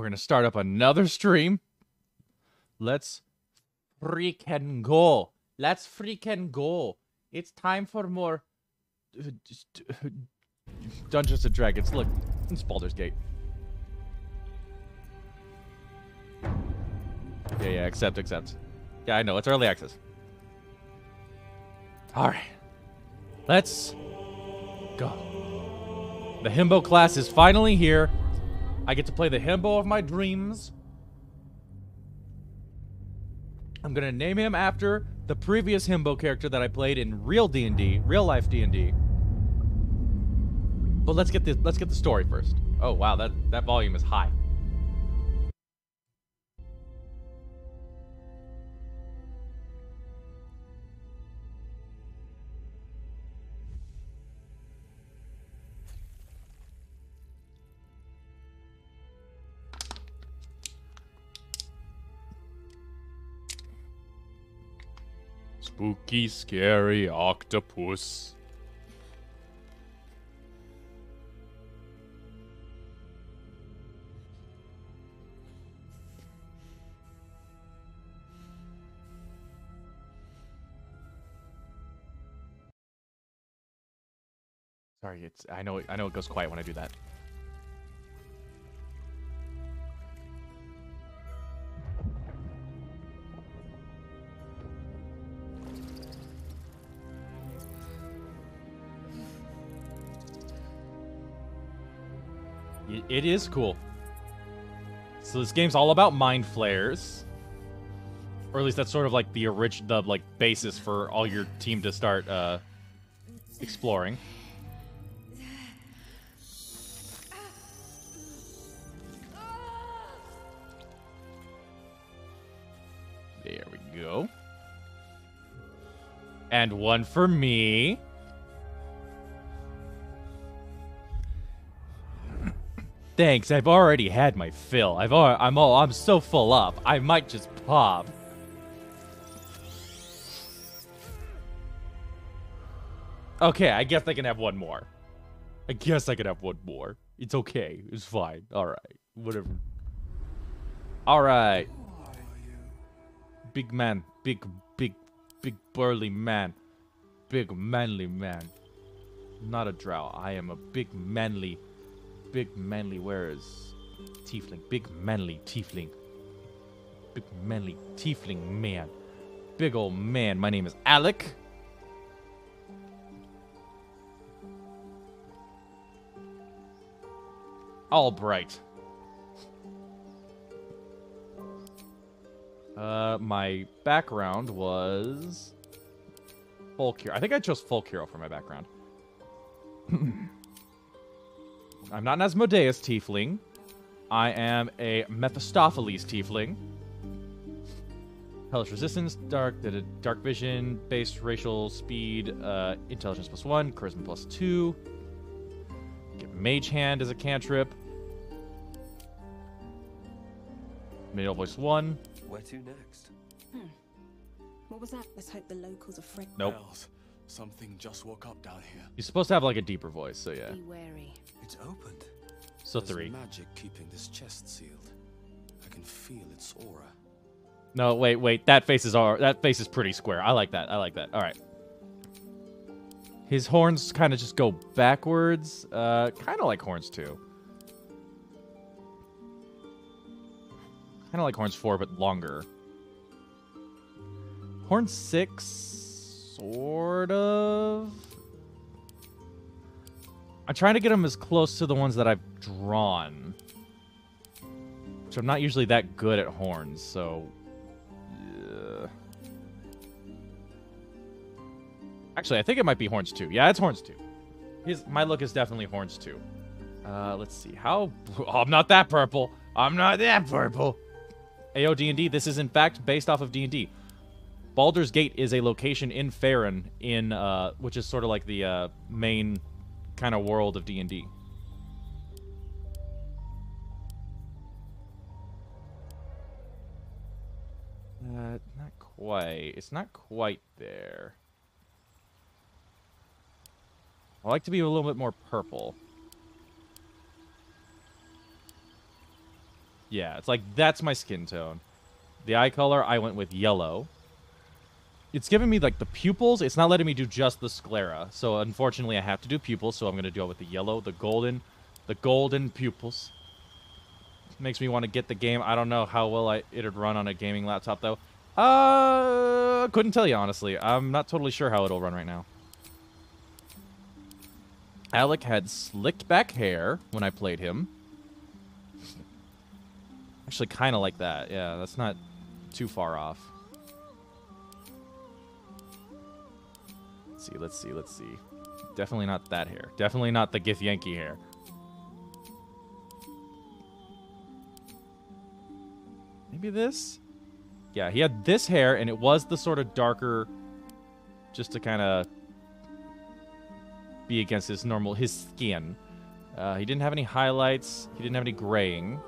We're going to start up another stream. Let's freaking go. Let's freaking go. It's time for more Dungeons and Dragons. Look, it's Baldur's Gate. Yeah, yeah, accept, accept. Yeah, I know, it's early access. Alright. Let's go. The himbo class is finally here. I get to play the himbo of my dreams. I'm gonna name him after the previous himbo character that I played in real D&D, real life D&D. But let's get the let's get the story first. Oh wow, that that volume is high. Spooky, scary octopus. Sorry, it's I know I know it goes quiet when I do that. It is cool. So this game's all about mind flayers. Or at least that's sort of like the original, the like basis for all your team to start uh, exploring. There we go. And one for me. Thanks, I've already had my fill. I've al I'm all I'm so full up. I might just pop. Okay, I guess I can have one more. I guess I can have one more. It's okay. It's fine. All right. Whatever. All right. Big man. Big, big, big burly man. Big manly man. Not a drow. I am a big manly, big manly. Where is tiefling? Big manly tiefling. Big manly tiefling man. Big old man. My name is Alec. Albright. Uh, my background was folk hero. I think I chose folk hero for my background. I'm not an Asmodeus tiefling. I am a Mephistopheles tiefling. Hellish resistance, dark, did a dark vision, base racial speed, uh, intelligence plus one, charisma plus two. Get mage hand as a cantrip. Middle voice one. Where to next? Hmm. What was that? Let's hope the locals are friendly. Nope. Bells. Something just woke up down here. You're supposed to have like a deeper voice, so yeah. Be wary. It's opened. So There's three. magic keeping this chest sealed. I can feel its aura. No, wait, wait. That face is all. That face is pretty square. I like that. I like that. All right. His horns kind of just go backwards. Uh, kind of like horns too. Kind of like horns four, but longer. Horn six, sort of. I'm trying to get them as close to the ones that I've drawn. Which I'm not usually that good at horns, so. yeah. Actually, I think it might be horns too. Yeah, it's horns too. His my look is definitely horns too. Uh, let's see. How? Oh, I'm not that purple. I'm not that purple. AO D&D. This is in fact based off of D&D. Baldur's Gate is a location in Faerun, in uh, which is sort of like the uh, main kind of world of D&D. Uh, not quite. It's not quite there. I like to be a little bit more purple. Yeah, it's like that's my skin tone. The eye color, I went with yellow. It's giving me like the pupils. It's not letting me do just the sclera. So unfortunately, I have to do pupils. So I'm gonna go with the yellow, the golden, the golden pupils. Makes me want to get the game. I don't know how well I, it'd run on a gaming laptop though. Uh, couldn't tell you honestly. I'm not totally sure how it'll run right now. Alec had slicked back hair when I played him. Actually, kind of like that. Yeah, that's not too far off. Let's see, let's see, let's see. Definitely not that hair. Definitely not the Githyanki hair. Maybe this? Yeah, he had this hair, and it was the sort of darker, just to kind of be against his normal, his skin. Uh, he didn't have any highlights. He didn't have any graying.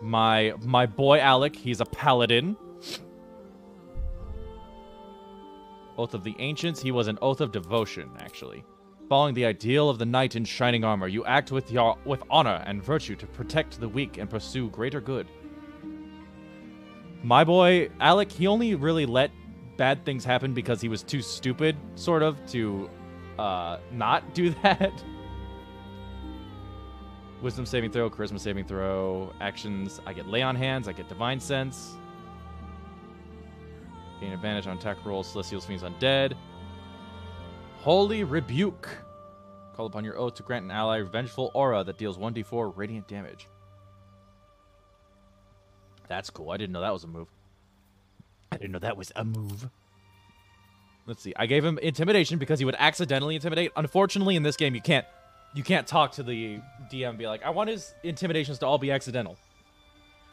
My my boy Alec, he's a paladin. Oath of the Ancients, he was an oath of devotion, actually. Following the ideal of the knight in shining armor, you act with your with honor and virtue to protect the weak and pursue greater good. My boy Alec, he only really let bad things happen because he was too stupid, sort of, to uh, not do that. Wisdom saving throw, charisma saving throw, actions. I get lay on hands, I get divine sense. Gain advantage on attack rolls, celestials, fiends, undead. Holy rebuke. Call upon your oath to grant an ally vengeful aura that deals 1d4 radiant damage. That's cool. I didn't know that was a move. I didn't know that was a move. Let's see. I gave him intimidation because he would accidentally intimidate. Unfortunately, in this game, you can't you can't talk to the DM and be like, I want his intimidations to all be accidental.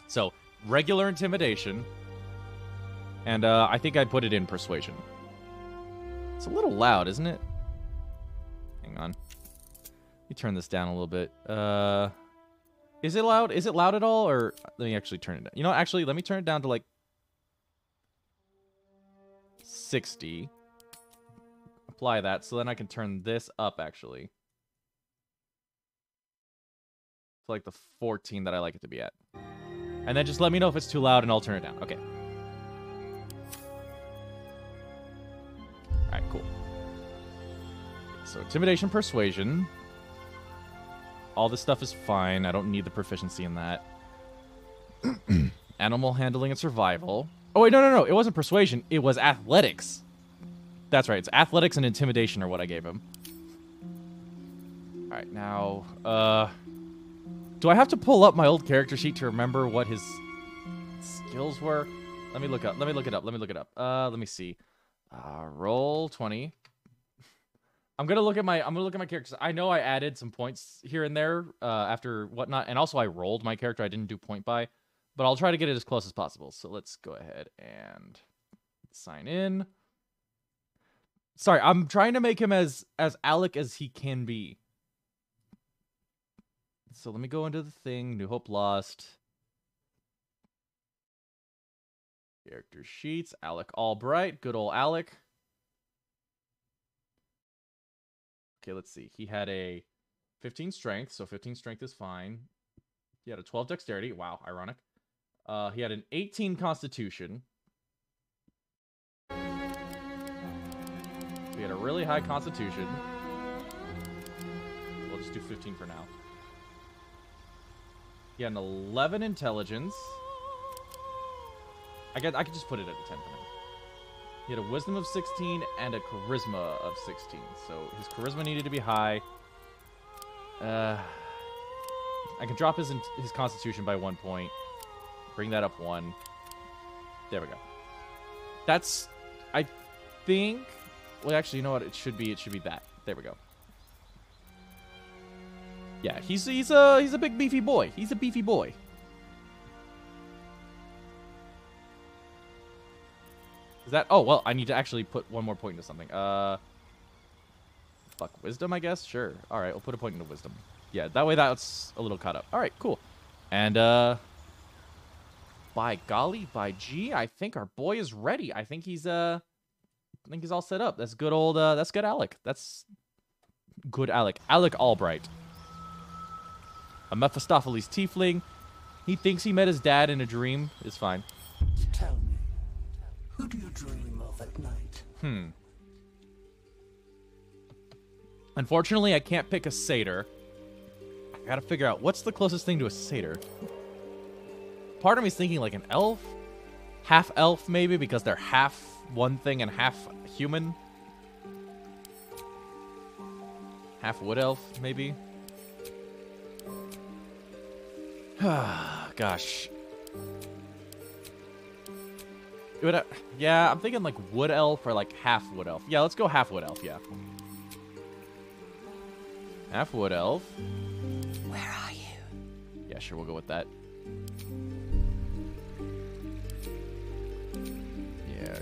So regular intimidation, and uh, I think I put it in persuasion. It's a little loud, isn't it? Hang on. Let me turn this down a little bit. Uh, is it loud? Is it loud at all? Or let me actually turn it down. You know, actually, let me turn it down to like 60. Apply that, so then I can turn this up, actually. To like the 14 that I like it to be at. And then just let me know if it's too loud and I'll turn it down. Okay. Alright, cool. So, intimidation, persuasion. All this stuff is fine. I don't need the proficiency in that. Animal handling and survival. Oh, wait, no, no, no. It wasn't persuasion. It was athletics. That's right. It's athletics and intimidation are what I gave him. All right, now, uh... Do I have to pull up my old character sheet to remember what his skills were? Let me look up. Let me look it up. Let me look it up. Uh, let me see. Uh, Roll20. I'm gonna look at my I'm gonna look at my characters. I know I added some points here and there uh, after whatnot, and also I rolled my character. I didn't do point buy, but I'll try to get it as close as possible. So let's go ahead and sign in. Sorry, I'm trying to make him as as Alec as he can be. So let me go into the thing. New Hope Lost. Character sheets. Alec Albright. Good old Alec. Okay, let's see. He had a 15 strength, so 15 strength is fine. He had a 12 dexterity. Wow, ironic. Uh, he had an 18 constitution. He had a really high constitution. We'll just do 15 for now. He had an 11 intelligence. I get I could just put it at a 10 for now. He had a wisdom of 16 and a charisma of 16. So his charisma needed to be high. Uh, I can drop his his constitution by one point. Bring that up one. There we go. That's, I think. Well, actually, you know what? It should be. It should be that. There we go. Yeah, he's he's a he's a big beefy boy. He's a beefy boy. Is that? Oh well, I need to actually put one more point into something. Uh, fuck, wisdom, I guess. Sure. All right, we'll put a point into wisdom. Yeah, that way that's a little caught up. All right, cool. And uh, by golly, by G, I think our boy is ready. I think he's uh, I think he's all set up. That's good old. Uh, that's good, Alec. That's good, Alec. Alec Albright. A Mephistopheles tiefling. He thinks he met his dad in a dream. It's fine. Tell me, do you dream of at night? Hmm. Unfortunately, I can't pick a satyr. I gotta figure out what's the closest thing to a satyr. Part of me's thinking like an elf, half elf maybe because they're half one thing and half human. Half wood elf maybe. Gosh. Would I- yeah, I'm thinking like wood elf or like half wood elf. Yeah, let's go half wood elf. Yeah. Half wood elf. Where are you? Yeah, sure, we'll go with that. Yeah.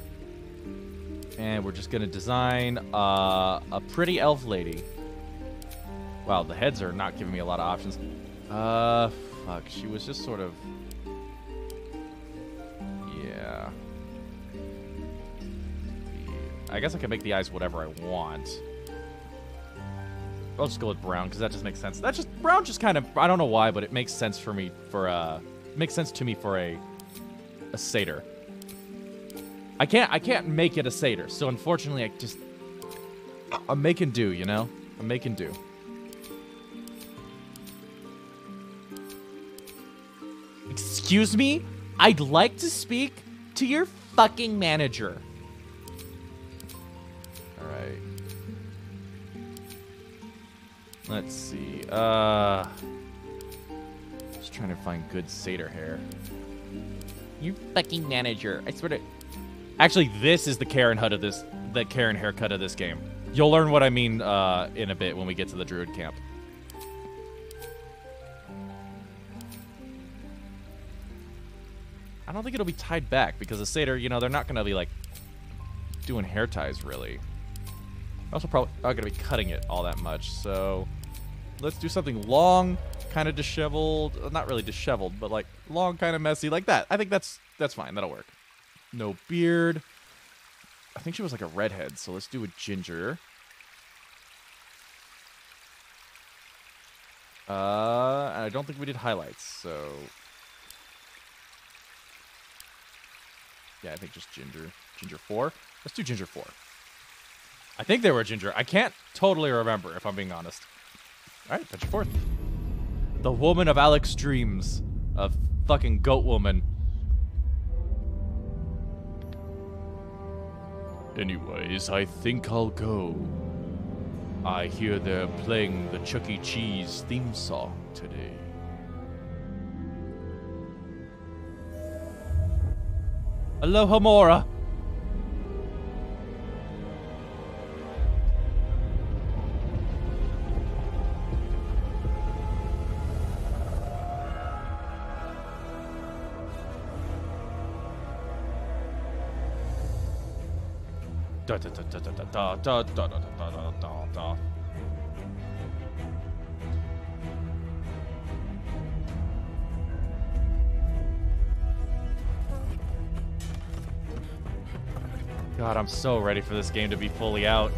And we're just gonna design uh, a pretty elf lady. Wow, the heads are not giving me a lot of options. Uh, fuck, she was just sort of. I guess I can make the eyes whatever I want. I'll just go with brown because that just makes sense. That just brown just kind of I don't know why, but it makes sense for me for a, makes sense to me for a a satyr. I can't I can't make it a satyr, so unfortunately I just I'm making do, you know? I'm making do. Excuse me? I'd like to speak to your fucking manager. Let's see. Uh, just trying to find good satyr hair. You fucking manager. I swear to. Actually, this is the Karen hut of this. The Karen haircut of this game. You'll learn what I mean uh, in a bit when we get to the druid camp. I don't think it'll be tied back because the satyr, you know, they're not gonna be like doing hair ties really. Also, probably not gonna be cutting it all that much. So let's do something long, kind of disheveled. uh, Not really disheveled, but like long, kind of messy, like that. I think that's that's fine. That'll work. No beard. I think she was like a redhead, so let's do a ginger. Uh, I don't think we did highlights, so yeah, I think just ginger. Ginger four. Let's do ginger four. I think they were ginger. I can't totally remember if I'm being honest. All right, ginger fourth. The woman of Alex dreams, a fucking goat woman. Anyways, I think I'll go. I hear they're playing the Chuck E. Cheese theme song today. Alohomora. God, I'm so ready for this game to be fully out.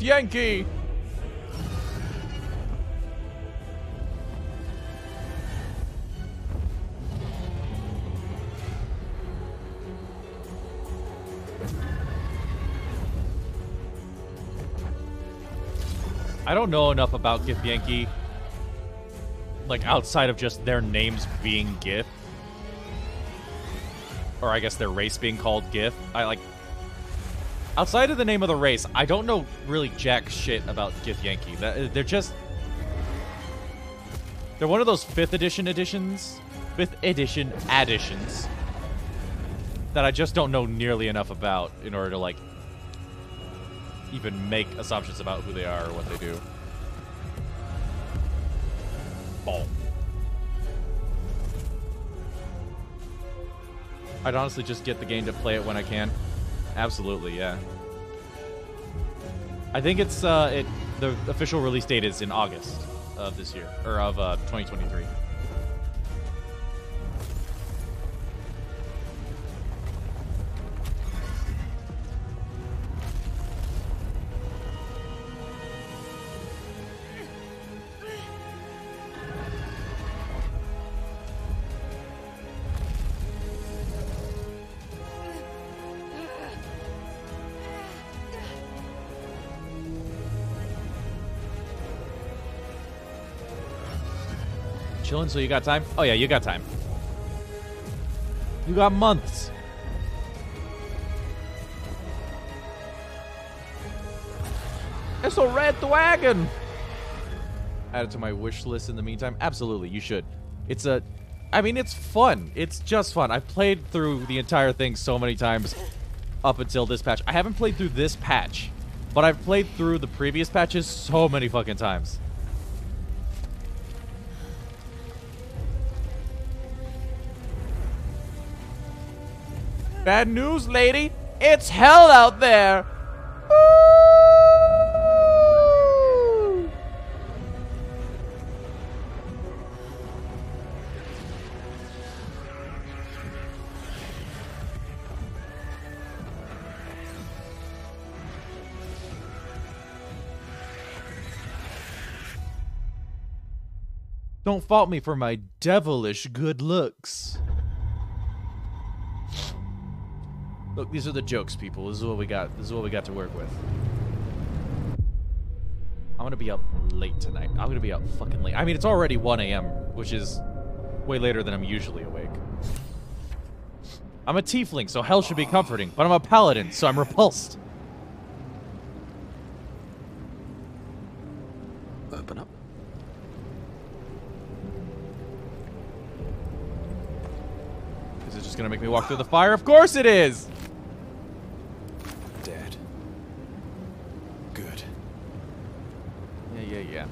Githyanki! I don't know enough about Githyanki. Like, outside of just their names being Gith. Or I guess their race being called Gith. I like outside of the name of the race, I don't know really jack shit about Githyanki. Uh, they're just they're one of those fifth edition editions, fifth edition additions that I just don't know nearly enough about in order to like even make assumptions about who they are or what they do. Boom. I'd honestly just get the game to play it when I can. Absolutely, yeah. I think it's uh it the official release date is in August of this year or of uh 2023. Chilling, so you got time? Oh yeah, you got time. You got months. It's a red wagon. Add it to my wish list in the meantime. Absolutely, you should. It's a, I mean, it's fun. It's just fun. I've played through the entire thing so many times up until this patch. I haven't played through this patch, but I've played through the previous patches so many fucking times. Bad news, lady. It's hell out there. Don't fault me for my devilish good looks. Look, these are the jokes, people. This is what we got. This is what we got to work with. I'm gonna be up late tonight. I'm gonna be up fucking late. I mean, it's already 1 a.m., which is way later than I'm usually awake. I'm a tiefling, so hell should be comforting, but I'm a paladin, so I'm repulsed. Open up. Is it just gonna make me walk through the fire? Of course it is! Dead. Good. Yeah, yeah, yeah.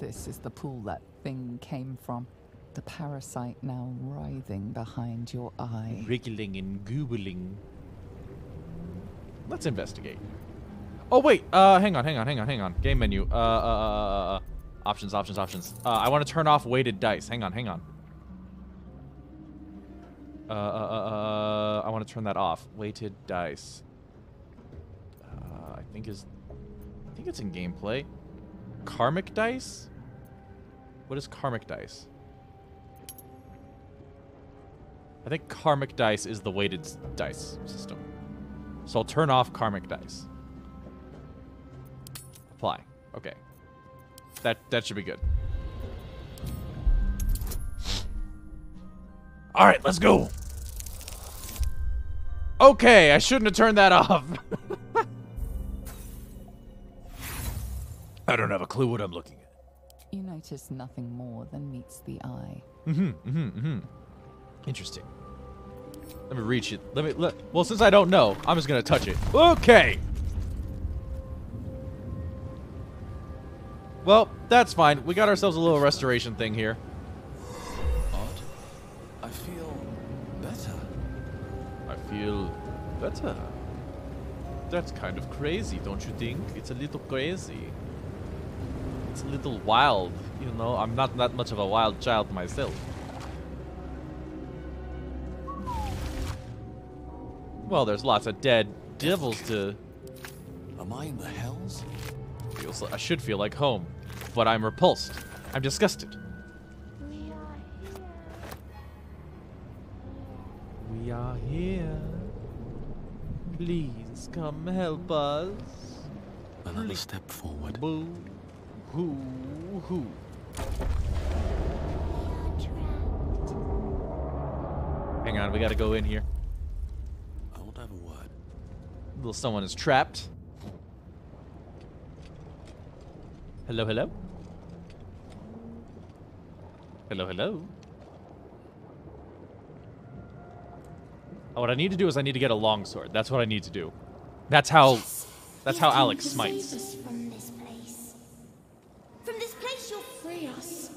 This is the pool that thing came from. The parasite now writhing behind your eye. Wriggling and googling. Let's investigate. Oh wait, uh, hang on, hang on, hang on, hang on. Game menu. Uh, uh, uh, uh, uh options, options, options. Uh, I want to turn off weighted dice. Hang on, hang on. Uh, uh, uh, uh I want to turn that off. Weighted dice. Uh, I think is, I think it's in gameplay. Karmic dice. What is karmic dice? I think karmic dice is the weighted dice system. So I'll turn off karmic dice. Apply. Okay. That that should be good. All right, let's go. Okay, I shouldn't have turned that off. I don't have a clue what I'm looking at. You notice nothing more than meets the eye. Mm-hmm, mm-hmm, mm-hmm. Interesting. Let me reach it. Let me. look. well, since I don't know, I'm just gonna touch it. Okay. Well, that's fine. We got ourselves a little restoration thing here. Odd. I feel better. I feel better. That's kind of crazy, don't you think? It's a little crazy. It's a little wild, you know. I'm not that much of a wild child myself. Well, there's lots of dead devils to Am I in the hells? feels I should feel like home, but I'm repulsed. I'm disgusted. We are here. Please come help us. Another step forward. Boo. Hoo. Hoo. Hang on, we gotta go in here. I won't have a word. Little someone is trapped. Hello, hello? Hello, hello? Oh, what I need to do is I need to get a longsword. That's what I need to do. That's how that's how Alex smites. Save us from this place. From this place, you'll free us.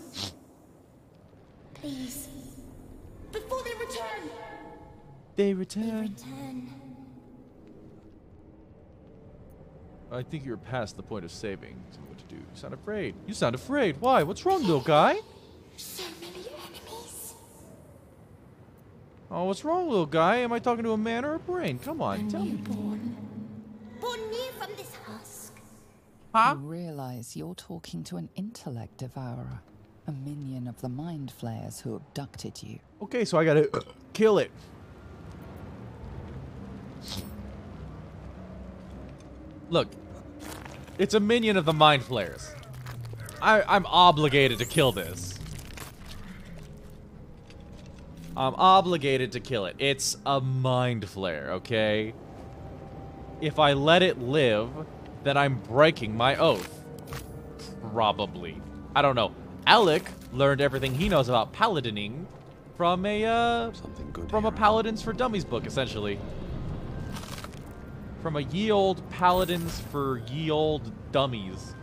Please. Before they return! They return. Return. I think you're past the point of saving. Tell me what to do. You sound afraid. You sound afraid. Why? What's wrong, little guy? So many enemies. Oh, what's wrong, little guy? Am I talking to a man or a brain? Come on, tell me. Newborn. Born new from this husk. Huh? You realize you're talking to an intellect devourer, a minion of the mind flayers who abducted you. Okay, so I gotta kill it. Look, it's a minion of the mind flayers. I, I'm obligated to kill this. I'm obligated to kill it. It's a mind flayer, okay? If I let it live, then I'm breaking my oath. Probably. I don't know. Alec learned everything he knows about paladining from a uh, Something good from a. Paladins for Dummies book, essentially. From a ye old Paladins for ye old dummies.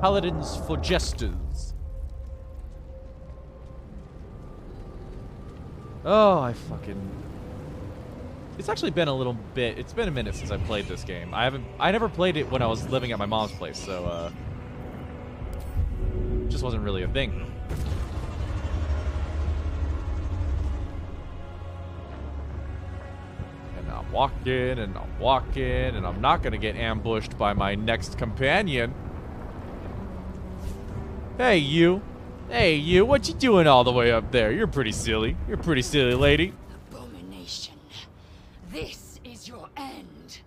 Paladins for jesters. Oh, I fucking. It's actually been a little bit. It's been a minute since I played this game. I haven't. I never played it when I was living at my mom's place, so uh, just wasn't really a thing. And I'm walking, and I'm walking, and I'm not gonna get ambushed by my next companion. Hey, you. Hey, you. What you doing all the way up there? You're pretty silly. You're pretty silly lady. Abomination. This is your end.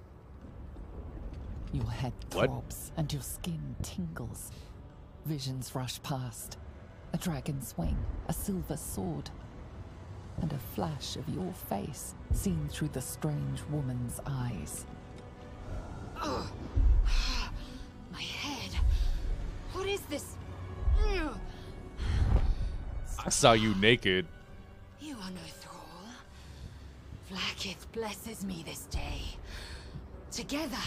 Your head What? throbs and your skin tingles. Visions rush past. A dragon's wing, a silver sword, and a flash of your face seen through the strange woman's eyes. My head. What is this? I saw you naked. You are no thrall. Vlaakith blesses me this day. Together,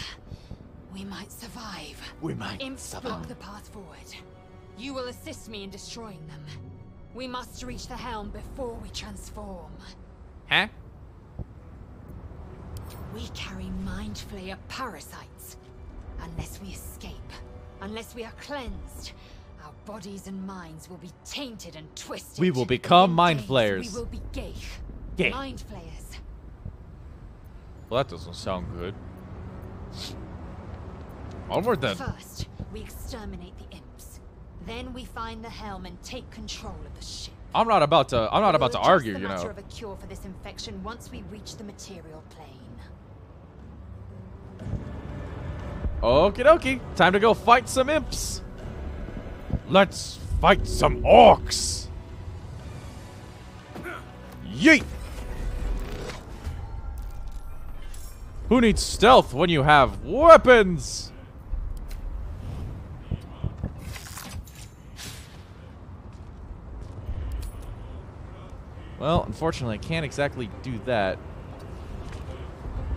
we might survive. We might Imps block the path forward. You will assist me in destroying them. We must reach the helm before we transform. Huh? We carry Mind Flayer parasites. Unless we escape, unless we are cleansed, our bodies and minds will be tainted and twisted. We will become In Mind days, Flayers. We will be ghaik. ghaik. Mind Flayers. Well, that doesn't sound good. Onward then. First, we exterminate the imps. Then we find the helm and take control of the ship. I'm not about to. I'm not We about to will adjust argue. the You matter know. of a cure for this infection once we reach the material plane. Okie dokie. Time to go fight some imps. Let's fight some orcs. Yeet. Who needs stealth when you have weapons? Well, unfortunately, I can't exactly do that.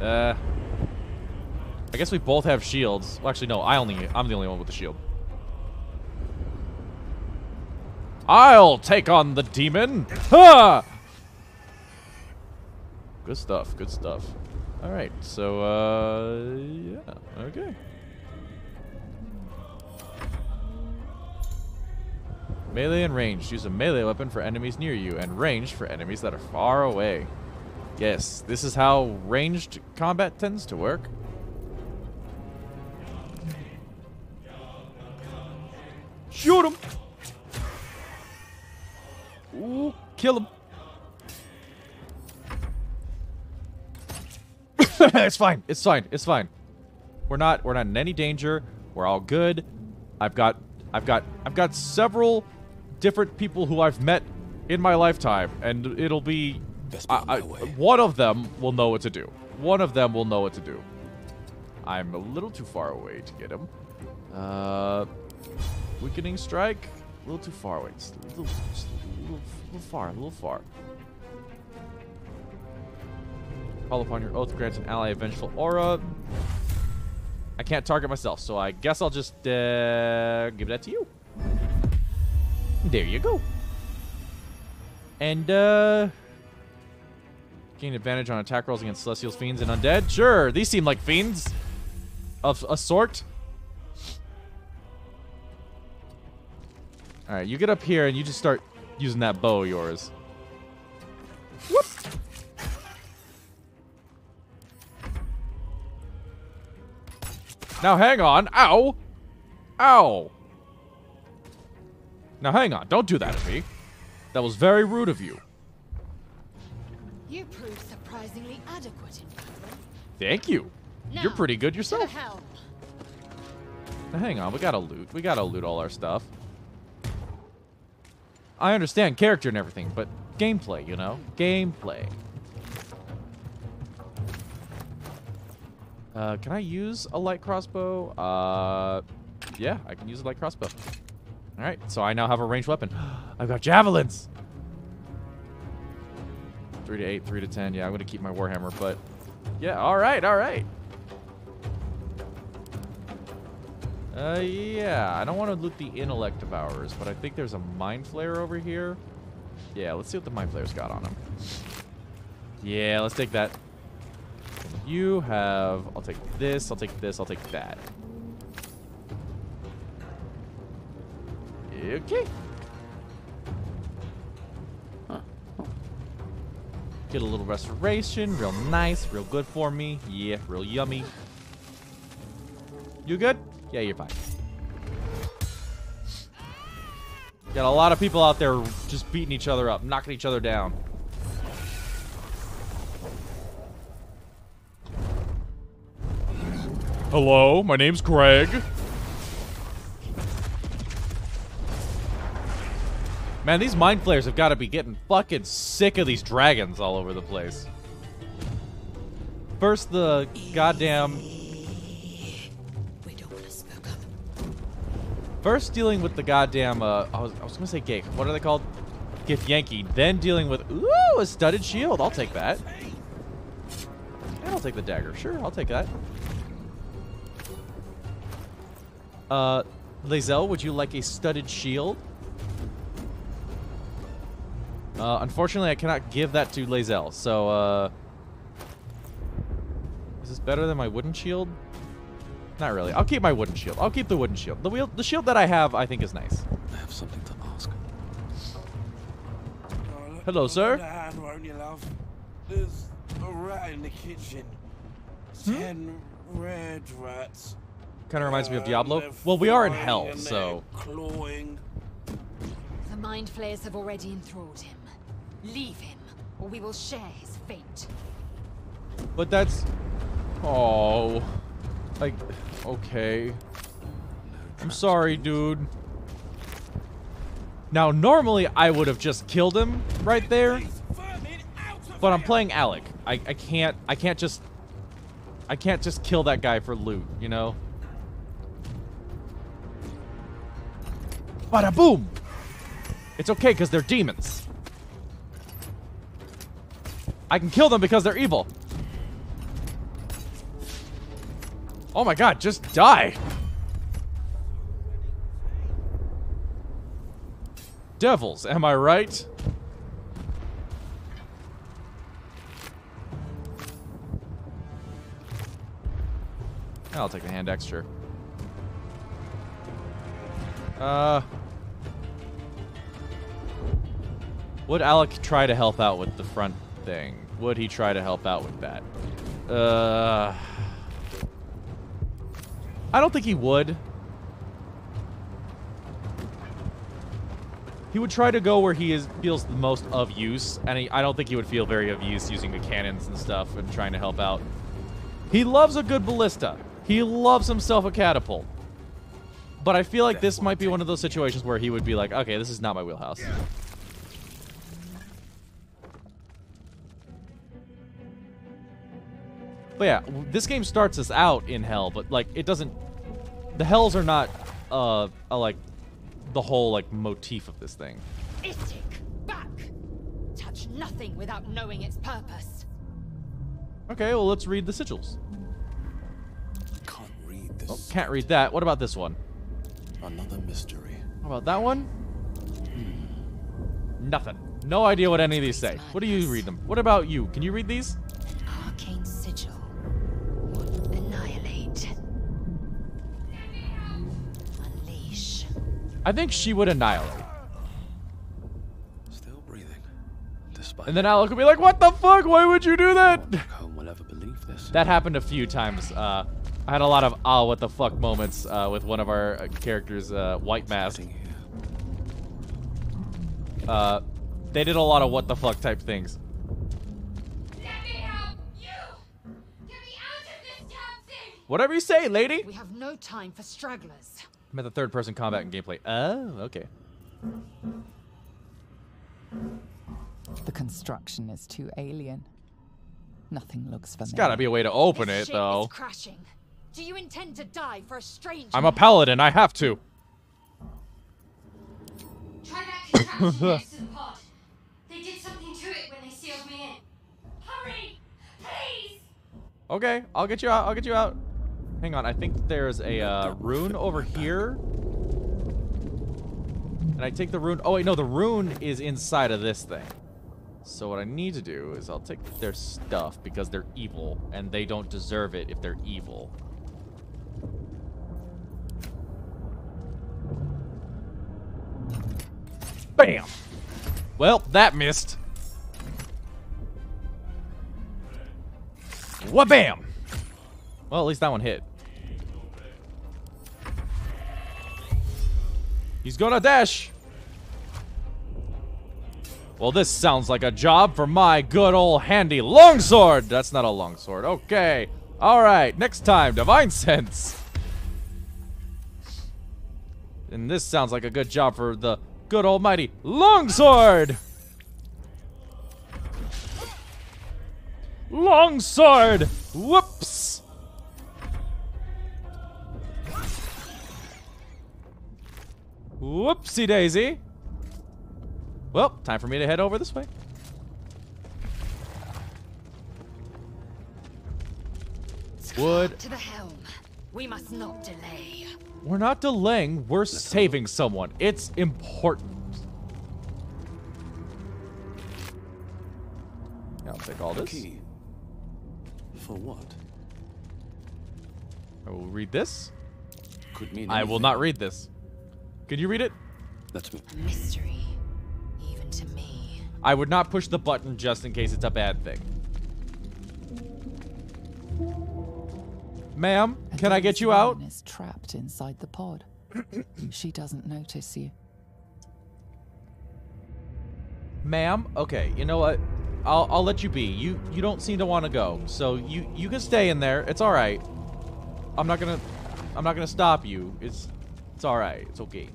Uh, I guess we both have shields. Well, actually, no. I only. I'm the only one with the shield. I'll take on the demon. Ha! Good stuff. Good stuff. All right. So, uh, yeah. Okay. Melee and ranged. Use a melee weapon for enemies near you, and ranged for enemies that are far away. Yes, this is how ranged combat tends to work. Shoot him! Ooh, kill him. it's fine. It's fine. It's fine. We're not we're not in any danger. We're all good. I've got I've got I've got several different people who I've met in my lifetime and it'll be I, I, one of them will know what to do. One of them will know what to do. I'm a little too far away to get him. Uh, weakening strike, a little too far away. Just a little, just a little, little far, a little far. Call upon your oath grants an ally a vengeful aura. I can't target myself, so I guess I'll just uh, give that to you. There you go. And, uh... Gain advantage on attack rolls against Celestials, Fiends, and Undead? Sure, these seem like Fiends. Of a sort. Alright, you get up here and you just start using that bow of yours. Whoop! Now hang on. Ow! Ow! Now hang on. Don't do that to me. That was very rude of you. You proved surprisingly adequate in battle. Thank you. You're pretty good yourself. Now hang on. We gotta loot. We gotta loot all our stuff. I understand character and everything, but gameplay, you know? Gameplay. Uh, can I use a light crossbow? Uh, yeah, I can use a light crossbow. All right, so I now have a ranged weapon. I've got javelins. Three to eight, three to ten. Yeah, I'm gonna keep my warhammer, but yeah. All right, all right. Uh, yeah. I don't want to loot the intellect devourer, but I think there's a mind flayer over here. Yeah, let's see what the mind flayer's got on him. Yeah, let's take that. You have... I'll take this, I'll take this, I'll take that. Okay. Get a little restoration, real nice, real good for me. Yeah, real yummy. You good? Yeah, you're fine. Got a lot of people out there just beating each other up, knocking each other down. Hello, my name's Greg. Man, these mind flayers have got to be getting fucking sick of these dragons all over the place. First, the goddamn. First dealing with the goddamn, uh, I was, I was gonna say Gake. What are they called? Githyanki. Then dealing with, ooh, a studded shield. I'll take that. And I'll take the dagger. Sure, I'll take that. Uh, Lae'zel, would you like a studded shield? Uh, unfortunately, I cannot give that to Lae'zel, so, uh... Is this better than my wooden shield? Not really. I'll keep my wooden shield. I'll keep the wooden shield. The wheel, the shield that I have, I think, is nice. I have something to ask. Hello, sir. Lend a hand, won't you, love? There's a rat in the kitchen. Ten red rats. Kind of reminds me of Uh, Diablo. Well, we are in hell, so Clawing. The Mind Flayers have already enthralled him. Leave him, or we will share his fate. But that's. Oh. Like, okay. I'm sorry, dude. Now, normally I would have just killed him right there, but I'm playing Alec. I, I can't I can't just I can't just kill that guy for loot, you know? Bada boom! It's okay because they're demons. I can kill them because they're evil. Oh my god, just die. Devils, am I right? I'll take the hand extra. Uh. Would Alec try to help out with the front thing? Would he try to help out with that? Uh. I don't think he would. He would try to go where he is feels the most of use, and he, I don't think he would feel very of use using the cannons and stuff and trying to help out. He loves a good ballista. He loves himself a catapult. But I feel like this might be one of those situations where he would be like, okay, this is not my wheelhouse. But yeah, this game starts us out in hell, but like it doesn't. The hells are not uh, like the whole like motif of this thing. Istik, back! Touch nothing without knowing its purpose. Okay, well let's read the sigils. Can't read Oh, can't read that. What about this one? Another mystery. How about that one? Hmm. Nothing. No idea what any of these say. What do you read them? What about you? Can you read these? I think she would annihilate. Still breathing. Despite And then Alec would be like, what the fuck? Why would you do that? home will ever believe this. That happened a few times. Uh, I had a lot of ah, what the fuck moments uh, with one of our uh, characters, uh, White Mask. Uh, they did a lot of what the fuck type things. Let me help you! Get me out of this damn thing! Whatever you say, lady. We have no time for stragglers. I'm at the third person combat and gameplay. Oh, okay. The construction is too alien. Nothing looks familiar. There's gotta be a way to open This it, ship though. Is crashing. Do you intend to die for a stranger? I'm a paladin. I have to. Try that contraption next to the pod. They did something to it when they sealed me in. Hurry! Please! Okay, I'll get you out. I'll get you out. Hang on. I think there's a uh, rune over here. And I take the rune. Oh, wait, no. The rune is inside of this thing. So what I need to do is I'll take their stuff because they're evil. And they don't deserve it if they're evil. Bam! Well, that missed. Wha-bam! Well, at least that one hit. Gonna dash. Well, this sounds like a job for my good old handy longsword. That's not a longsword. Okay. All right. Next time, divine sense. And this sounds like a good job for the good almighty longsword. Longsword. Whoops. Whoopsie daisy. Well, time for me to head over this way. Wood. To the helm. We must not delay. We're not delaying, we're saving someone. It's important. Yeah, I'll take all A this. key. For what? I will read this. Could mean I will not read this. Could you read it? That's me. A mystery. Even to me. I would not push the button just in case it's a bad thing. Ma'am, can I get you out? Lane is trapped inside the pod. she doesn't notice you. Ma'am, okay, you know what? I'll I'll let you be. You you don't seem to want to go, so you you can stay in there. It's all right. I'm not gonna I'm not gonna stop you. It's it's all right. It's okay.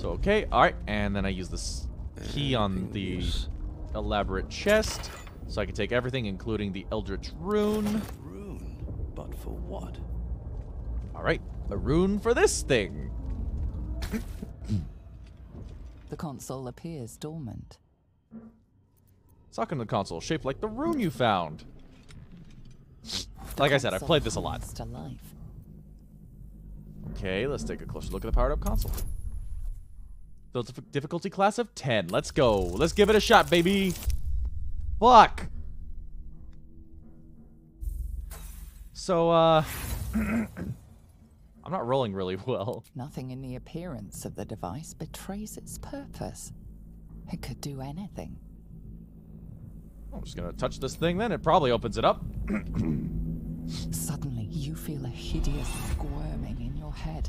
So okay, all right, and then I use this key on the elaborate chest, so I can take everything, including the Eldritch rune. Rune. But for what? All right, a rune for this thing. The console appears dormant. Sock in the console, shaped like the rune you found. The Like I said, I've played this a lot. To life. Okay, let's take a closer look at the powered up console. Built difficulty class of 10. Let's go. Let's give it a shot, baby. Fuck. So, uh... I'm not rolling really well. Nothing in the appearance of the device betrays its purpose. It could do anything. I'm just gonna touch this thing then. It probably opens it up. Suddenly, you feel a hideous squirming in your head.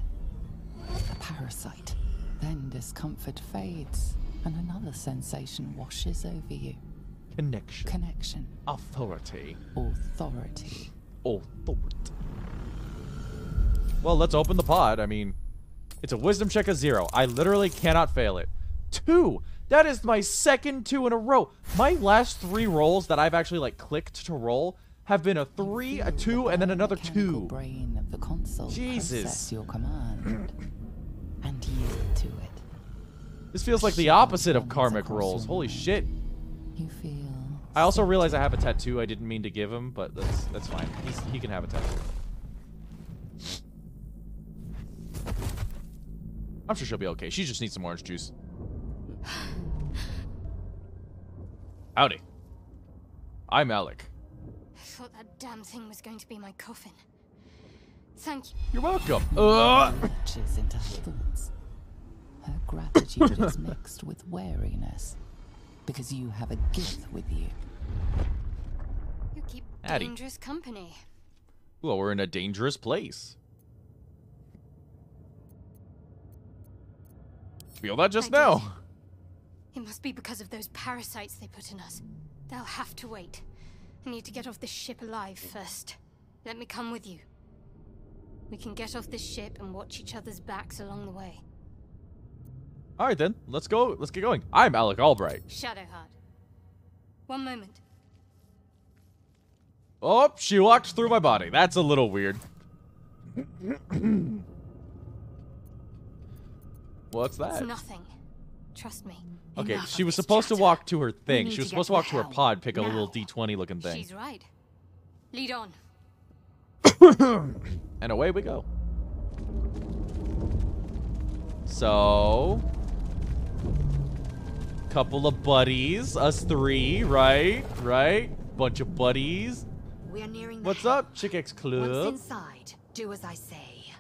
A parasite. Then discomfort fades, and another sensation washes over you. Connection. Connection. Authority. Authority. Authority. Well, let's open the pod. I mean, it's a wisdom check of zero. I literally cannot fail it. Two. That is my second two in a row. My last three rolls that I've actually like clicked to roll have been a three, a two, and then another two. brain of the console Jesus and yield to it. This feels like the opposite of karmic rolls. Holy shit. You feel. I also realize I have a tattoo I didn't mean to give him, but that's that's fine. He's, he can have a tattoo. I'm sure she'll be okay. She just needs some orange juice. Howdy. I'm Alec. I thought that damn thing was going to be my coffin. Thank you. You're welcome. Uh, Lurches into her thoughts. Her gratitude is mixed with wariness. Because you have a gift with you. You keep Addie. dangerous company. well, we're in a dangerous place. Feel that just I did. now. It must be because of those parasites they put in us. They'll have to wait. I need to get off this ship alive first. Let me come with you. We can get off this ship and watch each other's backs along the way. All right then, let's go. Let's get going. I'm Alec Albright. Shadowheart. One moment. Oh, she walked through my body. That's a little weird. What's It's that? nothing. Trust me. Okay, Enough she was this supposed to walk to her thing. She was supposed to to walk to her pod, pick a little D20 looking thing. She's right. Lead on. And away we go. So, couple of buddies, us three, right? Right? Bunch of buddies. We are nearing What's up, Chick X Once inside, do as I say.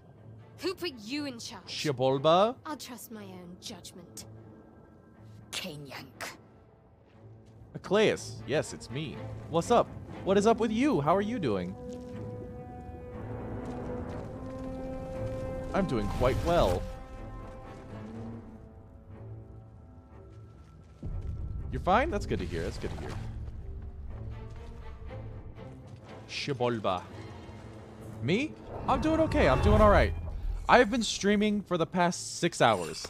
Who put you in charge? Shibolba. I'll trust my own judgment. Cane Yank. Acleus. Yes, it's me. What's up? What is up with you? How are you doing? I'm doing quite well. You're fine? That's good to hear. That's good to hear. Shibolba. Me? I'm doing okay. I'm doing alright. I've been streaming for the past six hours.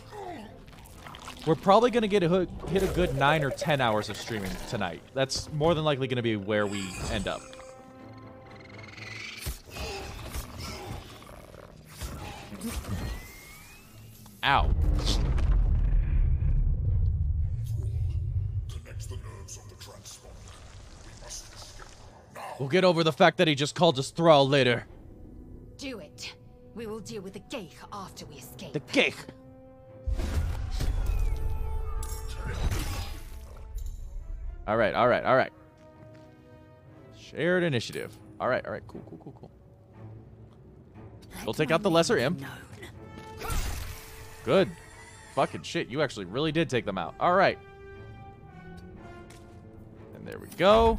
We're probably going to get a hit a good 9 or 10 hours of streaming tonight. That's more than likely going to be where we end up. Ow. We'll get over the fact that he just called us Thrall later. Do it. We will deal with the ghaik after we escape. The cake. All right, all right, all right. Shared initiative. All right, all right, cool, cool, cool, cool. We'll take out the lesser imp. Good. Fucking shit, you actually really did take them out. All right. And there we go.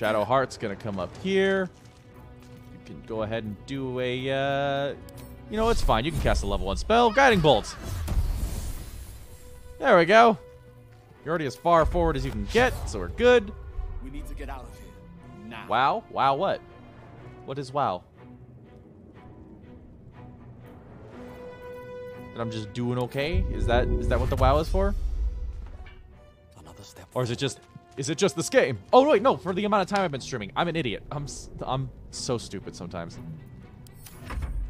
Shadowheart's gonna come up here. You can go ahead and do a, uh, you know, it's fine. You can cast a level one spell, Guiding Bolt. There we go. You're already as far forward as you can get, so we're good. We need to get out of here. Now. Wow, wow, what? What is wow? That I'm just doing okay? Is that is that what the wow is for? Another step. Or is it just is it just this game? Oh wait, no, for the amount of time I've been streaming. I'm an idiot. I'm s- I'm so stupid sometimes.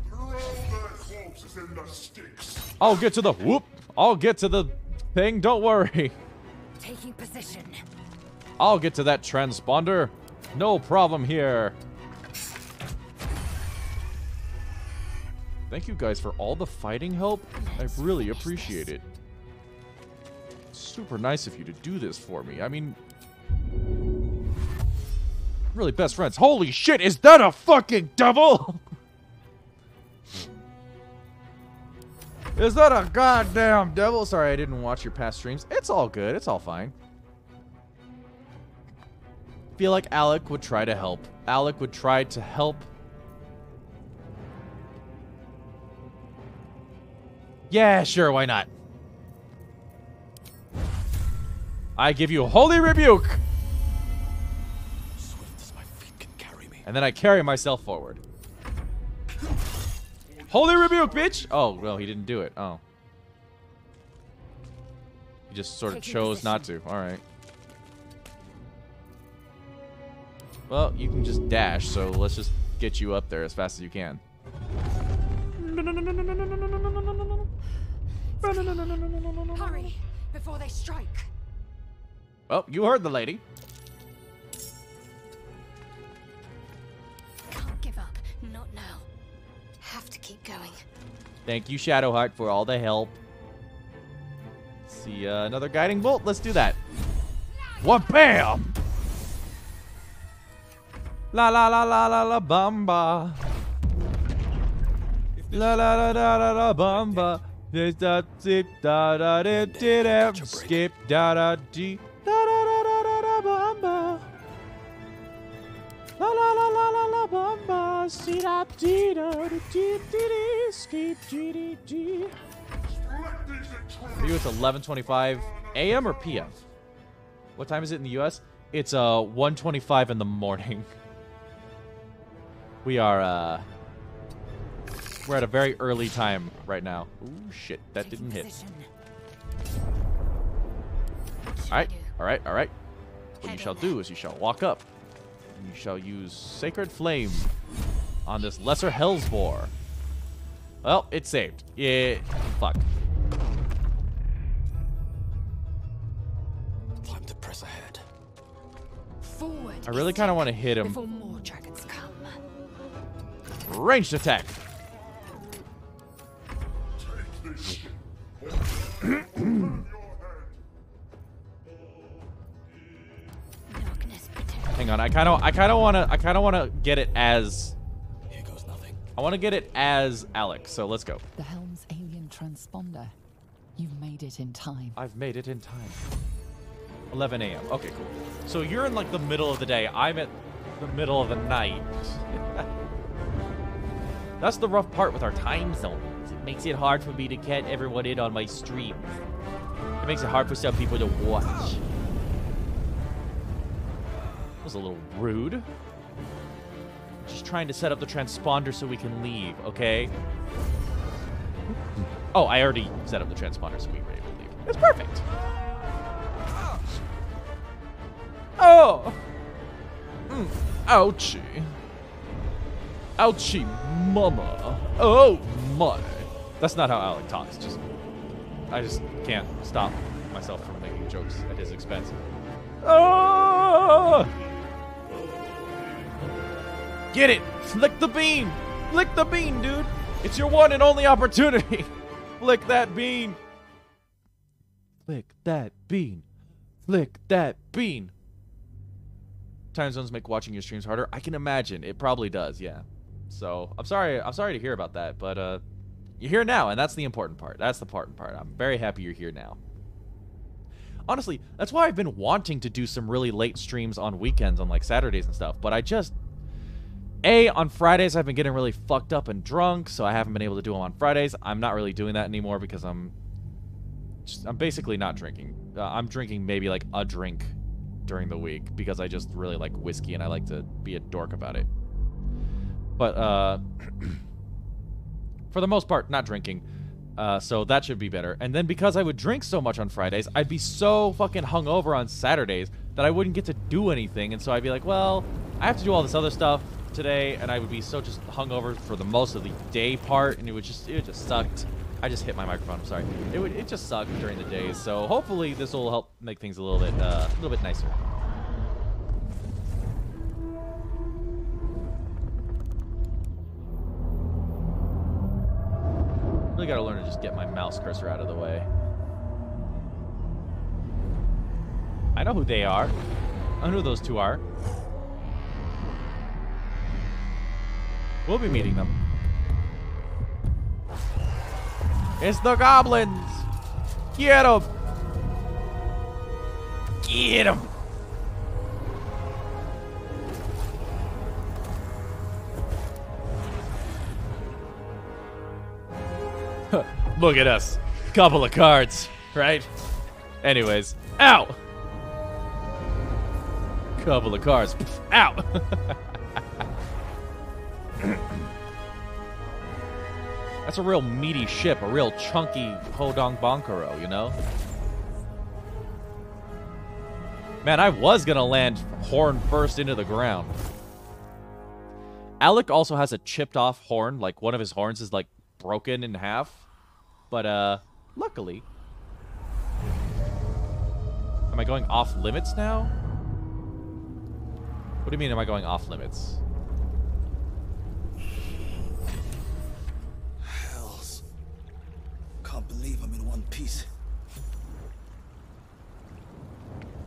Throw their corpses in the sticks. I'll get to the whoop. I'll get to the thing, don't worry. Taking position. I'll get to that transponder. No problem here. Thank you guys for all the fighting help. I really appreciate it. Super nice of you to do this for me. I mean, really best friends. Holy shit, is that a fucking devil? Is that a goddamn devil? Sorry, I didn't watch your past streams. It's all good. It's all fine. Feel like Alec would try to help. Alec would try to help. Yeah, sure, why not? I give you holy rebuke, Swift as my feet can carry me. and then I carry myself forward. Holy rebuke, bitch! Oh, well, he didn't do it. Oh. He just sort of chose not to. Alright. Well, you can just dash, so let's just get you up there as fast as you can. Hurry before they strike. Oh, you heard the lady. Can't give up. Not now. Have have to keep going. Thank you, Shadowheart, for all the help. See uh, another guiding bolt. Let's do that. What bam! La la la la la la bamba. La la la la la la bamba. This da zip da da da da da skip da da dee da da da da da da bamba. La la la la la la bamba. See da dee da da dee dee dee skip dee dee dee. For you, it's 11:25 a.m. or p.m. What time is it in the U.S.? It's uh 1:25 in the morning. We are uh we're at a very early time right now. Ooh shit, that didn't hit. All right, all right, all right. What you shall do is you shall walk up. And you shall use Sacred Flame on this Lesser Hellsboar. Well, it's saved. Yeah, fuck. Time to press ahead. Forward. I really kind of want to hit him. Before more dragons come. Ranged attack. Hang on, I kind of, I kind of want to, I kind of want to get it as, Here goes nothing. I want to get it as Alex. So let's go. The helm's alien transponder. You've made it in time. I've made it in time. 11 a.m. Okay, cool. So you're in like the middle of the day. I'm at the middle of the night. That's the rough part with our time zones. Makes it hard for me to get everyone in on my stream. It makes it hard for some people to watch. That was a little rude. Just trying to set up the transponder so we can leave, okay? Oh, I already set up the transponder so we were able to leave. It's perfect. Oh! Mm, ouchie. Ouchie, mama. Oh my. That's not how Alec talks. Just, I just can't stop myself from making jokes at his expense. Oh! Get it! Flick the bean! Flick the bean, dude! It's your one and only opportunity! Flick that bean! Flick that bean! Flick that bean! Time zones make watching your streams harder. I can imagine. It probably does, yeah. So I'm sorry. I'm sorry to hear about that, but uh, you're here now, and that's the important part. That's the important part. I'm very happy you're here now. Honestly, that's why I've been wanting to do some really late streams on weekends, on like Saturdays and stuff. But I just, a on Fridays I've been getting really fucked up and drunk, so I haven't been able to do them on Fridays. I'm not really doing that anymore because I'm, just, I'm basically not drinking. Uh, I'm drinking maybe like a drink during the week because I just really like whiskey and I like to be a dork about it. But uh, for the most part, not drinking. Uh, so that should be better. And then because I would drink so much on Fridays, I'd be so fucking hungover on Saturdays that I wouldn't get to do anything. And so I'd be like, well, I have to do all this other stuff today, and I would be so just hungover for the most of the day part, and it would just it just sucked. I just hit my microphone. I'm sorry. It would it just sucked during the days. So hopefully this will help make things a little bit uh, a little bit nicer. Really gotta learn to just get my mouse cursor out of the way. I know who they are. I know who those two are. We'll be meeting them. It's the goblins! Get them! Get them! Look at us. Couple of cards, right? Anyways. Ow! Couple of cards. Ow! That's a real meaty ship, a real chunky Hodong Bonkaro, you know? Man, I was gonna land horn first into the ground. Alec also has a chipped off horn, like one of his horns is like broken in half. But uh, luckily, am I going off limits now? What do you mean? Am I going off limits? Hells! Can't believe I'm in one piece.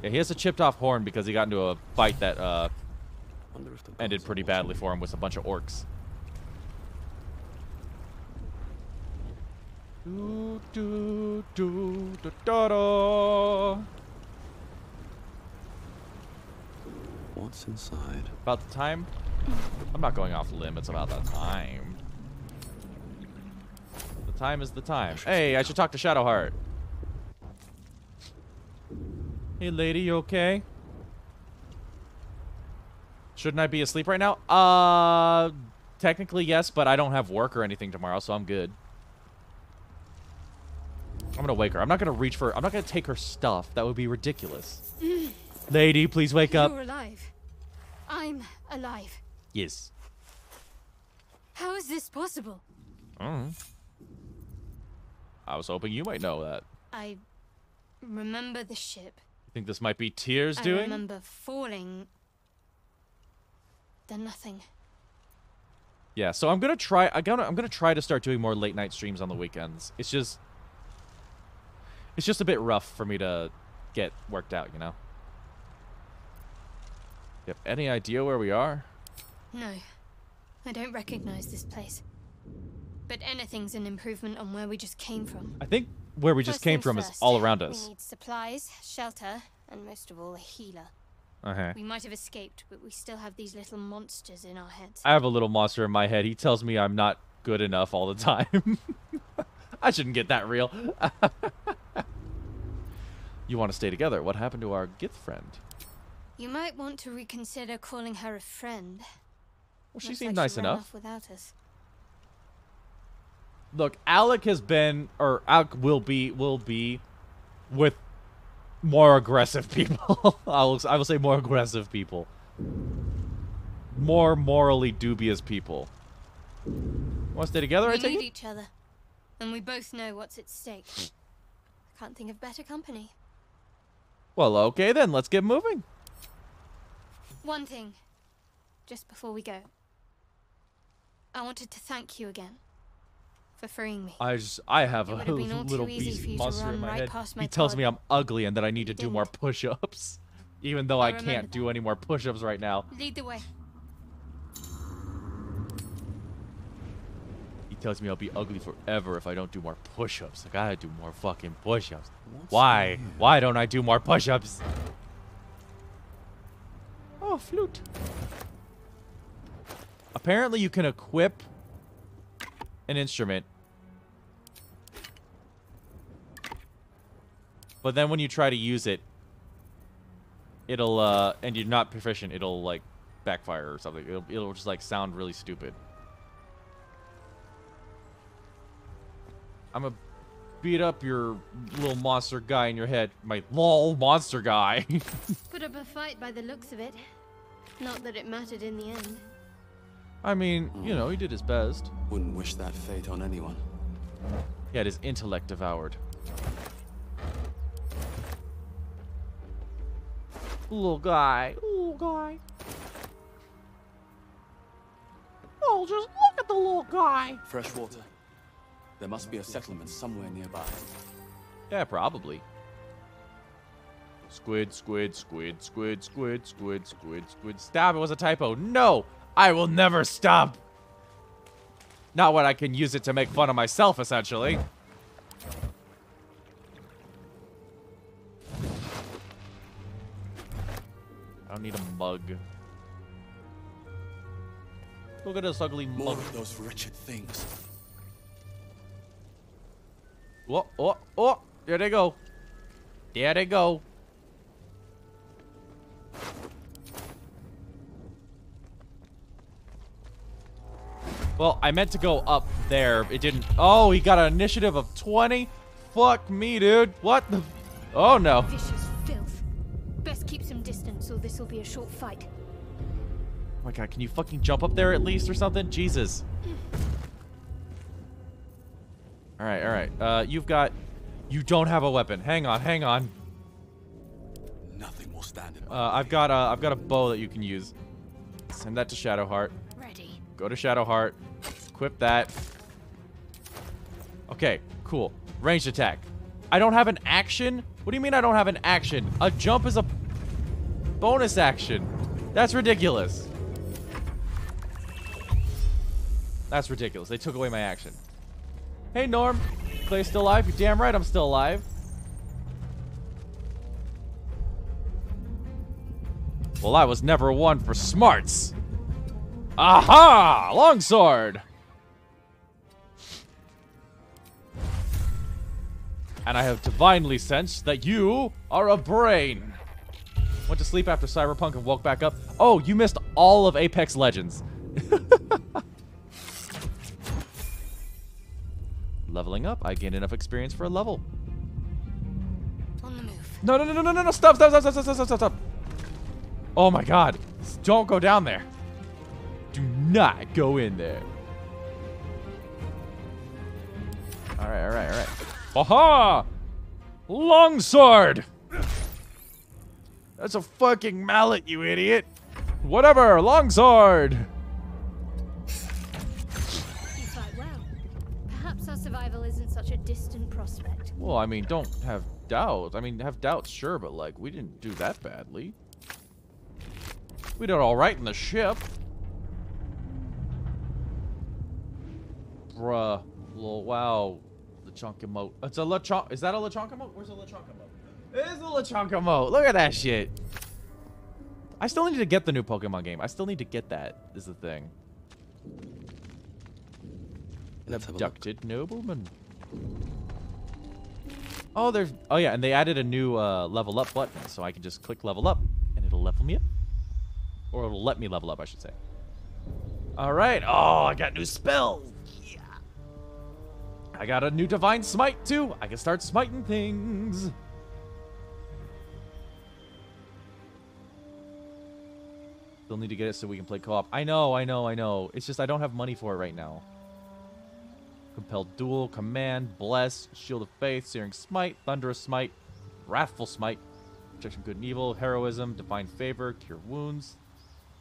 Yeah, he has a chipped off horn because he got into a fight that uh, ended pretty badly for him with a bunch of orcs. Do, do, do, do, da, da. What's inside? About the time? I'm not going off limb. It's about that time. The time is the time. Hey, I should talk to Shadowheart. Hey, lady, you okay? Shouldn't I be asleep right now? Uh, technically yes, but I don't have work or anything tomorrow, so I'm good. I'm gonna wake her. I'm not gonna reach for. I'm not gonna take her stuff. That would be ridiculous. lady, please wake up. You're alive. I'm alive. Yes. How is this possible? Mm. I was hoping you might know that. I remember the ship. You think this might be Tears I doing? I remember falling. Then nothing. Yeah, so I'm gonna try. I gonna I'm gonna try to start doing more late night streams on the weekends. It's just, it's just a bit rough for me to get worked out. You know. You have any idea where we are? No, I don't recognize this place. But anything's an improvement on where we just came from. I think where we just First came things from is all around us. We need supplies, shelter, and most of all, a healer. Okay. We might have escaped, but we still have these little monsters in our heads. I have a little monster in my head. He tells me I'm not good enough all the time. I shouldn't get that real. you want to stay together? What happened to our Gith friend? You might want to reconsider calling her a friend. Well, she Looks seemed like nice she enough. without us. Look, Alec has been, or Alec will be, will be, with more aggressive people. I will, I will say more aggressive people, more morally dubious people. Want to stay together? I take need it. each other, and we both know what's at stake. I can't think of better company. Well, okay then. Let's get moving. One thing, just before we go. I wanted to thank you again for freeing me. I just, I have It a have little beast for you to monster in my right head. past my He tells me. I'm ugly and that I need to do more push-ups, even though I, I can't remember do any more push-ups right now. Lead the way. Tells me I'll be ugly forever if I don't do more push-ups. I gotta do more fucking push-ups. Why? here? Why don't I do more push-ups? Oh, flute. Apparently you can equip an instrument. But then when you try to use it, it'll, uh, and you're not proficient, it'll, like, backfire or something. It'll, it'll just, like, sound really stupid. I'm gonna beat up your little monster guy in your head. My lol monster guy. Put up a fight by the looks of it. Not that it mattered in the end. I mean, you know, he did his best. Wouldn't wish that fate on anyone. He had his intellect devoured. Little guy. Little guy. Oh, just look at the little guy. Fresh water. There must be a settlement somewhere nearby. Yeah, probably. Squid, squid, squid, squid, squid, squid, squid, squid. Stop, it was a typo. No! I will never stop! Not when I can use it to make fun of myself, essentially. I don't need a mug. Look at this ugly More mug. of those wretched things. Oh, oh, oh! There they go. There they go. Well, I meant to go up there. It didn't. Oh, he got an initiative of 20? Fuck me, dude. What the? Oh, no. Vicious filth. Best keep some distance, or this'll be a short fight. Oh my god, can you fucking jump up there at least or something? Jesus. Mm. Alright, alright. Uh, you've got... You don't have a weapon. Hang on, hang on. Nothing will stand in my Uh, I've got a, I've got a bow that you can use. Send that to Shadowheart. Ready. Go to Shadowheart. Equip that. Okay, cool. Ranged attack. I don't have an action? What do you mean I don't have an action? A jump is a bonus action. That's ridiculous. That's ridiculous. They took away my action. Hey, Norm. Clay's still alive? You're damn right I'm still alive. Well, I was never one for smarts. Aha! Longsword! And I have divinely sensed that you are a brain. Went to sleep after Cyberpunk and woke back up. Oh, you missed all of Apex Legends. Leveling up, I gained enough experience for a level. On the move. No, no, no, no, no, no, no, stop, stop, stop, stop, stop, stop, stop, stop. Oh my god. Don't go down there. Do not go in there. Alright, alright, alright. Aha! Longsword! That's a fucking mallet, you idiot. Whatever, longsword! Well, I mean, don't have doubts. I mean, have doubts, sure, but like, we didn't do that badly. We did all right in the ship. Bruh. Lol, wow. Lechonk emote. It's a Lechonka. Is that a Lechonk emote? Where's the Lechonk emote? It is a Lechonk emote. Look at that shit. I still need to get the new Pokemon game. I still need to get that, is the thing. Let's a. Abducted nobleman. Oh, there's. Oh yeah, and they added a new uh, level up button, so I can just click level up, and it'll level me up, or it'll let me level up, I should say. All right. Oh, I got new spells. Yeah. I got a new divine smite too. I can start smiting things. Still need to get it so we can play co-op. I know, I know, I know. It's just I don't have money for it right now. Compelled Duel, Command, Bless, Shield of Faith, Searing Smite, Thunderous Smite, Wrathful Smite, Protection Good and Evil, Heroism, Divine Favor, Cure Wounds.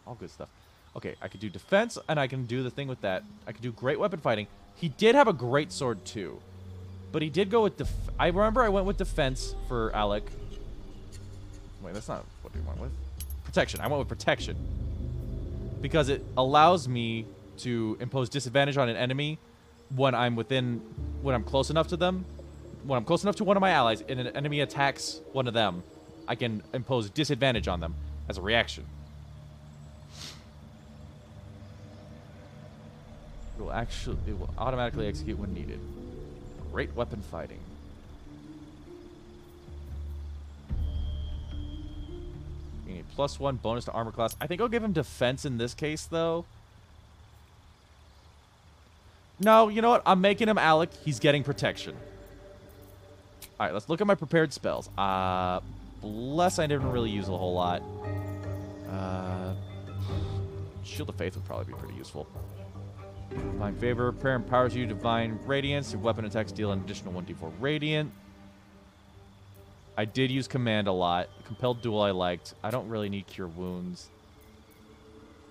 All good stuff. Okay, I could do Defense, and I can do the thing with that. I could do Great Weapon Fighting. He did have a Great Sword, too. But he did go with... Def I remember I went with Defense for Alec. Wait, that's not what we went with. Protection. I went with Protection. Because it allows me to impose disadvantage on an enemy when I'm within, when I'm close enough to them, when I'm close enough to one of my allies and an enemy attacks one of them, I can impose disadvantage on them as a reaction. It will actually, it will automatically execute when needed. Great weapon fighting. You need plus one bonus to armor class. I think I'll give him defense in this case, though. No, you know what? I'm making him Alec. He's getting protection. All right, let's look at my prepared spells. Uh, bless, I didn't really use a whole lot. Uh, Shield of Faith would probably be pretty useful. Divine Favor. Prayer empowers you. Divine Radiance. Your weapon attacks deal an additional 1d4 Radiant. I did use Command a lot. Compelled Duel I liked. I don't really need Cure Wounds.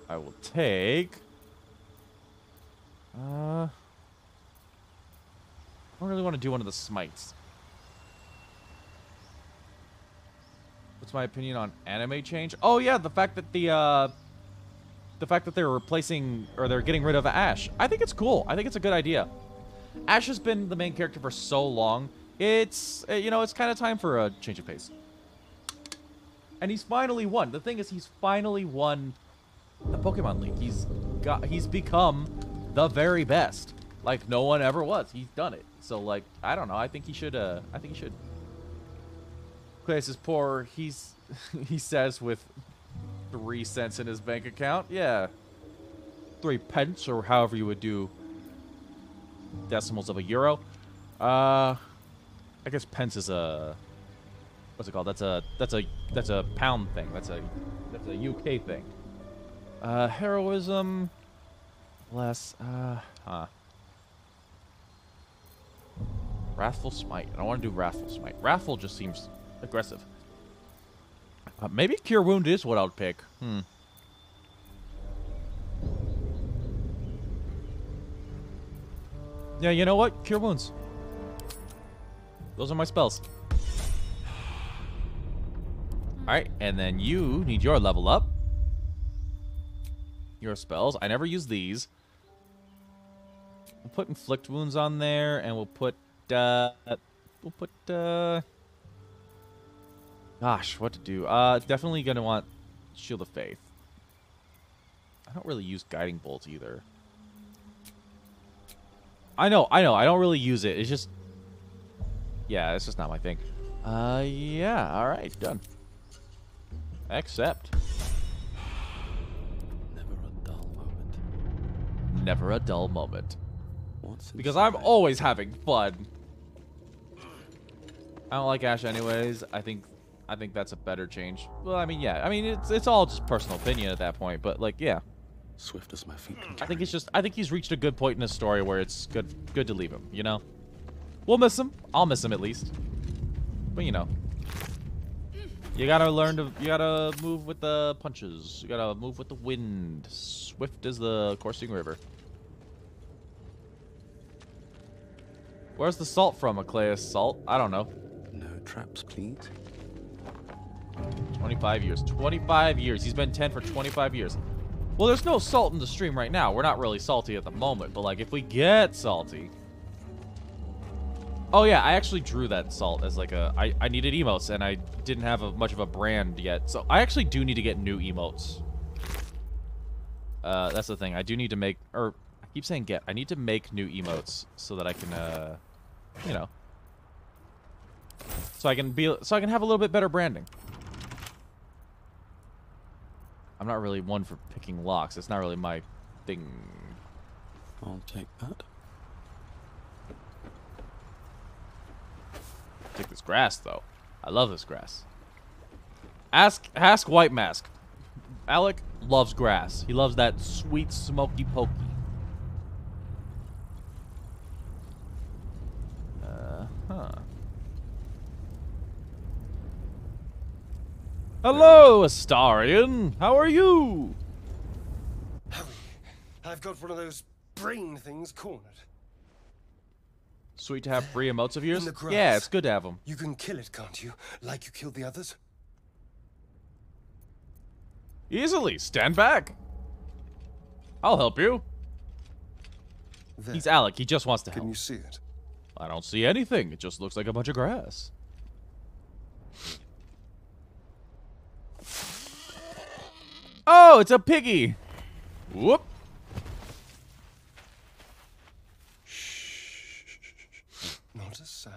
I will take... Uh, don't really want to do one of the smites. What's my opinion on anime change? Oh yeah, the fact that the uh, the fact that they're replacing or they're getting rid of Ash. I think it's cool. I think it's a good idea. Ash has been the main character for so long. It's uh, you know it's kind of time for a change of pace. And he's finally won. The thing is, he's finally won the Pokemon League. He's got he's become the very best. Like no one ever was. He's done it. So like I don't know. I think he should. Uh, I think he should. Clay says poor. He's he says with three cents in his bank account. Yeah, three pence or however you would do decimals of a euro. Uh, I guess pence is a what's it called? That's a that's a that's a pound thing. That's a that's a UK thing. Uh, heroism. Less, uh, huh. Wrathful Smite. I don't want to do Wrathful Smite. Wrathful just seems aggressive. Uh, maybe Cure Wound is what I would pick. Hmm. Yeah, you know what? Cure Wounds. Those are my spells. Alright, and then you need your level up. Your spells. I never use these. We'll put inflict wounds on there, and we'll put uh we'll put uh Gosh, what to do? Uh definitely gonna want Shield of Faith. I don't really use Guiding Bolt either. I know, I know, I don't really use it. It's just Yeah, it's just not my thing. Uh yeah, alright, done. Accept. Never a dull moment. Never a dull moment. Because I'm always having fun. I don't like Ash anyways. I think I think that's a better change. Well, I mean, yeah. I mean, it's it's all just personal opinion at that point, but like, yeah. Swift as my feet I think it's just I think he's reached a good point in his story where it's good good to leave him, you know? We'll miss him. I'll miss him at least. But you know. You gotta learn to you gotta move with the punches. You gotta move with the wind. Swift as the coursing river. Where's the salt from, Acleus? Salt? I don't know. Traps, please. 25 years. 25 years. He's been 10 for 25 years. Well, there's no salt in the stream right now. We're not really salty at the moment, but like if we get salty. Oh yeah, I actually drew that salt as like a I, I needed emotes and I didn't have a, much of a brand yet. So I actually do need to get new emotes. Uh that's the thing. I do need to make or I keep saying get. I need to make new emotes so that I can uh you know so I can be so I can have a little bit better branding. I'm not really one for picking locks. It's not really my thing. I'll take that. Take this grass though. I love this grass. Ask ask White Mask. Alec loves grass. He loves that sweet smoky pokey. Hello, Astarion. How are you? Um, I've got one of those brain things cornered. Sweet to have free emotes of yours. grass. Yeah, it's good to have them. You can kill it, can't you? Like you killed the others? Easily. Stand back. I'll help you. There. He's Alec. He just wants to Can help. you see it? I don't see anything. It just looks like a bunch of grass. Oh, it's a piggy. Whoop. Not a sound.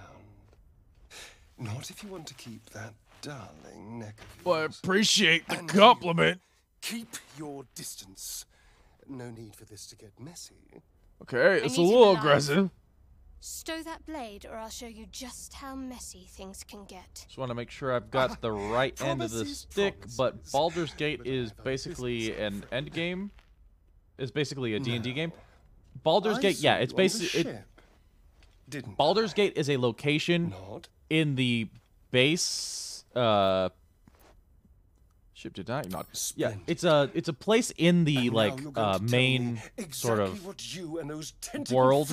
Not if you want to keep that darling neck of Well, I appreciate the And you compliment. Keep your distance. No need for this to get messy. Okay, it's a little alive. aggressive. Stow that blade, or I'll show you just how messy things can get. Just want to make sure I've got the right end of the Promises, stick, but promises. Baldur's Gate But is basically an end game. Is basically a D&D No. game. Baldur's I Gate, yeah, it's basically it, Didn't Baldur's I? Gate is a location Not. in the base uh ship did not not yeah it's a it's a place in the And like uh to main sort of what you and those world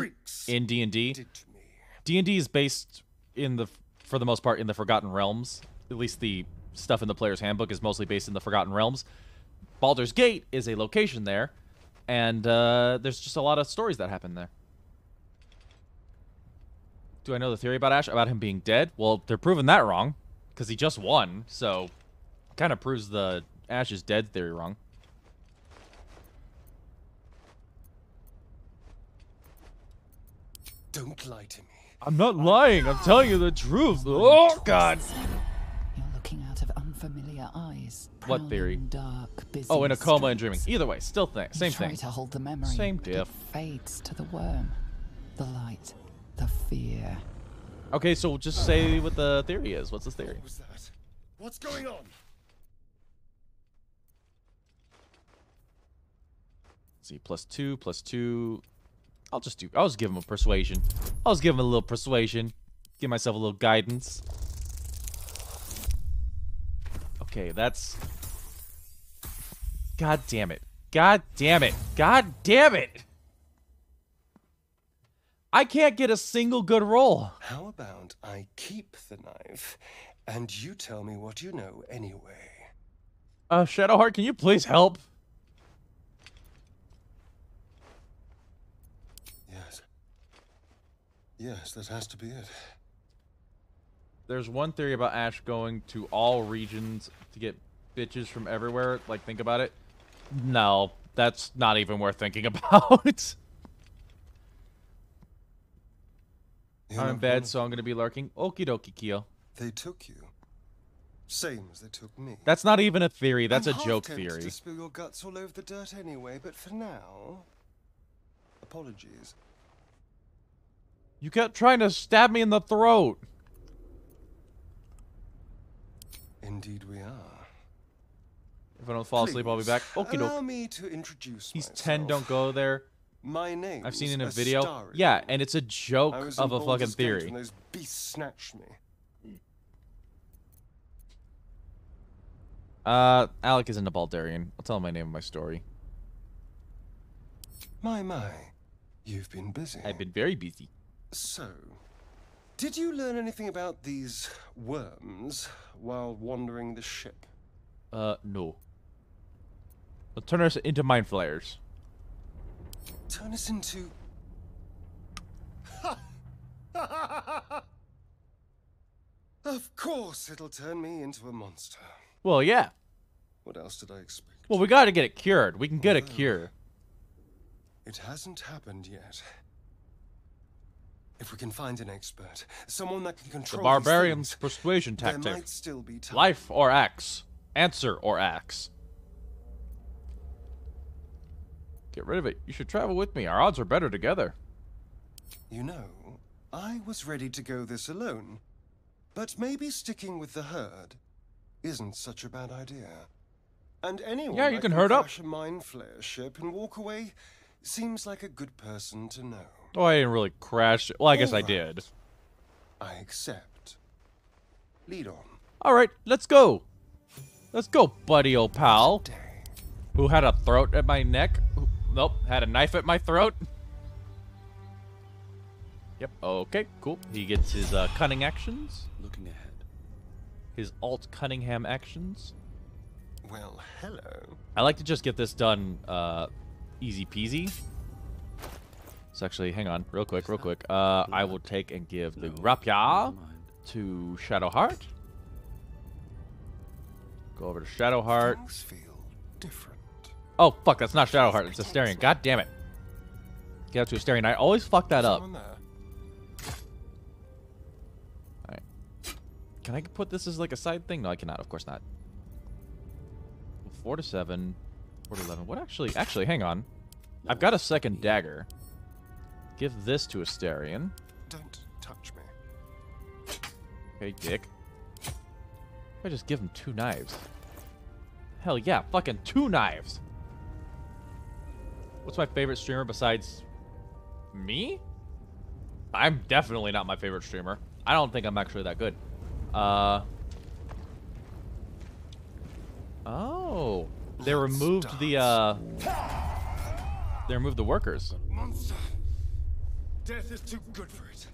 in D&D. did to me. D&D is based in the for the most part in the Forgotten Realms. At least the stuff in the player's handbook is mostly based in the Forgotten Realms. Baldur's Gate is a location there and uh there's just a lot of stories that happen there. Do I know the theory about Ash about him being dead? Well, they're proving that wrong cuz he just won. So kind of proves the Ash is dead theory wrong. Don't lie to me. I'm not lying. I'm telling you the truth. Oh god. You're looking out of unfamiliar eyes. What theory? Dark, busy Oh, in a coma and dreaming. Either way, still thing. Same try thing. to hold the memory. Same but diff. Fades to the worm, the light, the fear. Okay, so just say what the theory is. What's the theory? What was that? What's going on? Let's see, plus two, plus two. I'll just do. I'll just give him a persuasion. I'll just give him a little persuasion. Give myself a little guidance. Okay, that's. God damn it! God damn it! God damn it! I can't get a single good roll. How about I keep the knife and you tell me what you know anyway? Uh, Shadowheart, can you please help? Yes. Yes, that has to be it. There's one theory about Ash going to all regions to get bitches from everywhere. Like, think about it. No, that's not even worth thinking about. I'm in bed, so I'm gonna be lurking. Okie dokie, Kyo. They took you. Same as they took me. That's not even a theory. That's I'm a joke theory. to spill your guts all over the dirt anyway, but for now, apologies. You kept trying to stab me in the throat. Indeed, we are. If I don't fall asleep, I'll be back. Please, Okie Allow doke. me to introduce He's myself. 10, don't go there. My name. I've seen in a video. Yeah, and it's a joke of a fucking theory. When those beasts snatched me. Uh, Alec is into Baldarian. I'll tell him my name and my story. My, my. You've been busy. I've been very busy. So, did you learn anything about these worms while wandering the ship? Uh, no. They'll turn us into mind flayers. Turn us into. of course, it'll turn me into a monster. Well, yeah. What else did I expect? Well, we gotta get it cured. We can get a cure. It hasn't happened yet. If we can find an expert, someone that can The control these barbarian's things, persuasion tactic. might still be time. Life or axe. Answer or axe. Get rid of it. You should travel with me. Our odds are better together. You know, I was ready to go this alone, but maybe sticking with the herd isn't such a bad idea. And anyone Yeah, you that can herd up. crash a mind flayer ship and walk away seems like a good person to know. Oh, I didn't really crash it. Well, I guess I did. I accept. Lead on. All right, let's go. Let's go, buddy, old pal. Who had a throat at my neck? Who- Nope, had a knife at my throat. Yep. Okay. Cool. He gets his uh, cunning actions. Looking ahead. His alt Cunningham actions. Well, hello. I like to just get this done uh, easy peasy. Actually, hang on, real quick, real quick. Uh, I will take and give the Rapier to Shadowheart. Go over to Shadowheart. Feel different. Oh fuck, that's not Shadowheart. It's Astarion. God damn it. Get up to Astarion. I always fuck that up. Alright. Can I put this as like a side thing? No, I cannot. Of course not. Four to seven. Four to eleven. What actually? Actually, hang on. I've got a second dagger. Give this to Astarion. Don't touch me. Hey, dick. I just give him two knives. Hell yeah, fucking two knives. What's my favorite streamer besides me? I'm definitely not my favorite streamer. I don't think I'm actually that good. Uh. Oh, they removed the uh. They removed the workers. Monster. Death is too good for it.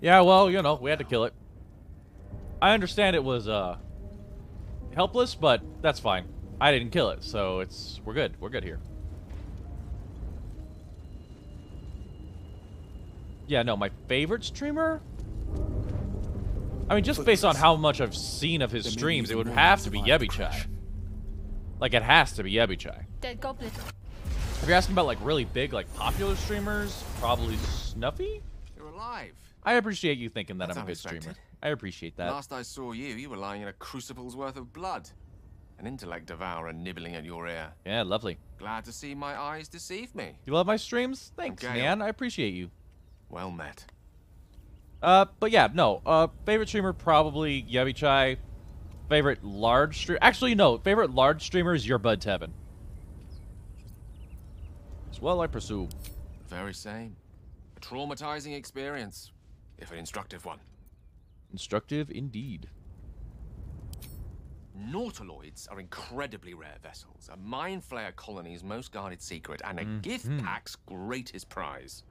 Yeah, well, you know, we had to kill it. I understand it was uh helpless, but that's fine. I didn't kill it, so it's we're good. We're good here. Yeah, no, my favorite streamer? I mean, just based on how much I've seen of his There may be streams, it would have to be survived the Yebichai. Like, it has to be Yebichai. Dead goblin. If you're asking about, like, really big, like, popular streamers, probably Snuffy? You're alive. I appreciate you thinking that That's I'm a good streamer. I appreciate that. Last I saw you, you were lying in a crucible's worth of blood. An intellect devourer nibbling at your ear. Yeah, lovely. Glad to see my eyes deceive me. You love my streams? Thanks, Okay. man. I appreciate you. Well met. Uh, but yeah, no. Uh, favorite streamer probably Yebichai. Favorite large streamer, actually no. Favorite large streamer is your Bud Tevin. As well, I pursue. Very same. A traumatizing experience, if an instructive one. Instructive indeed. Nautiloids are incredibly rare vessels, a mind flayer colony's most guarded secret, and a gift Mhm. pack's greatest prize.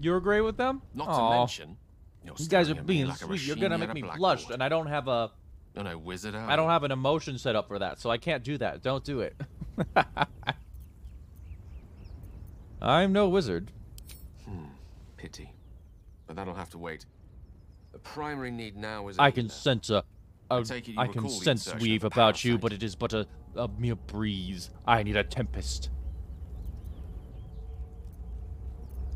You agree with them? Not Aw. to mention, You guys are staring at me being like sweet. You're gonna make me blush, and I don't have a. No, no, wizard. I don't have an emotion set up for that, so I can't do that. Don't do it. I'm no wizard. Hmm, pity. But that'll have to wait. The primary need now is. I can sense a. I a you I can sense weave about you, but it is but a, a mere breeze. I need a tempest.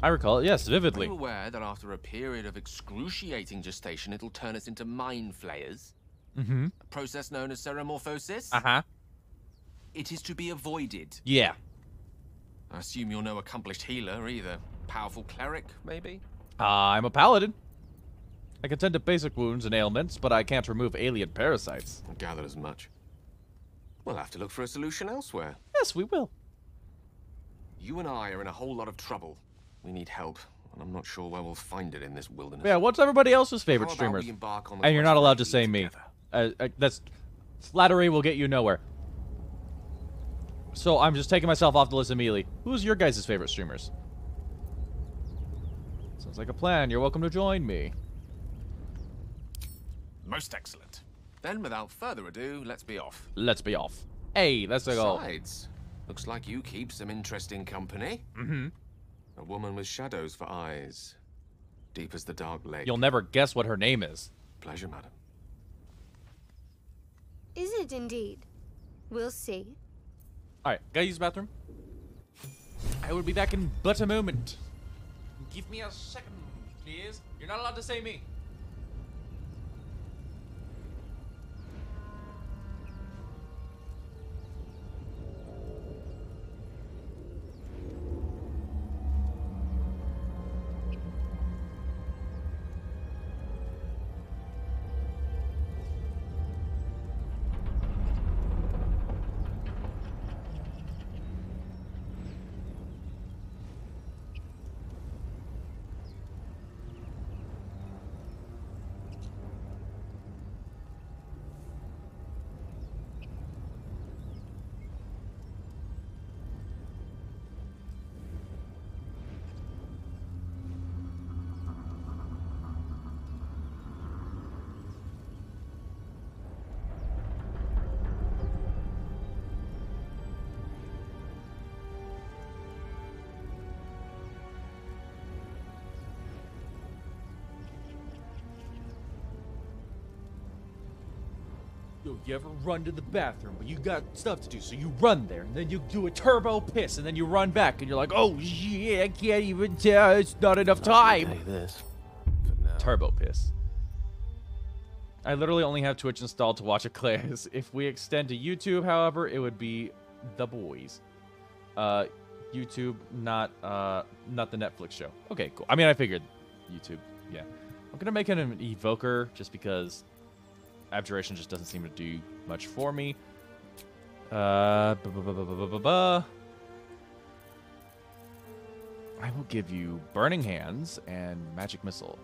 I recall it, yes, Are vividly. you aware that after a period of excruciating gestation, it'll turn us into mind flayers? Mm-hmm. A process known as ceremorphosis? Uh-huh. It is to be avoided. Yeah. I assume you're no accomplished healer either. Powerful cleric, maybe? I'm a paladin. I can tend to basic wounds and ailments, but I can't remove alien parasites. I gathered as much. We'll have to look for a solution elsewhere. Yes, we will. You and I are in a whole lot of trouble. We need help, and I'm not sure where we'll find it in this wilderness. Yeah, what's everybody else's favorite streamers? we embark on the And you're not allowed to say me. Uh, uh, that's flattery will get you nowhere. So I'm just taking myself off the list immediately. Who's your guys' favorite streamers? Sounds like a plan. You're welcome to join me. Most excellent. Then, without further ado, let's be off. Let's be off. Hey, let's go. Besides, looks like you keep some interesting company. Mm-hmm. A woman with shadows for eyes, deep as the dark lake. You'll never guess what her name is. Pleasure, madam. Is it indeed? We'll see. All right, gotta use the bathroom. I will be back in but a moment. Give me a second, please. You're not allowed to say me. You ever run to the bathroom, but you got stuff to do, so you run there, and then you do a turbo piss, and then you run back, and you're like, oh yeah, I can't even tell, it's not enough time. this. Turbo piss. I literally only have Twitch installed to watch Acleus. If we extend to YouTube, however, it would be The Boys. Uh, YouTube, not uh, not the Netflix show. Okay, cool. I mean, I figured YouTube. Yeah, I'm gonna make it an evoker just because abjuration just doesn't seem to do much for me. Uh. I will give you burning hands and magic missile.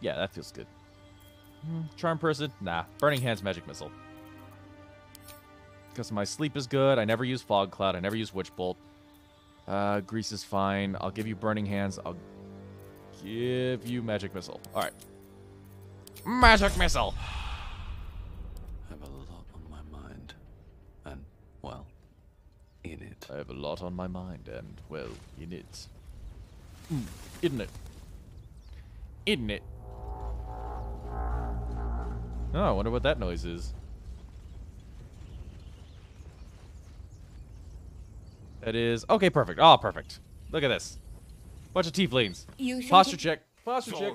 Yeah, that feels good. Hmm, Charm person? Nah. Burning Hands Magic Missile. Because my sleep is good. I never use Fog Cloud. I never use Witch Bolt. Uh, Grease is fine. I'll give you Burning Hands. I'll give you Magic Missile. Alright. Magic Missile! I have a lot on my mind. And, well, in it. I have a lot on my mind and, well, in it. Mm, isn't it? Isn't it? Oh, I wonder what that noise is. That is okay. Perfect. Oh, perfect. Look at this. Bunch of tieflings. You Posture check. Posture check.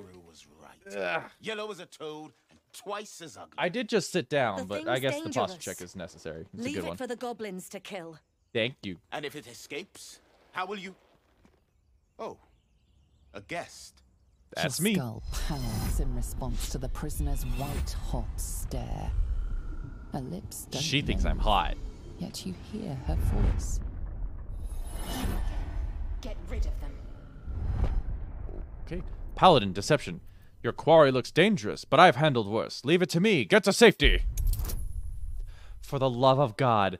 Zorru was. Yellow as a toad and twice as ugly. I did just sit down, The but I thing's guess the posture check is necessary. It's a Leave good it one. for the goblins to kill. Thank you. And if it escapes, how will you? Oh, a guest. That's Your me. skull pounds in response to the prisoner's white hot stare. Her lips don't She thinks I'm hot. Yet you hear her voice. Get rid of them. Okay. Paladin deception. Your quarry looks dangerous, but I've handled worse. Leave it to me. Get to safety. For the love of God,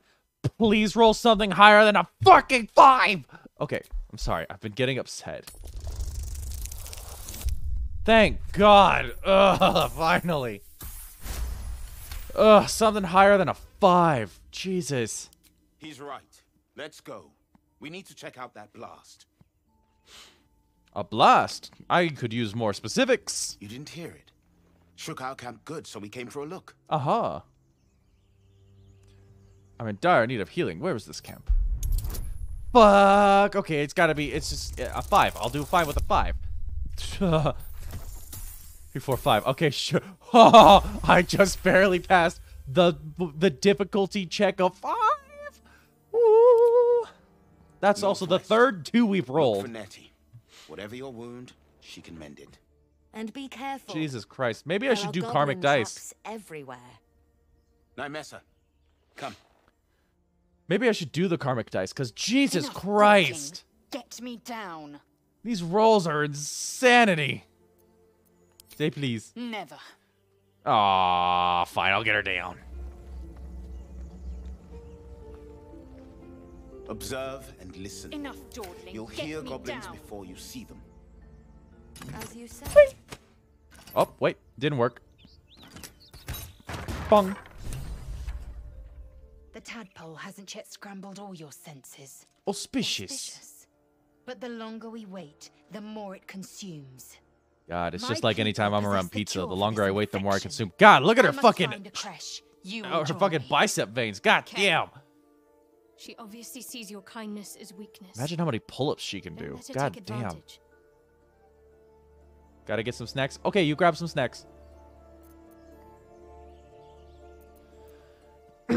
please roll something higher than a fucking five. Okay, I'm sorry. I've been getting upset. Thank God. Ugh, finally. Ugh, something higher than a five. Jesus. He's right. Let's go. We need to check out that blast. A blast? I could use more specifics. You didn't hear it. Shook our camp good, so we came for a look. Aha. I'm in dire need of healing. Where is this camp? Fuck. Okay, it's gotta be. It's just a five. I'll do five with a five. Three, four, five. Okay, sure. I just barely passed the the difficulty check of five. Ooh. That's also the third two we've rolled. For Nettie. Whatever your wound, she can mend it. And be careful. Jesus Christ. Maybe I should do karmic dice. traps Everywhere. Nymessa, come. Maybe I should do the karmic dice, because Jesus Enough Christ. Get me down. These rolls are insanity. Say please. Never. Aw, fine, I'll get her down. Observe and listen. Enough dawdling. You'll Get hear me goblins down. before you see them. As you said. Oh, wait, didn't work. Bong. The tadpole hasn't yet scrambled all your senses. Auspicious. But the longer we wait, the more it consumes. God, it's My just like anytime I'm around possess the pizza, the longer I wait, the more I consume. God, look at I her fucking, find. You oh, her fucking me. bicep veins. God damn. She obviously sees your kindness as weakness. Imagine how many pull-ups she can Don't do. let her God damn. advantage. Gotta get some snacks. Okay, you grab some snacks.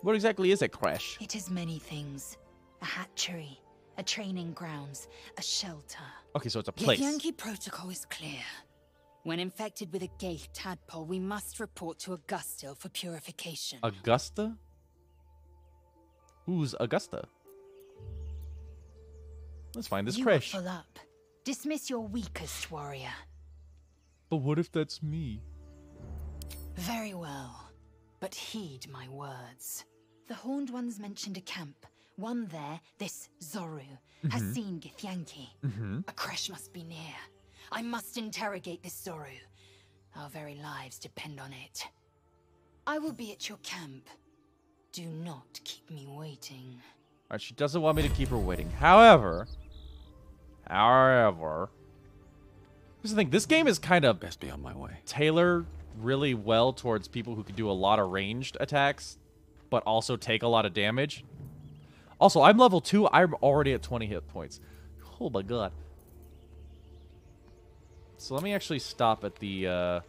what exactly is a creche? It is many things. A hatchery, a training grounds, a shelter. Okay, so it's a place. The place. Yankee protocol is clear. When infected with a ghaik tadpole, we must report to Augusta for purification. Augusta? Who's Augusta? Let's find this you creche. full up. Dismiss your weakest warrior. But what if that's me? Very well. But heed my words. The Horned Ones mentioned a camp. One there, this Zorru, has Mhm. seen Githyanki. Mm-hmm. A creche must be near. I must interrogate this Zorru. Our very lives depend on it. I will be at your camp. Do not keep me waiting. Alright, she doesn't want me to keep her waiting. However, however, here's the thing. This game is kind of best be on my way. Tailored really well towards people who can do a lot of ranged attacks, but also take a lot of damage. Also, I'm level two. I'm already at 20 hit points. Oh my god. So let me actually stop at the. Uh,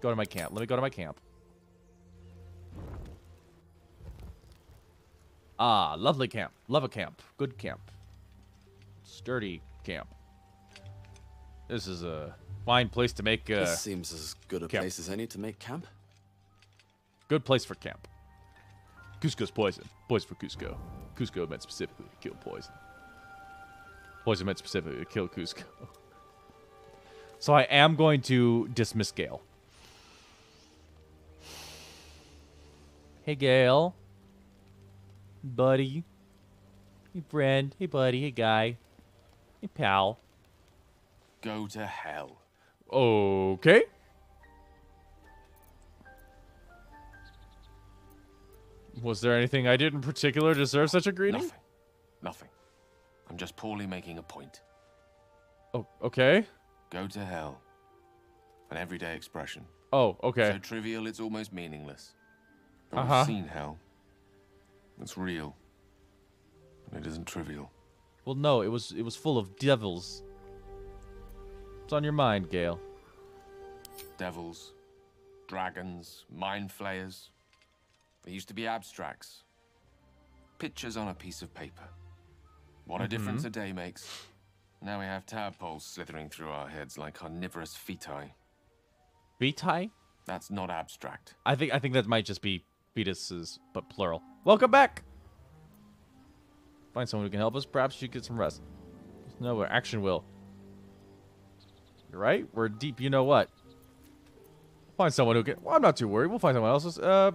go to my camp. Let me go to my camp. Ah, lovely camp. Love a camp. Good camp. Sturdy camp. This is a fine place to make. Uh, this seems as good a camp. place as any to make camp. Good place for camp. Cusco's poison. Poison for Cusco. Cusco meant specifically to kill poison. Poison meant specifically to kill Cusco. So I am going to dismiss Gale. Hey, Gale. Buddy. Hey, friend. Hey, buddy. Hey, guy. Hey, pal. Go to hell. Okay. Was there anything I did in particular deserve such a greeting? Nothing. Nothing. I'm just poorly making a point. Oh, okay. Go to hell. An everyday expression. Oh, okay. So trivial it's almost meaningless. But Uh-huh. we've seen hell. It's real. And it isn't trivial. Well, no, it was it was full of devils. What's on your mind, Gale? Devils, dragons, mind flayers. They used to be abstracts. Pictures on a piece of paper. What a difference Mhm. a day makes. Now we have tadpoles slithering through our heads like carnivorous feti. Vitae? That's not abstract. I think I think that might just be fetuses, but plural. Welcome back. Find someone who can help us. Perhaps you get some rest. No, action will. You're right? We're deep. You know what? Find someone who can. Well, I'm not too worried. We'll find someone else. Uh,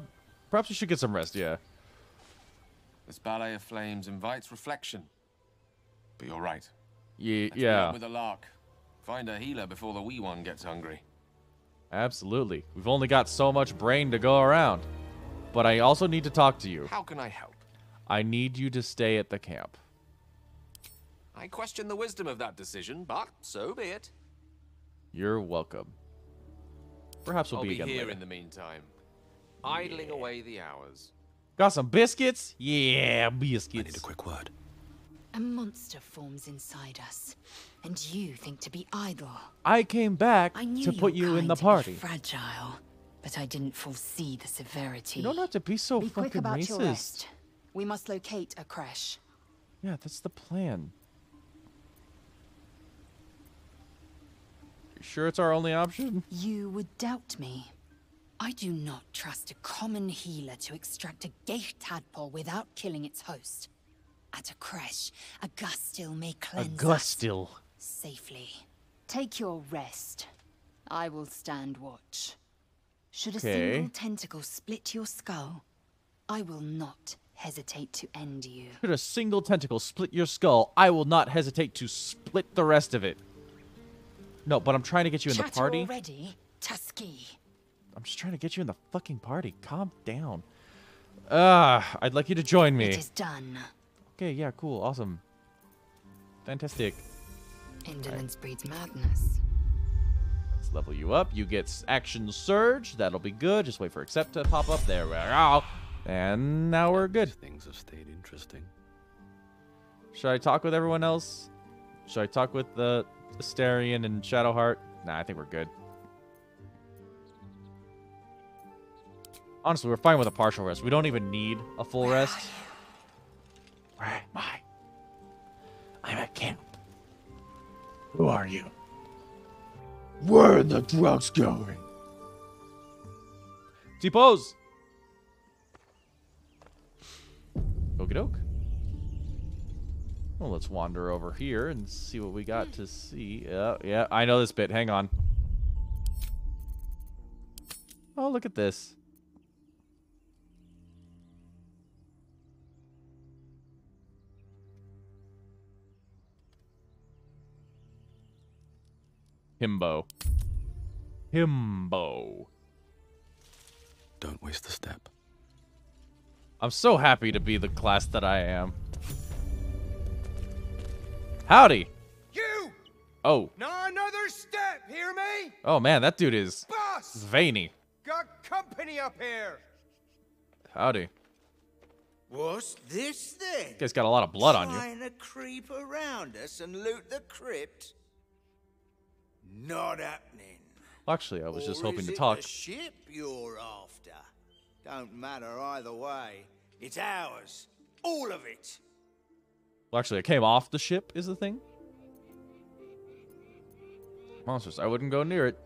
perhaps you should get some rest. Yeah. This ballet of flames invites reflection. But you're right. Yeah. Let's Yeah. with a lark. Find a healer before the wee one gets hungry. Absolutely. We've only got so much brain to go around. But I also need to talk to you. How can I help? I need you to stay at the camp. I question the wisdom of that decision, but so be it. You're welcome. Perhaps we'll I'll be, be again here later. in the meantime, idling away the hours. Got some biscuits? Yeah, biscuits. I need a quick word. A monster forms inside us, and you think to be idle. I came back I knew to put your you in kind the to be party. fragile, but I didn't foresee the severity. You don't have to be so Be quick about racist. your rest. We must locate a creche. Yeah, that's the plan. You sure it's our only option? You would doubt me. I do not trust a common healer to extract a ghaik tadpole without killing its host. At a creche, a gustil may A cleanse us gustil. safely. Take your rest. I will stand watch. Should a Okay. single tentacle split your skull, I will not hesitate to end you. Should a single tentacle split your skull, I will not hesitate to split the rest of it. No, but I'm trying to get you in the party. already, Tusky. I'm just trying to get you in the fucking party. Calm down. Ah, I'd like you to join me. It is done. Okay, yeah, cool, awesome. Fantastic. Indolence breeds madness. Let's level you up. You get action surge. That'll be good. Just wait for accept to pop up. There we go. And now we're good. Things have stayed interesting. Should I talk with everyone else? Should I talk with the Astarion and Shadowheart? Nah, I think we're good. Honestly, we're fine with a partial rest. We don't even need a full rest. Where am I? I'm at camp. Who are you? Where are the drugs going? T-pose! Okie doke. Well, let's wander over here and see what we got to see. Yeah, yeah, I know this bit. Hang on. Oh, look at this. Himbo. Himbo. Don't waste a step. I'm so happy to be the class that I am. Howdy. You! Oh. Not another step, hear me? Oh man, that dude is Boss! veiny. Got company up here! Howdy. What's this then? You guys got a lot of blood on you. Trying to creep around us and loot the crypt? Not happening. Actually, I was just Or hoping is to talk. The ship you're after. Don't matter either way. It's ours. All of it. Well, actually, I came off the ship, is the thing. Monsters, I wouldn't go near it.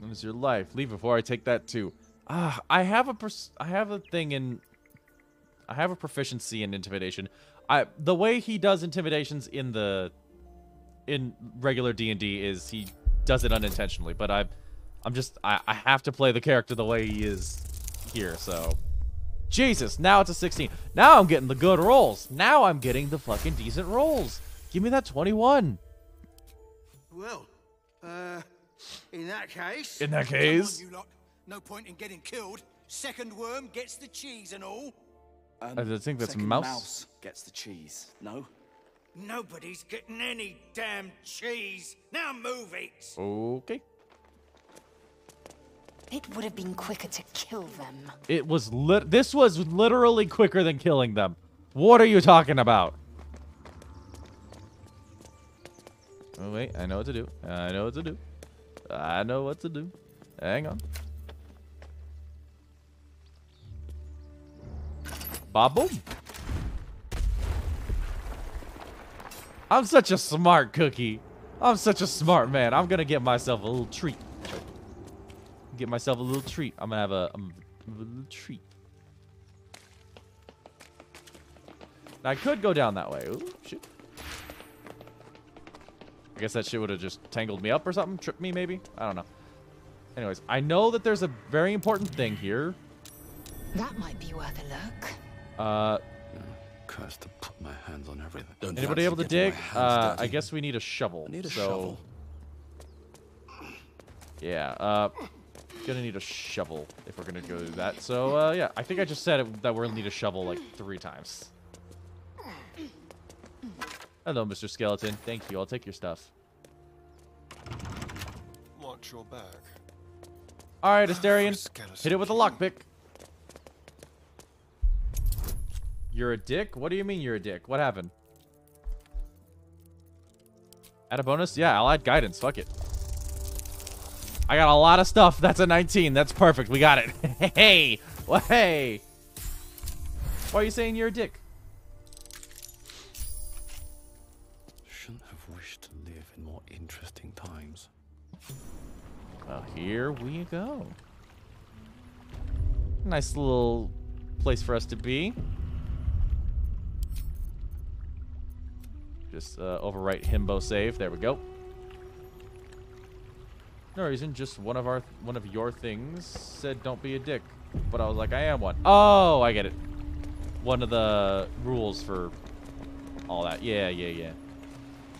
That is your life. Leave before I take that too. Ah, I have a I have a thing in. I have a proficiency in intimidation. I the way he does intimidations in the in regular D and D is he does it unintentionally, but I I'm just I, I have to play the character the way he is here, so Jesus, now it's a 16. Now I'm getting the good rolls. Now I'm getting the fucking decent rolls. Give me that 21. Well, uh, in that case. In that come on, case. you lot. No point in getting killed. Second worm gets the cheese and all. I think that's second mouse. gets the cheese. No? Nobody's getting any damn cheese. Now move it. Okay. It would have been quicker to kill them. It was lit. This was literally quicker than killing them. What are you talking about? Oh wait, I know what to do. I know what to do. I know what to do. Hang on. Bob boom. I'm such a smart cookie. I'm such a smart man. I'm gonna get myself a little treat. Get myself a little treat. I'm gonna have a, a little treat. I could go down that way. Ooh, shit. I guess that shit would have just tangled me up or something, tripped me maybe. I don't know. Anyways, I know that there's a very important thing here. That might be worth a look. Uh, Curse to put my hands on everything. Don't anybody able to dig? Uh. I guess we need a shovel. I need a so, shovel. Yeah. Uh, gonna need a shovel if we're gonna go do that. So uh, yeah, I think I just said it, that we're gonna need a shovel like three times. Hello, Mr. Skeleton. Thank you. I'll take your stuff. Watch your back. All right, Astarion. Hit it with a lockpick. You're a dick? What do you mean you're a dick? What happened? Add a bonus? Yeah, I'll add guidance. Fuck it. I got a lot of stuff. That's a 19. That's perfect. We got it. hey! Well, hey! Why are you saying you're a dick? Shouldn't have wished to live in more interesting times. Well, here we go. Nice little place for us to be. Just uh, overwrite himbo save. There we go. No reason, just one of our one of your things said don't be a dick. But I was like, I am one. Oh, I get it. One of the rules for all that. Yeah, yeah, yeah.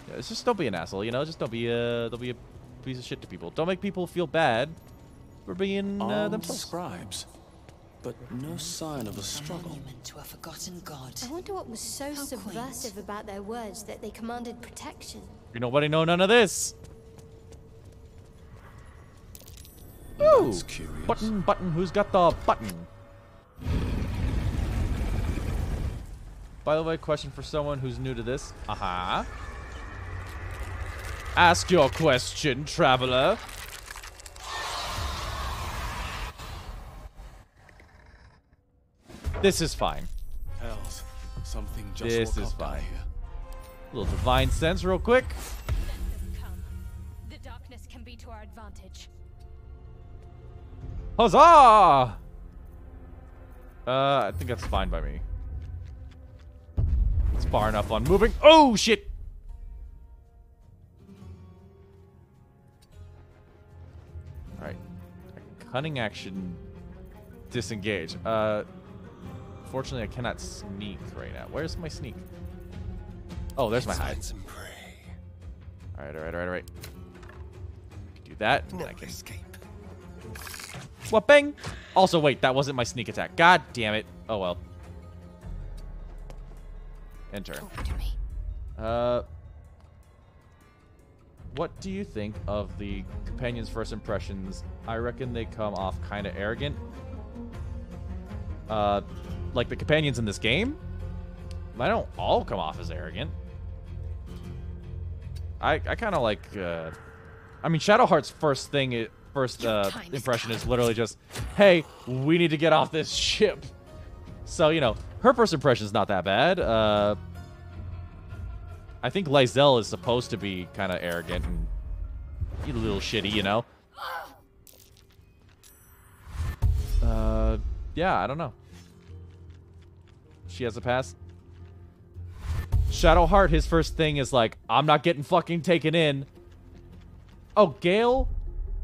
yeah it's just don't be an asshole, you know? Just don't be a don't be a piece of shit to people. Don't make people feel bad for being uh, themselves. scribes, but no sign of a struggle. Monument to a forgotten god. I wonder what was so How subversive about their words that they commanded protection. You nobody know none of this. Ooh, That's curious. button, button. Who's got the button? By the way, question for someone who's new to this. Aha. Ask your question, traveler. This is fine. Hells, something just This is fine. here. little divine sense, real quick. Come. The darkness can be to our advantage. Huzzah! Uh, I think that's fine by me. It's far enough on moving. Oh, shit! Alright. Cunning action. Disengage. Uh, fortunately, I cannot sneak right now. Where's my sneak? Oh, there's my hide. Some prey. Alright, alright, alright, alright. Do that. No I can escape. What bang? Also, wait, that wasn't my sneak attack. God damn it. Oh well. Enter. Talk to me. Uh, what do you think of the companion's first impressions? I reckon they come off kind of arrogant. Uh, like the companions in this game. I don't all come off as arrogant. I I kind of like. Uh, I mean, Shadowheart's first thing, first uh, impression is literally just, "Hey, we need to get off this ship." So you know, her first impression is not that bad. Uh, I think Lae'zel is supposed to be kind of arrogant and a little shitty, you know. Uh, yeah, I don't know. She has a pass. Shadowheart, his first thing is like, I'm not getting fucking taken in. Oh, Gale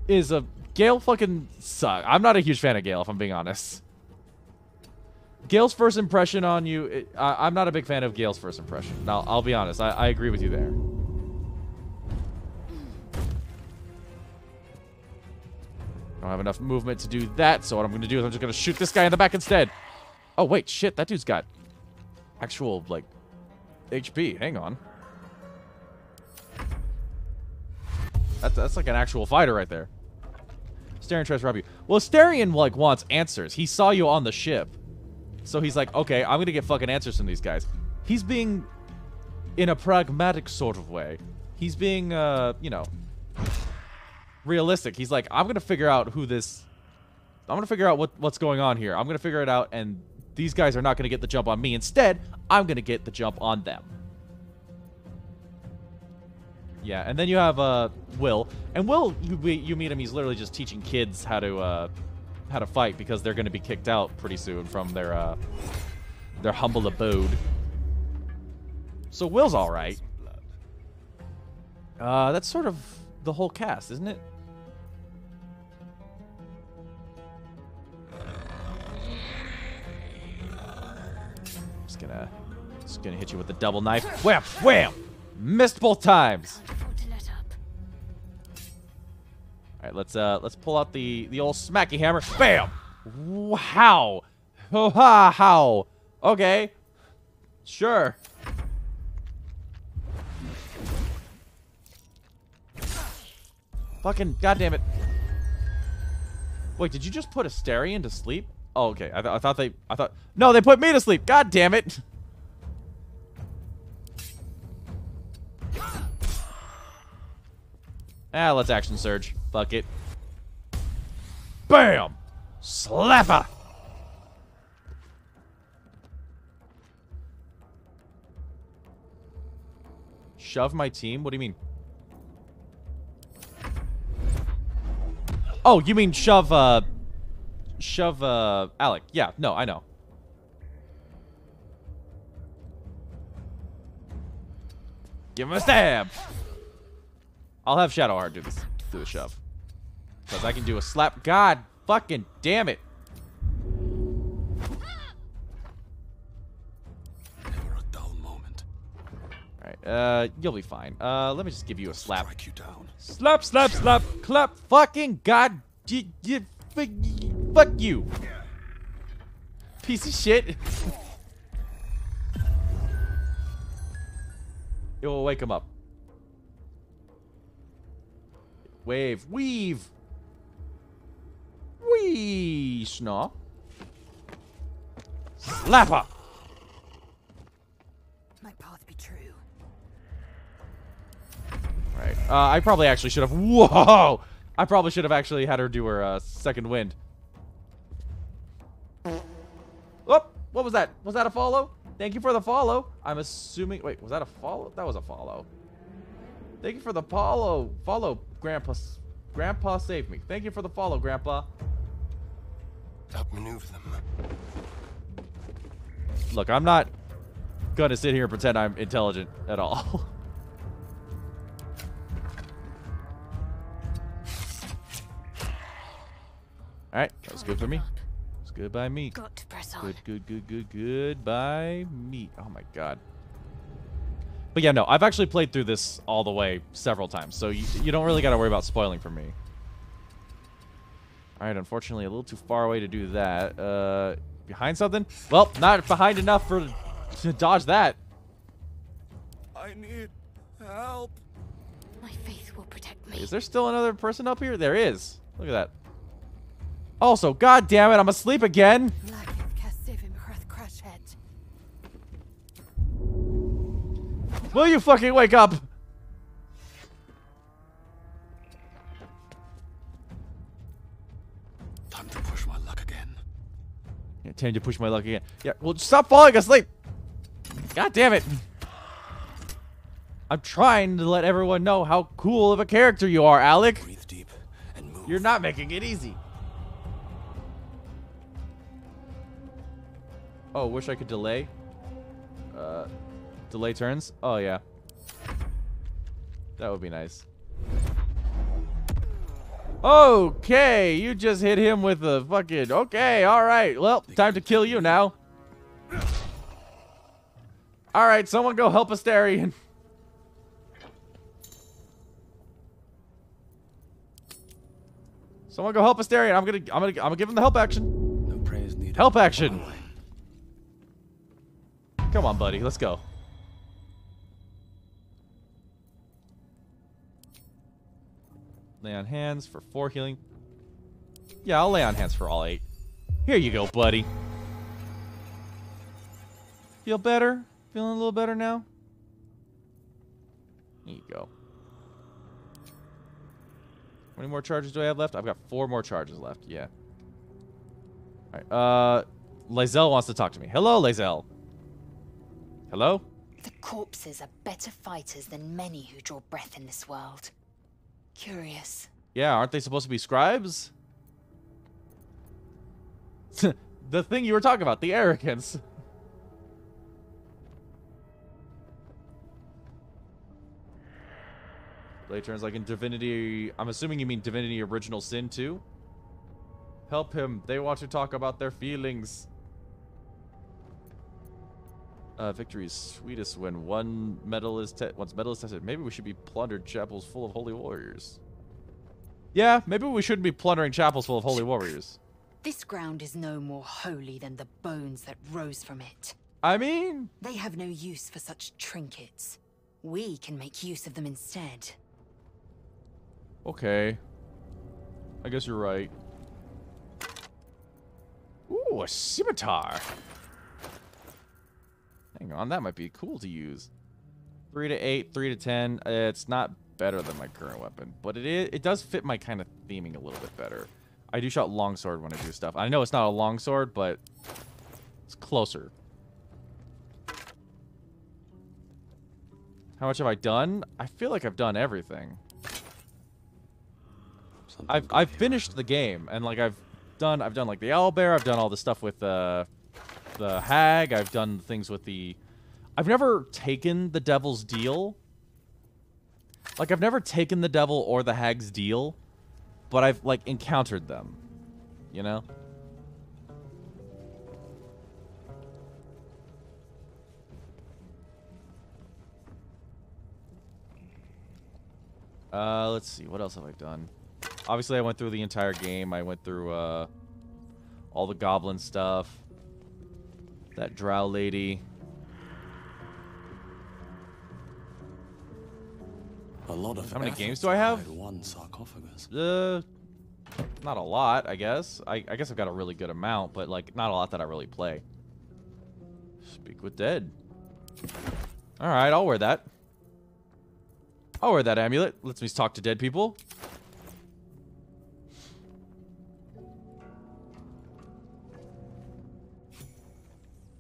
is a Gale fucking suck. I'm not a huge fan of Gale, if I'm being honest. Gale's first impression on you, it, I, I'm not a big fan of Gale's first impression. Now, I'll be honest. I, I agree with you there. I don't have enough movement to do that, so what I'm going to do is I'm just going to shoot this guy in the back instead. Oh, wait, shit. That dude's got actual, like, HP. Hang on. That's, that's like an actual fighter right there. Astarion tries to rob you. Well, Astarion, like, wants answers. He saw you on the ship. So he's like, okay, I'm to get fucking answers from these guys. He's being in a pragmatic sort of way. He's being, uh, you know, realistic. He's like, I'm to figure out who this... I'm to figure out what, what's going on here. I'm to figure it out, and these guys are not going to get the jump on me. Instead, I'm going to get the jump on them. Yeah, and then you have uh, Will. And Will, you, you meet him, he's literally just teaching kids how to... Uh, how to fight because they're going to be kicked out pretty soon from their uh, their humble abode. So Will's all right. Uh, that's sort of the whole cast, isn't it? Just gonna, just gonna hit you with the double knife. Wham! Wham! Missed both times. All right, let's uh, let's pull out the the old smacky hammer. Bam! Wow! Oh ha! How? Okay. Sure. Fucking goddamn it. Wait, did you just put Astarion to sleep? Oh, okay. I, th I thought they. I thought. No, they put me to sleep. God damn it. Ah, let's action surge. Fuck it. Bam! Slapper! Shove my team? What do you mean? Oh, you mean shove, uh... Shove, uh... Alec. Yeah, no, I know. Give him a stab! I'll have Shadowheart do this, do the shove. Because I can do a slap. God fucking damn it. Never a dull moment. Alright, uh, you'll be fine. Uh, let me just give you a slap. Strike you down. Slap, slap, slap, clap. Fucking god. Fuck you. Piece of shit. it will wake him up. Wave. Weave. Wee. Snaw. Slapper. My path be true. Right. Uh, I probably actually should have. Whoa! I probably should have actually had her do her uh, second wind. Oh, what was that? Was that a follow? Thank you for the follow. I'm assuming. Wait, was that a follow? That was a follow. Thank you for the follow. Follow, Grandpa. Grandpa saved me. Thank you for the follow, Grandpa. Outmaneuver them. Look, I'm not gonna sit here and pretend I'm intelligent at all. Alright, that was good for me. It's good by me. Got to press on. Good, good, good, good, good by me. Oh my god. But yeah, no, I've actually played through this all the way several times, so you, you don't really got to worry about spoiling for me. Alright, unfortunately, a little too far away to do that. Uh, behind something? Well, not behind enough for to dodge that. I need help. My faith will protect me. Is there still another person up here? There is. Look at that. Also, god damn it, I'm asleep again. Will you fucking wake up? Time to push my luck again. Yeah, time to push my luck again. Yeah, well, stop falling asleep. God damn it. I'm trying to let everyone know how cool of a character you are, Alec. Breathe deep and move. You're not making it easy. Oh, wish I could delay. Uh, delay turns? Oh, yeah. That would be nice. Okay, you just hit him with a fucking... Okay, alright. Well, time to kill you now. Alright, someone go help Astarion. Someone go help Astarion. I'm gonna, I'm gonna, I'm gonna give him the help action. No praise needed. Help action. Come on, buddy. Let's go. Lay on hands for four healing. Yeah, I'll lay on hands for all eight. Here you go, buddy. Feel better? Feeling a little better now? Here you go. How many more charges do I have left? I've got four more charges left. Yeah. All right. Uh, Lae'zel wants to talk to me. Hello, Lae'zel. Hello? The corpses are better fighters than many who draw breath in this world. Curious. Yeah, aren't they supposed to be scribes? the thing you were talking about, the arrogance. Blade turns like in Divinity. I'm assuming you mean Divinity Original Sin 2? Help him. They want to talk about their feelings. Uh, victory is sweetest when one metal is te once metal is tested. Maybe we should be plundered chapels full of holy warriors. Yeah, maybe we shouldn't be plundering chapels full of holy warriors. This ground is no more holy than the bones that rose from it. I mean... They have no use for such trinkets. We can make use of them instead. Okay. I guess you're right. Ooh, a scimitar. Hang on, that might be cool to use. 3 to 8, 3 to 10. Uh, it's not better than my current weapon, but it is, it does fit my kind of theming a little bit better. I do shot longsword when I do stuff. I know it's not a longsword, but it's closer. How much have I done? I feel like I've done everything. I've I've finished the game and like I've done I've done like the owl bear. I've done all the stuff with the the hag, I've done things with the I've never taken the devil's deal. Like I've never taken the devil or the hag's deal, but I've like encountered them. You know? Uh, let's see. What else have I done? Obviously, I went through the entire game. I went through uh, all the goblin stuff. That drow lady. A lot of How many games do I have? One sarcophagus. Uh, not a lot, I guess. I, I guess I've got a really good amount, but like not a lot that I really play. Speak with dead. All right, I'll wear that. I'll wear that amulet. Lets me talk to dead people.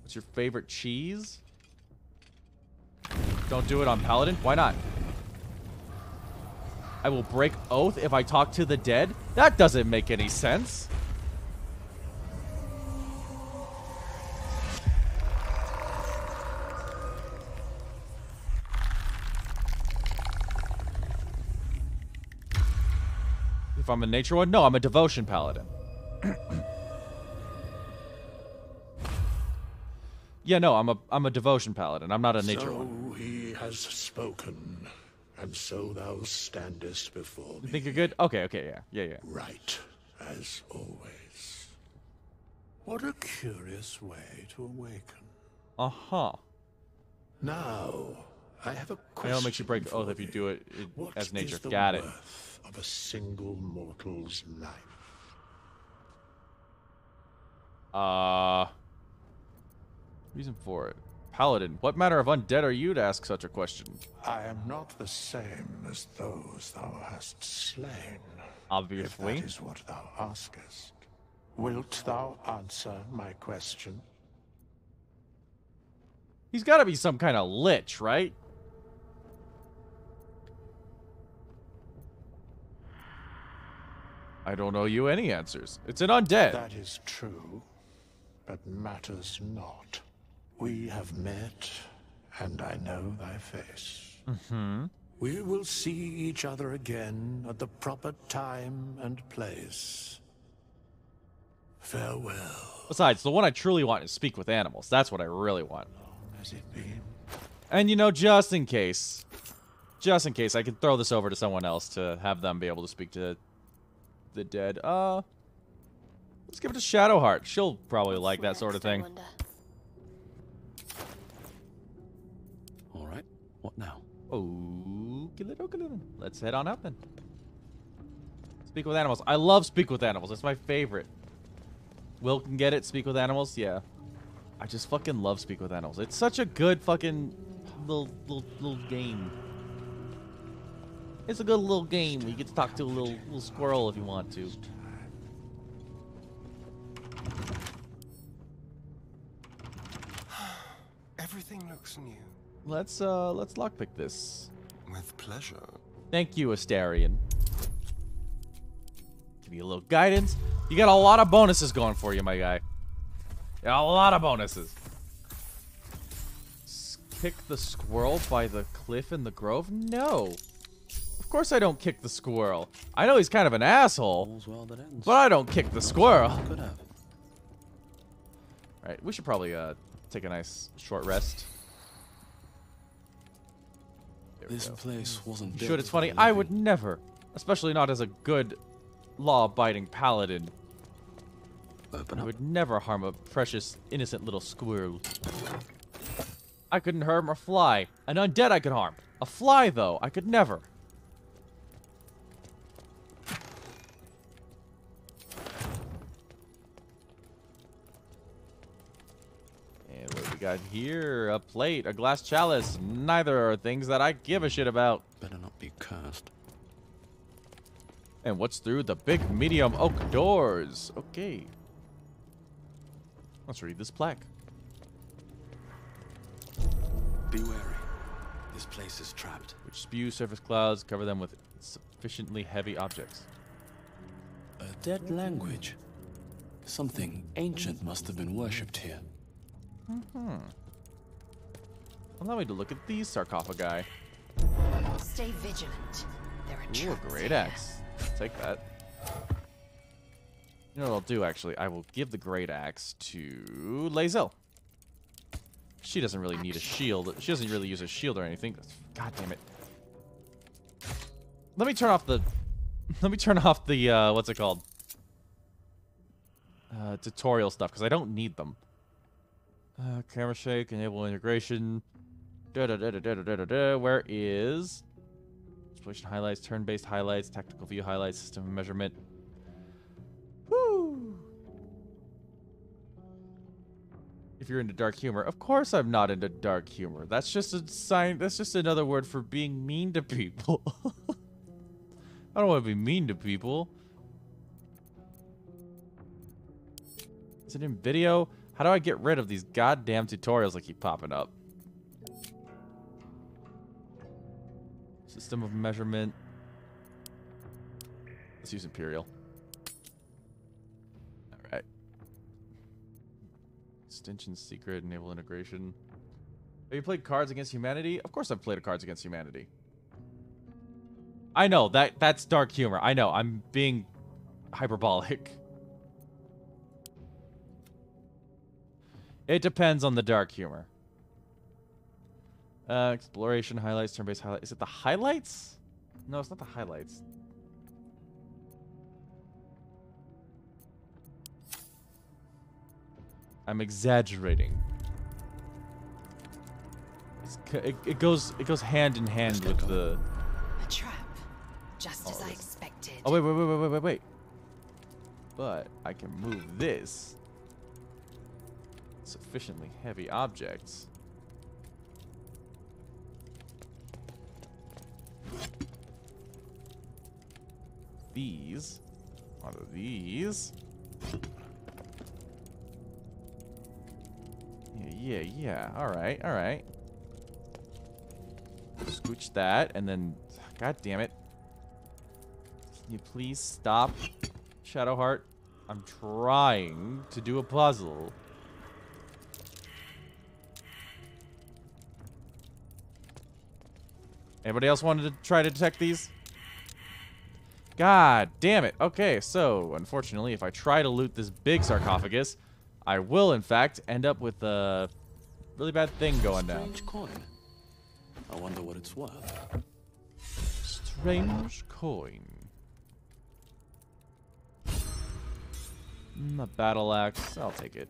What's your favorite cheese? Don't do it on Paladin. Why not? I will break oath if I talk to the dead? That doesn't make any sense. If I'm a nature one? No, I'm a devotion paladin. yeah, no, I'm a I'm a devotion paladin. I'm not a nature so one. he has spoken, and so thou standest before me. You think you're good? Okay, okay, yeah. Yeah, yeah. Right, as always. What a curious way to awaken. Uh-huh. Now, I have a question. know it makes you break for oath if you do it, it What as nature. is the Got it. worth of a single mortal's life? Uh, reason for it. Paladin, what manner of undead are you to ask such a question? I am not the same as those thou hast slain. Obviously. If that is what thou askest. Wilt thou answer my question? He's got to be some kind of lich, right? I don't owe you any answers. It's an undead. That is true, but matters not. We have met, and I know thy face. Mm-hmm. We will see each other again at the proper time and place. Farewell. Besides, the one I truly want is speak with animals. That's what I really want. Has it been? And you know, just in case, just in case, I can throw this over to someone else to have them be able to speak to the dead. Uh, let's give it to Shadowheart. She'll probably like that sort of thing. What now? Oh, let's head on out then. Speak with animals. I love speak with animals. That's my favorite. Wyll can get it. Speak with animals. Yeah. I just fucking love speak with animals. It's such a good fucking little little little game. It's a good little game. You get to talk to a little little squirrel if you want to. Everything looks new. Let's uh let's lockpick this. With pleasure. Thank you, Astarion. Give you a little guidance. You got a lot of bonuses going for you, my guy. You a lot of bonuses. Kick the squirrel by the cliff in the grove? No. Of Of course I don't kick the squirrel. I know he's kind of an asshole, well that ends. but I don't kick the squirrel. Could have. Right, we should probably uh, take a nice short rest. This place wasn't. Should. It's funny. I would never, especially not as a good, law-abiding paladin. Open I up. would never harm a precious, innocent little squirrel. I couldn't harm a fly. An undead I could harm. A fly, though, I could never. We got here? A plate, a glass chalice. Neither are things that I give a shit about. Better not be cursed. And what's through the big medium oak doors? Okay. Let's read this plaque. Be wary. This place is trapped. Which spew surface clouds, cover them with sufficiently heavy objects. A dead language. Something ancient must have been worshipped here. Hmm. Allow me to look at these sarcophagi. Stay vigilant. There are Ooh, a great axe. Take that. You know what I'll do, actually? I will give the great axe to Lae'zel. She doesn't really need a shield. She doesn't really use a shield or anything. God damn it. Let me turn off the... Let me turn off the, uh, what's it called? Uh, tutorial stuff, because I don't need them. Uh, camera shake, enable integration. Da da da da da da da da. Where is... Exploration highlights, turn-based highlights, tactical view highlights, system of measurement. Woo! If you're into dark humor, of course I'm not into dark humor. That's just a sign. That's just another word for being mean to people. I don't want to be mean to people. Is it in video? How do I get rid of these goddamn tutorials that keep popping up? System of measurement. Let's use Imperial. Alright. Extension secret, enable integration. Have you played Cards Against Humanity? Of course I've played Cards Against Humanity. I know, that that's dark humor. I know, I'm being hyperbolic. It depends on the dark humor. Uh, exploration highlights, turn-based highlights. Is it the highlights? No, it's not the highlights. I'm exaggerating. It's It, it goes it goes hand in hand with the. A trap. Just Oh, as I expected. Oh wait wait wait wait wait wait wait. But I can move this. Sufficiently heavy objects. These onto these. Yeah, yeah, yeah. All right, all right. Scooch that, and then, god damn it. Can you please stop, Shadowheart? I'm trying to do a puzzle. Anybody else wanted to try to detect these? God damn it. Okay, so unfortunately, if I try to loot this big sarcophagus, I will, in fact, end up with a really bad thing going down. Strange coin. I wonder what it's worth. Strange coin. Mm, a battle axe. I'll take it.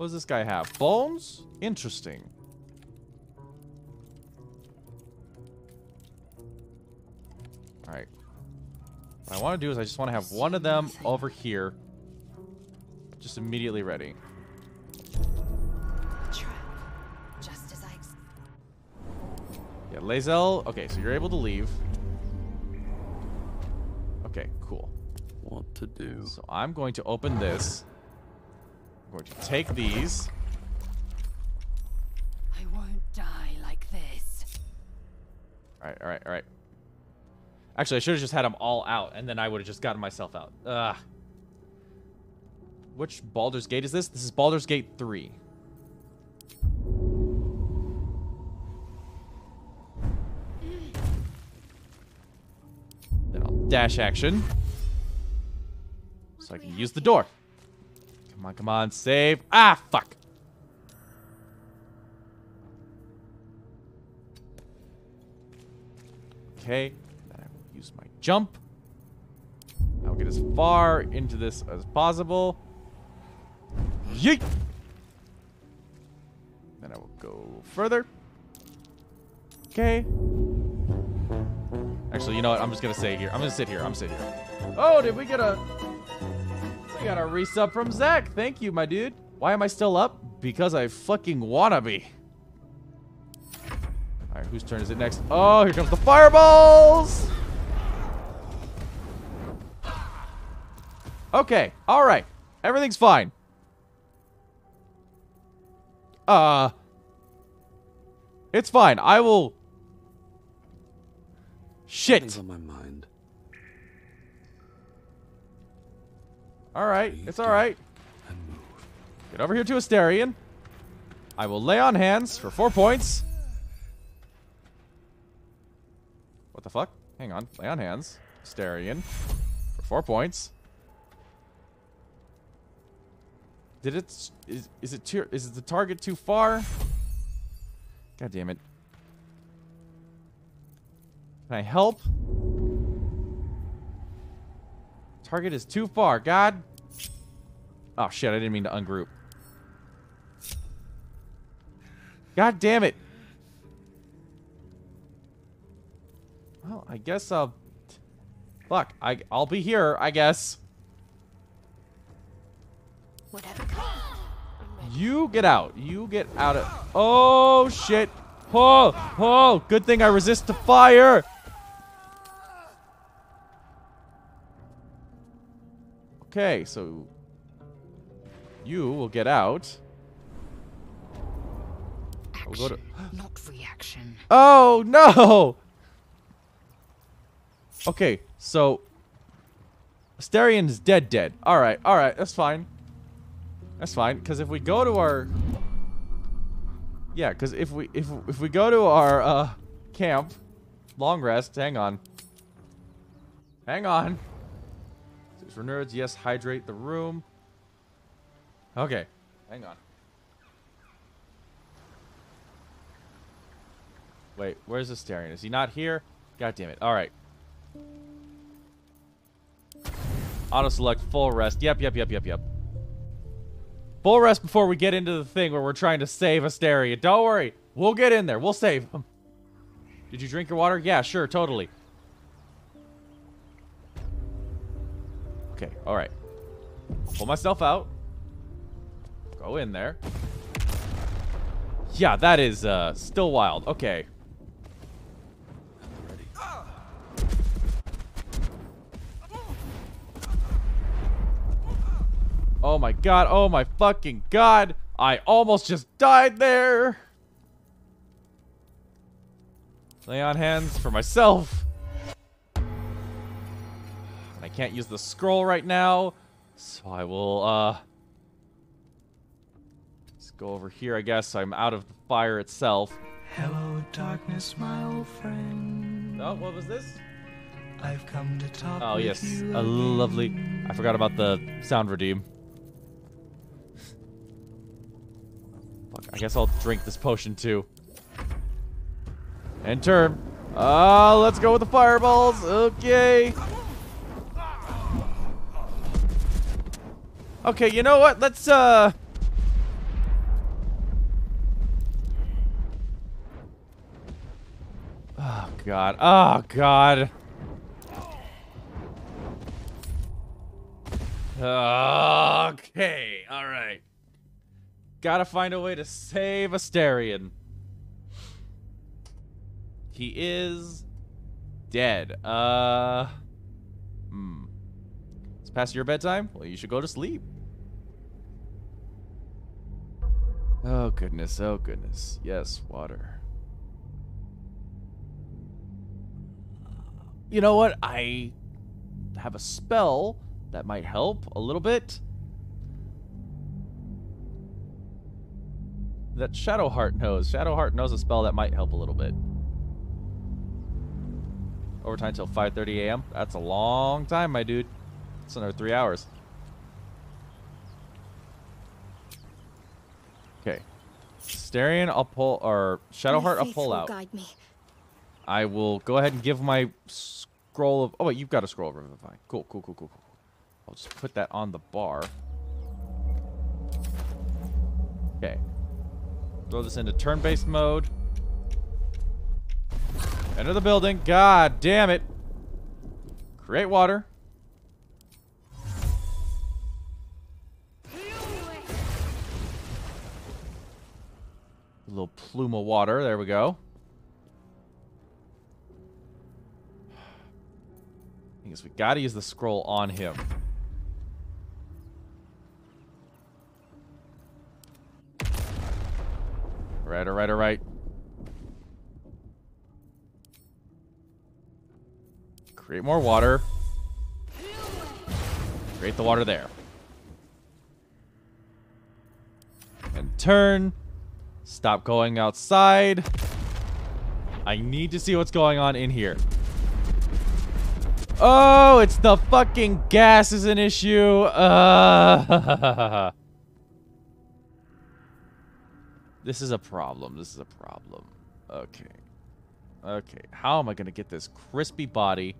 What does this guy have? Bones? Interesting. Alright. What I want to do is I just want to have one of them over here. Just immediately ready. A trap. Just as I ex- Yeah, Lae'zel. Okay, so you're able to leave. Okay, cool. What to do? So I'm going to open this. I'm going to take these. I won't die like this. Alright, alright, alright. Actually, I should have just had them all out, and then I would have just gotten myself out. Ugh. Which Baldur's Gate is this? This is Baldur's Gate 3. Then I'll dash action. So I can use the door. Come on, come on, save. Ah, fuck. Okay, then I will use my jump. I'll get as far into this as possible. Yeet! Then I will go further. Okay. Actually, you know what? I'm just gonna stay here. I'm gonna sit here. I'm gonna sit here. Oh, did we get a... We got a resub from Zach. Thank you, my dude. Why am I still up? Because I fucking wanna be. Alright, whose turn is it next? Oh, here comes the fireballs! Okay, alright. Everything's fine. Uh... It's fine. I will... Shit. Something's on my mind. Alright, it's alright. Get over here to Astarion. I will lay on hands for four points. What the fuck? Hang on. Lay on hands. Astarion. For four points. Did it... Is, is it too... Is the target too far? God damn it. Can I help? Target is too far. God. Oh, shit. I didn't mean to ungroup. God damn it. Well, I guess I'll... Fuck. I, I'll be here, I guess. Whatever. You get out. You get out of... Oh, shit. Oh, oh. Good thing I resist to fire. Okay, so... You will get out. We'll go to... Not reaction. Oh, no! Okay, so... Astarion is dead dead. Alright, alright, that's fine. That's fine, because if we go to our... Yeah, because if we if if we go to our uh camp, long rest, hang on. Hang on. For nerds, yes, hydrate the room. Okay, hang on. Wait, where's Astarion? Is he not here? God damn it. Alright. Auto select full rest. Yep, yep, yep, yep, yep. Full rest before we get into the thing where we're trying to save Asteria. Don't worry. We'll get in there. We'll save him. Did you drink your water? Yeah, sure, totally. Okay, alright. Pull myself out. Go in there. Yeah, that is uh, still wild. Okay. Oh my god, oh my fucking god. I almost just died there. Lay on hands for myself. I can't use the scroll right now. So I will, uh... Let's go over here, I guess. I'm out of the fire itself. Hello, darkness, my old friend. Oh, what was this? I've come to talk Oh, yes. A lovely... I forgot about the sound redeem. Fuck, I guess I'll drink this potion too. And turn. Uh, let's go with the fireballs. Okay. Okay, you know what? Let's, uh... Oh, God. Oh, God. Okay, alright. Gotta find a way to save Astarion. He is dead. Uh, hmm. It's past your bedtime? Well, you should go to sleep. Oh, goodness. Oh, goodness. Yes, water. You know what? I have a spell that might help a little bit. That Shadowheart knows. Shadowheart knows a spell that might help a little bit. Overtime till 5:30 a.m. That's a long time, my dude. It's another three hours. Okay. Starion, I'll pull, or Shadowheart, I'll pull out. Guide me. I will go ahead and give my scroll of. Oh wait, you've got a scroll of Revivify. Cool, cool, cool, cool, cool. I'll just put that on the bar. Okay. Throw this into turn-based mode. Enter the building. God damn it. Create water. A little plume of water. There we go. I guess we gotta use the scroll on him. Alright, alright, alright. Create more water. Create the water there. And turn. Stop going outside. I need to see what's going on in here. Oh, it's the fucking gas is an issue. Uh, this is a problem. This is a problem. Okay. Okay. How am I going to get this crispy body?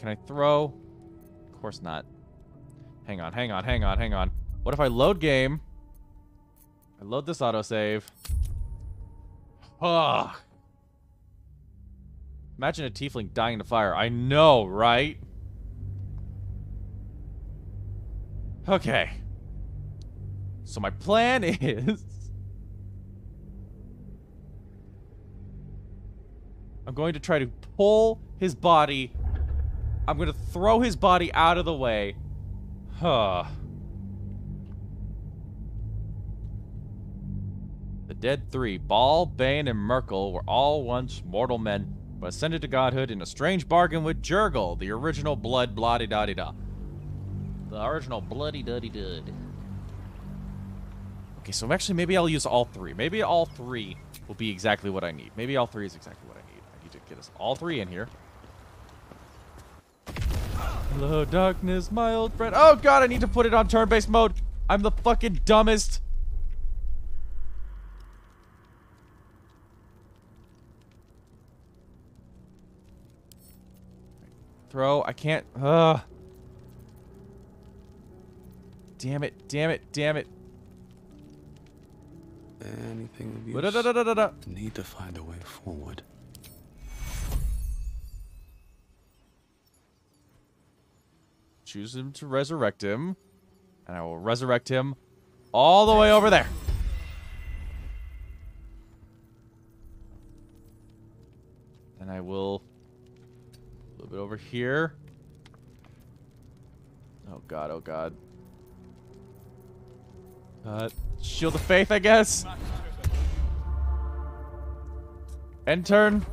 Can I throw? Of course not. Hang on, hang on, hang on, hang on. What if I load game? I load this autosave. Ugh. Imagine a tiefling dying to fire. I know, right? Okay. So my plan is... I'm going to try to pull his body. I'm going to throw his body out of the way. Huh. The dead three, Bhaal, Bane, and Myrkul, were all once mortal men, but ascended to godhood in a strange bargain with Jergal, the original blood bloody dotty da. The original bloody duddy dud. Okay, so actually maybe I'll use all three. Maybe all three will be exactly what I need. Maybe all three is exactly what I need. I need to get us all three in here. Hello, darkness, my old friend. Oh god, I need to put it on turn-based mode. I'm the fucking dumbest. Throw. I can't. Ugh. Damn it. Damn it. Damn it. Anything of use. Need to find a way forward. Choose him to resurrect him. And I will resurrect him all the way over there. And I will... A little bit over here. Oh god, oh god. Uh, shield of faith, I guess. End turn.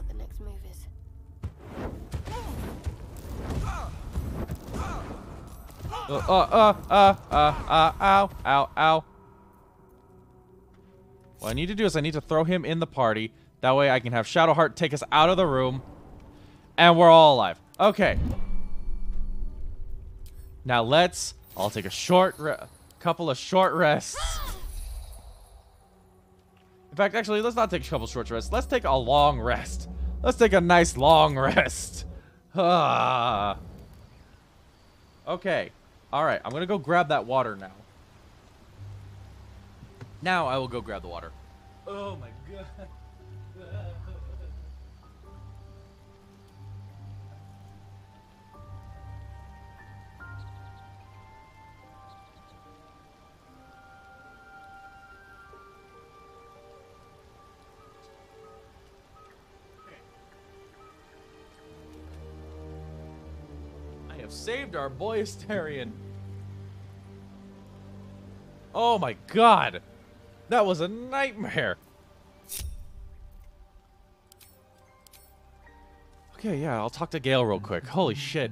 Uh, uh, uh, uh, uh, ow, ow, ow. What I need to do is I need to throw him in the party. That way I can have Shadowheart take us out of the room. And we're all alive. Okay. Now let's... I'll take a short... couple of short rests. In fact, actually, let's not take a couple short rests. Let's take a long rest. Let's take a nice long rest. Ah. okay. All right. I'm to go grab that water now. Now I will go grab the water. Oh my god. Have saved our boy Astarion. Oh my god. That was a nightmare. Okay, yeah, I'll talk to Gale real quick. Holy shit.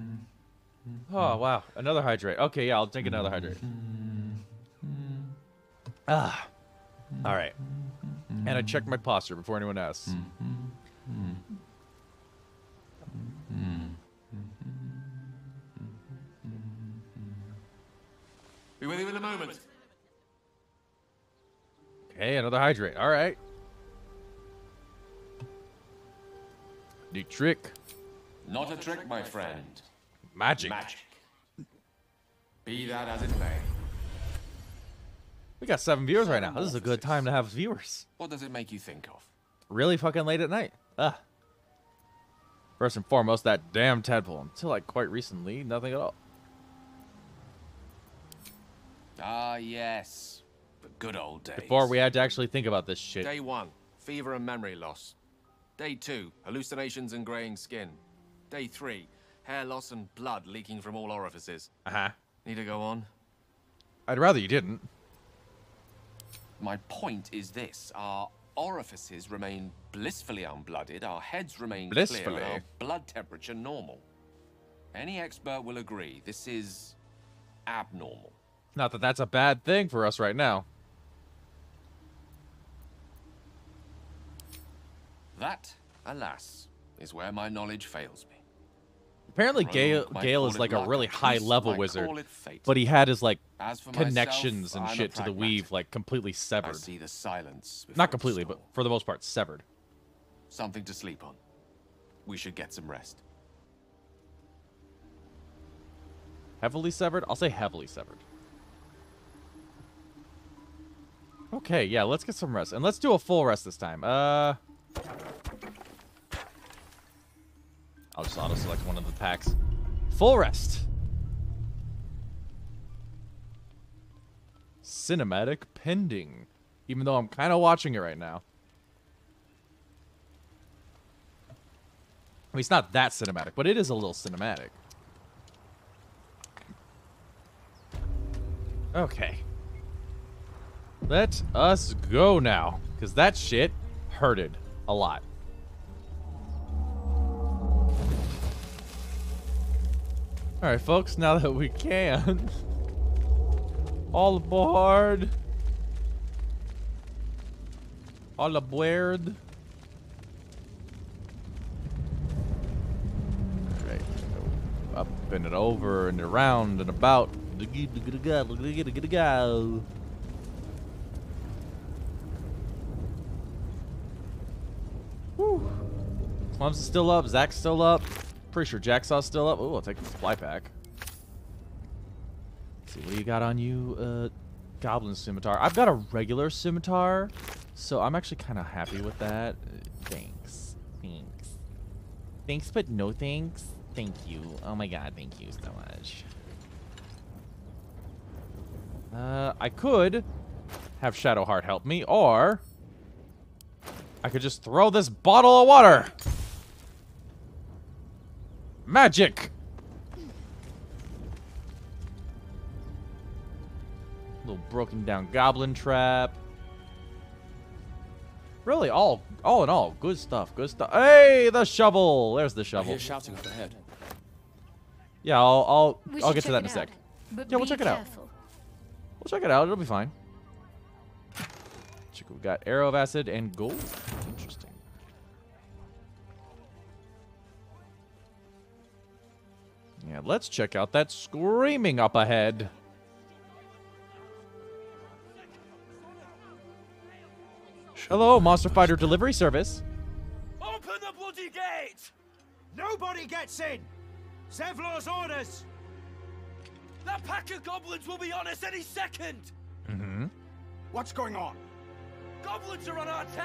Oh, wow. Another hydrate. Okay, yeah, I'll take another hydrate. Ah. All right. And I checked my posture before anyone asks. Be with you in a moment. Okay, another hydrate. All right. New trick. Not a trick, my friend. Magic. Magic. Be that as it may. We got seven viewers right now. This is a good time to have viewers. What does it make you think of? Really fucking late at night. Ugh. First and foremost, that damn tadpole. Until like quite recently, nothing at all. Ah, yes. The good old days. Before we had to actually think about this shit. Day one, fever and memory loss. Day two, hallucinations and graying skin. Day three, hair loss and blood leaking from all orifices. Uh huh. Need to go on? I'd rather you didn't. My point is this. Our orifices remain blissfully unblooded, our heads remain clear, Blissfully? and our blood temperature normal. Any expert will agree this is abnormal. Not that that's a bad thing for us right now. That, alas, is where my knowledge fails me. Apparently, Gale, Gale is like a really high level wizard, call it fate. but he had his like for myself, connections and shit to the weave like completely severed. see the silence before Not completely, but for the most part, severed. Something to sleep on. We should get some rest. Heavily severed? I'll say heavily severed. Okay, yeah, let's get some rest. And let's do a full rest this time. Uh I'll just auto select one of the packs. Full rest. Cinematic pending. Even though I'm kind of watching it right now. I mean, it's not that cinematic, but it is a little cinematic. Okay. Let us go now. Because that shit hurted a lot. Alright, folks, now that we can. All aboard. All aboard. Alright, up and it over and around and about. Go. Plums is still up. Zach's still up. Pretty sure Jacksaw's still up. Oh, I'll take the supply pack. Let's see, what do you got on you? Uh, Goblin Scimitar. I've got a regular Scimitar, so I'm actually kind of happy with that. Uh, thanks. Thanks. Thanks, but no thanks. Thank you. Oh my god, thank you so much. Uh, I could have Shadowheart help me, or I could just throw this bottle of water. Magic. Little broken down goblin trap. Really, all all in all, good stuff. Good stuff. Hey, the shovel. There's the I shovel. hear shouting up ahead. Yeah, I'll I'll I'll get to that in a sec. out, but yeah, we'll be check it out. We'll check it out. It'll be fine. Check, we got arrow of acid and gold. Yeah, let's check out that screaming up ahead. Hello, Monster Fighter delivery service. Open the bloody gate! Nobody gets in! Zevlor's orders! That pack of goblins will be on us any second! Mm-hmm. What's going on?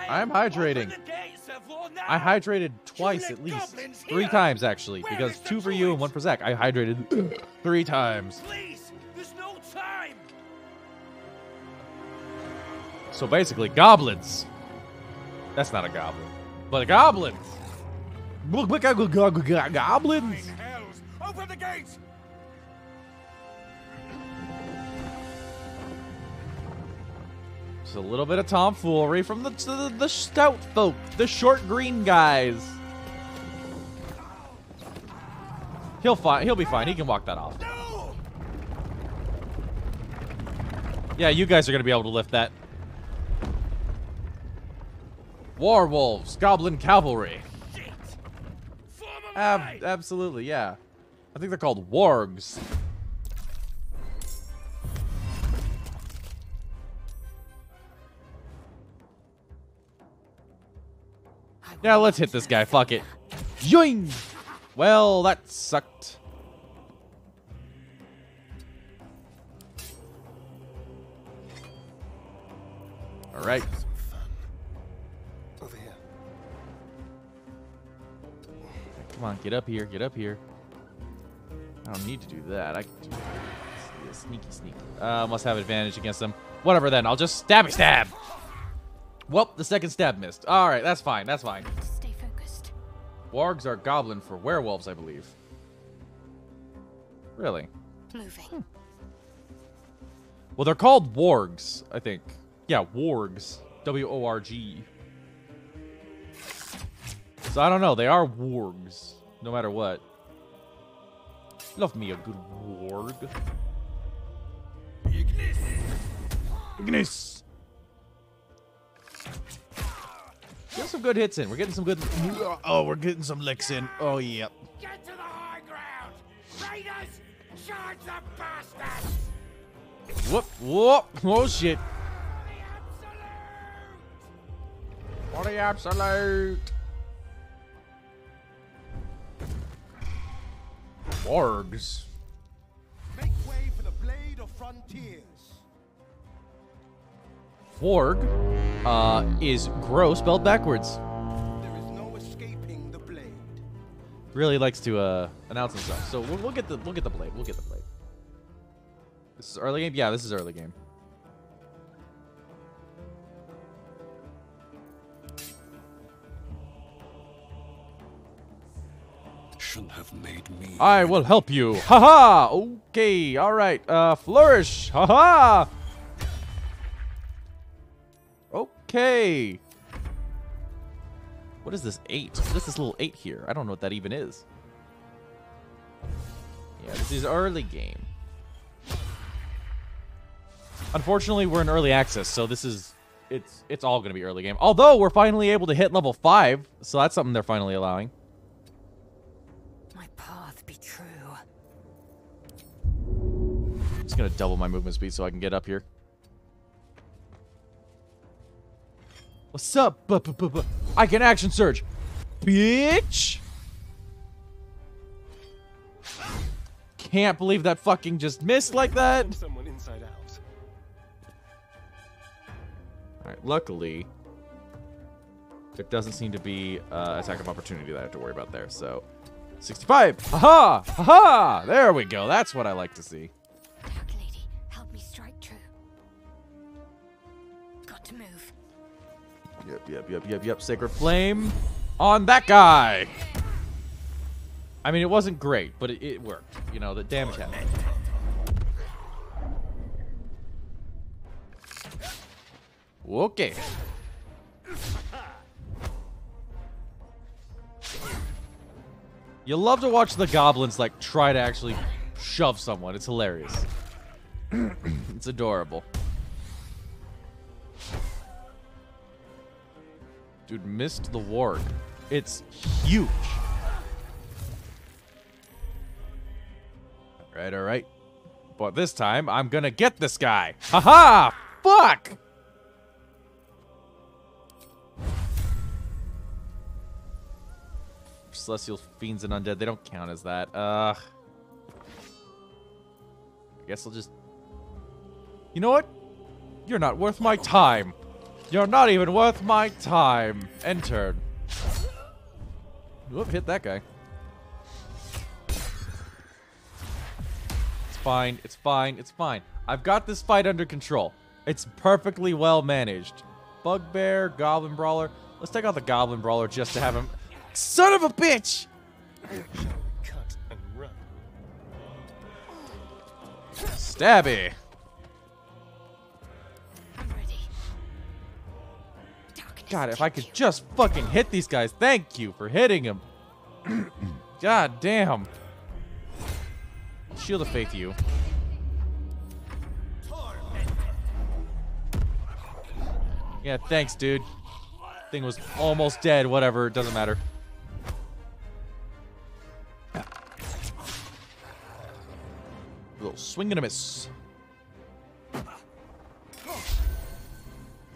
I'm hydrating. Open the gate, Zevlor, now! I hydrated twice at least. Three times actually, Where because two for you and one for Zach. I hydrated three times. Please! There's no time! So basically, goblins. That's not a goblin, but a goblins. Goblins. Open the gate! Just a little bit of tomfoolery from the the, the stout folk, the short green guys. He'll fine. He'll be fine. He can walk that off. Yeah, you guys are gonna be able to lift that. Warwolves, Goblin Cavalry. Ab absolutely, yeah. I think they're called wargs. Yeah, let's hit this guy. Fuck it. Yoing! Well, that sucked. All right. Over here. Come on, get up here. Get up here. I don't need to do that. I can do yeah, sneaky, sneaky. Uh, must have advantage against them. Whatever then. I'll just stabby stab. Well, the second stab missed. All right, that's fine. That's fine. Stay focused. Wargs are goblin for werewolves, I believe. Really? Moving. Hmm. Well, they're called wargs, I think. Yeah, wargs. W O R G. So I don't know. They are wargs, no matter what. Love me a good warg. Ignis! Ignis! Get some good hits in. We're getting some good. Uh, oh, we're getting some licks in. Oh, yep. Get to the high ground! Raiders! Charge the bastards! Whoop, whoop. Oh, shit. For the absolute. Wargs. Make way for the blade of frontiers. Warg uh, is grow spelled backwards. There is no escaping the blade. Really likes to uh, announce himself. So we'll, we'll get the we'll get the blade. We'll get the blade. This is early game. Yeah, this is early game. Shouldn't have made me. I will help you. Haha. -ha! Okay. All right. Uh, flourish. Haha. -ha! Okay. What is this eight? What is this little eight here? I don't know what that even is. Yeah, this is early game. Unfortunately, we're in early access, so this is it's it's all gonna be early game. Although we're finally able to hit level five, so that's something they're finally allowing. My path be true. Just gonna double my movement speed so I can get up here. What's up? Bu- bu- bu- bu- I can action surge. Bitch! Can't believe that fucking just missed like that. Someone inside out. Alright, luckily, there doesn't seem to be uh, attack of opportunity that I have to worry about there, so... 65! Haha! Haha! There we go. That's what I like to see. Yep, yep, yep, yep, yep. Sacred Flame on that guy. I mean, it wasn't great, but it, it worked. You know, the damage happened. Okay. You love to watch the goblins, like, try to actually shove someone. It's hilarious. it's adorable. Dude, missed the warg. It's huge. Alright, alright. But this time, I'm gonna get this guy. Haha! Fuck! Celestial Fiends and Undead, they don't count as that. Ugh. I guess I'll just... You know what? You're not worth my time. You're not even worth my time. Enter. Whoop, hit that guy. It's fine. It's fine. It's fine. I've got this fight under control. It's perfectly well managed. Bugbear, Goblin Brawler. Let's take out the Goblin Brawler just to have him. Son of a bitch! Cut and run. Stabby. God, if I could just fucking hit these guys. Thank you for hitting him. God damn. Shield of Faith, you. Yeah, thanks, dude. thing was almost dead. Whatever, it doesn't matter. A little swing and a miss.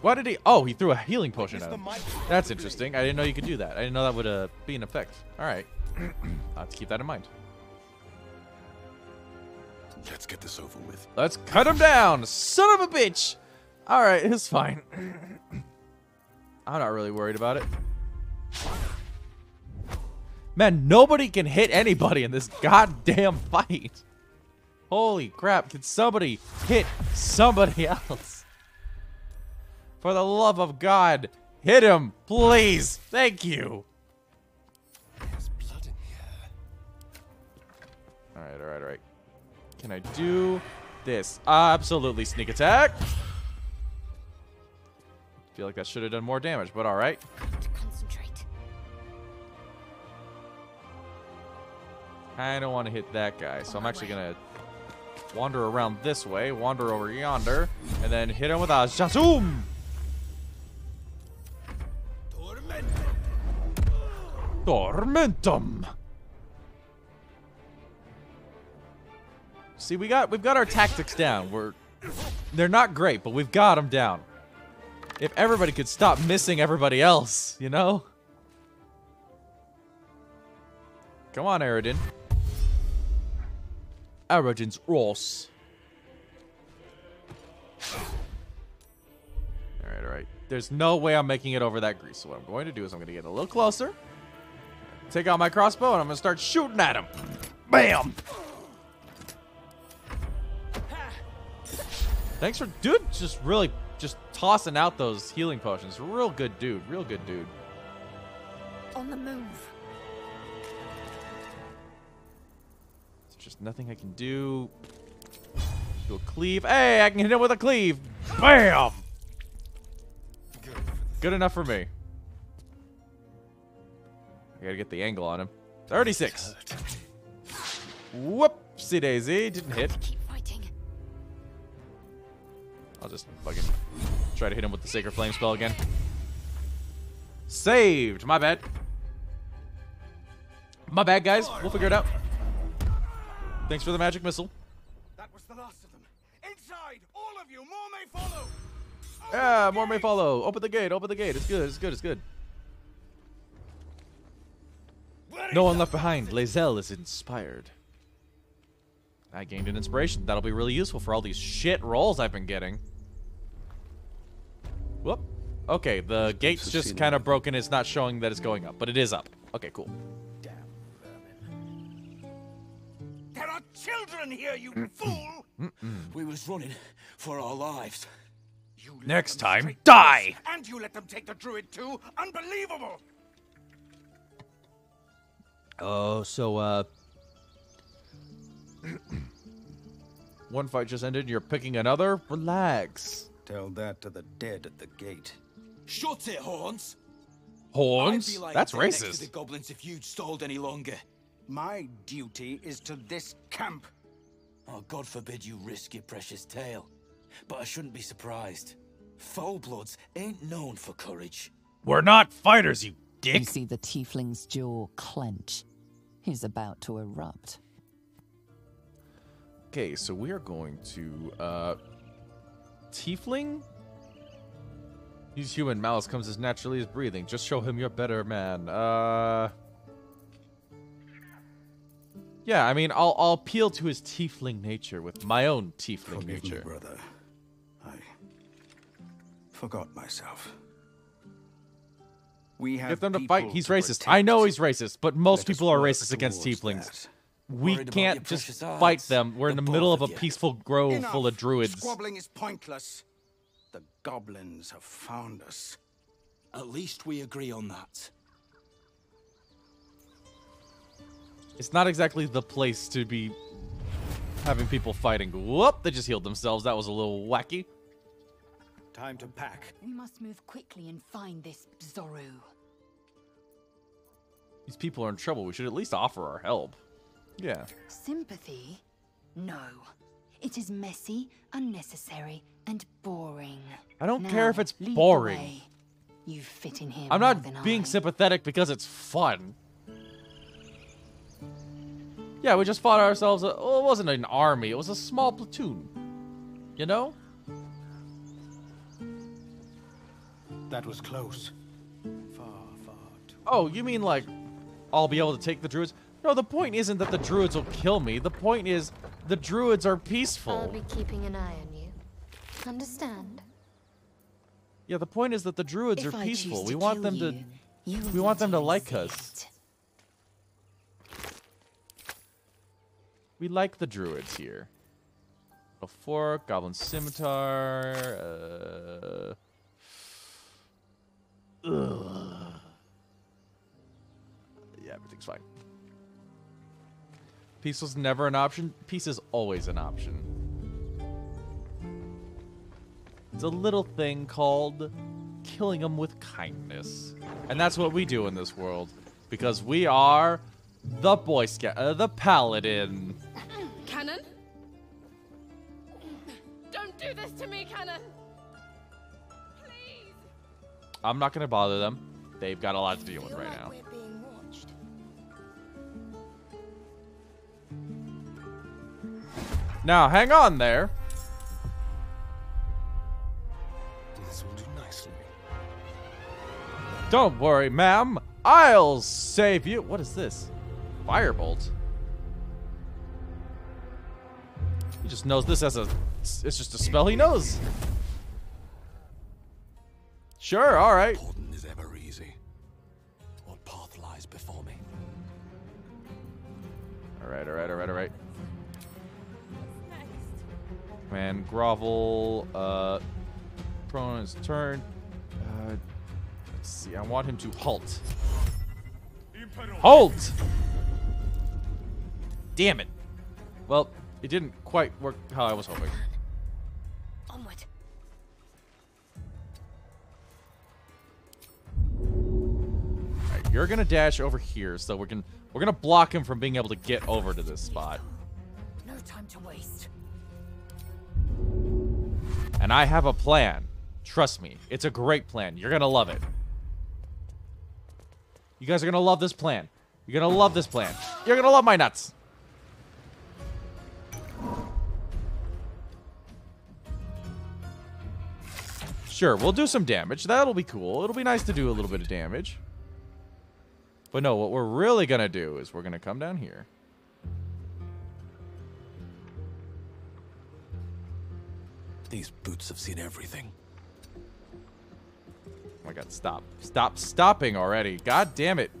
Why did he? Oh, he threw a healing potion at him. That's interesting. I didn't know you could do that. I didn't know that would uh, be an effect. All right. I'll have to keep that in mind. Let's get this over with. Let's cut him down, son of a bitch. All right, it's fine. I'm not really worried about it. Man, nobody can hit anybody in this goddamn fight. Holy crap, can somebody hit somebody else? For the love of God, hit him, please. Thank you. There's blood in here. All right, all right, all right. Can I do this? Absolutely sneak attack. Feel like that should have done more damage, but all right. I don't want to hit that guy, so I'm actually gonna wander around this way, wander over yonder, and then hit him with a Shazoom! Tormentum! See, we got we've got our tactics down. We're they're not great, but we've got them down. If everybody could stop missing everybody else, you know? Come on, Aradin. Aradin's Ross. Alright, alright. There's no way I'm making it over that grease. So what I'm going to do is I'm going to get a little closer. Take out my crossbow and I'm going to start shooting at him. Bam! Thanks for, dude, just really just tossing out those healing potions. Real good dude. Real good dude. On the move. There's just nothing I can do. Do a cleave. Hey, I can hit him with a cleave. Bam! Good enough for me. I gotta get the angle on him. 36. Whoopsie daisy. Didn't hit. I'll just fucking try to hit him with the Sacred Flame spell again. Saved. My bad. My bad, guys. We'll figure it out. Thanks for the magic missile. That was the last of them. Inside, all of you. More may follow. Yeah, more may follow. Open the gate. Open the gate. It's good. It's good. It's good. No one left behind. Lae'zel is inspired. I gained an inspiration. That'll be really useful for all these shit rolls I've been getting. Whoop. Okay, the gate's just kind of broken. It's not showing that it's going up, but it is up. Okay, cool. There are children here, you fool! We was running for our lives. You Next time, die! And you let them take the druid too? Unbelievable! Oh, so, uh... One fight just ended, you're picking another? Relax. Tell that to the dead at the gate. Shut it, Horns! Horns? I'd be lying That's dead next to racist. the goblins if you'd stalled any longer. My duty is to this camp. Oh, God forbid you risk your precious tail. But I shouldn't be surprised. Foulbloods ain't known for courage. We're not fighters, you You dick! see the tiefling's jaw clench. He's about to erupt. Okay, so we are going to, uh... Tiefling? Use human malice comes as naturally as breathing. Just show him you're better, man. Uh... Yeah, I mean, I'll, I'll appeal to his tiefling nature with my own tiefling Forgive me, nature. brother. I forgot myself. We have Get them to fight. He's to racist. protect. I know he's racist, but most Let people are racist against towards tieflings. that. We Worried can't just precious eyes, fight them. We're in the the middle of a of peaceful grove Enough. full of druids. Squabbling is pointless. The goblins have found us. At least we agree on that. It's not exactly the place to be having people fighting. Whoop! They just healed themselves. That was a little wacky. Time to pack. We must move quickly and find this Zorru. These people are in trouble. We should at least offer our help. Yeah. Sympathy? No. It is messy, unnecessary, and boring. I don't care if it's boring. You fit in here I'm more not than being I. sympathetic because it's fun. Yeah, we just fought ourselves. A, well, it wasn't an army. It was a small platoon. You know? That was close. Oh, you mean like I'll be able to take the druids? No, the point isn't that the druids will kill me. The point is the druids are peaceful. I'll be keeping an eye on you. Understand? Yeah, the point is that the druids If are peaceful. We want kill them to you, you we want them to like see us. We like the druids here. A fork, goblin scimitar, uh Ugh. Yeah, everything's fine. Peace was never an option. Peace is always an option. It's a little thing called killing them with kindness. And that's what we do in this world. Because we are the Boy Scout, uh, the Paladin. Cannon? Don't do this to me, Cannon! I'm not going to bother them. They've got a lot to deal with right now. Now, hang on there. Don't worry, ma'am. I'll save you. What is this? Firebolt. He just knows this as a. It's just a spell he knows. Sure, all right. Pardon is ever easy. What path lies before me? All right, all right, all right, all right. Man, grovel. Uh, prone on his turn. Uh, let's see. I want him to halt. Halt! Damn it. Well, it didn't quite work how I was hoping. You're gonna dash over here, so we're gonna we're gonna block him from being able to get over to this spot. No time to waste. And I have a plan. Trust me, it's a great plan. You're gonna love it. You guys are gonna love this plan. You're gonna love this plan. You're gonna love my nuts. Sure, we'll do some damage. That'll be cool. It'll be nice to do a little bit of damage. But no, what we're really gonna do is we're gonna come down here. These boots have seen everything. Oh my god, stop. Stop stopping already. God damn it.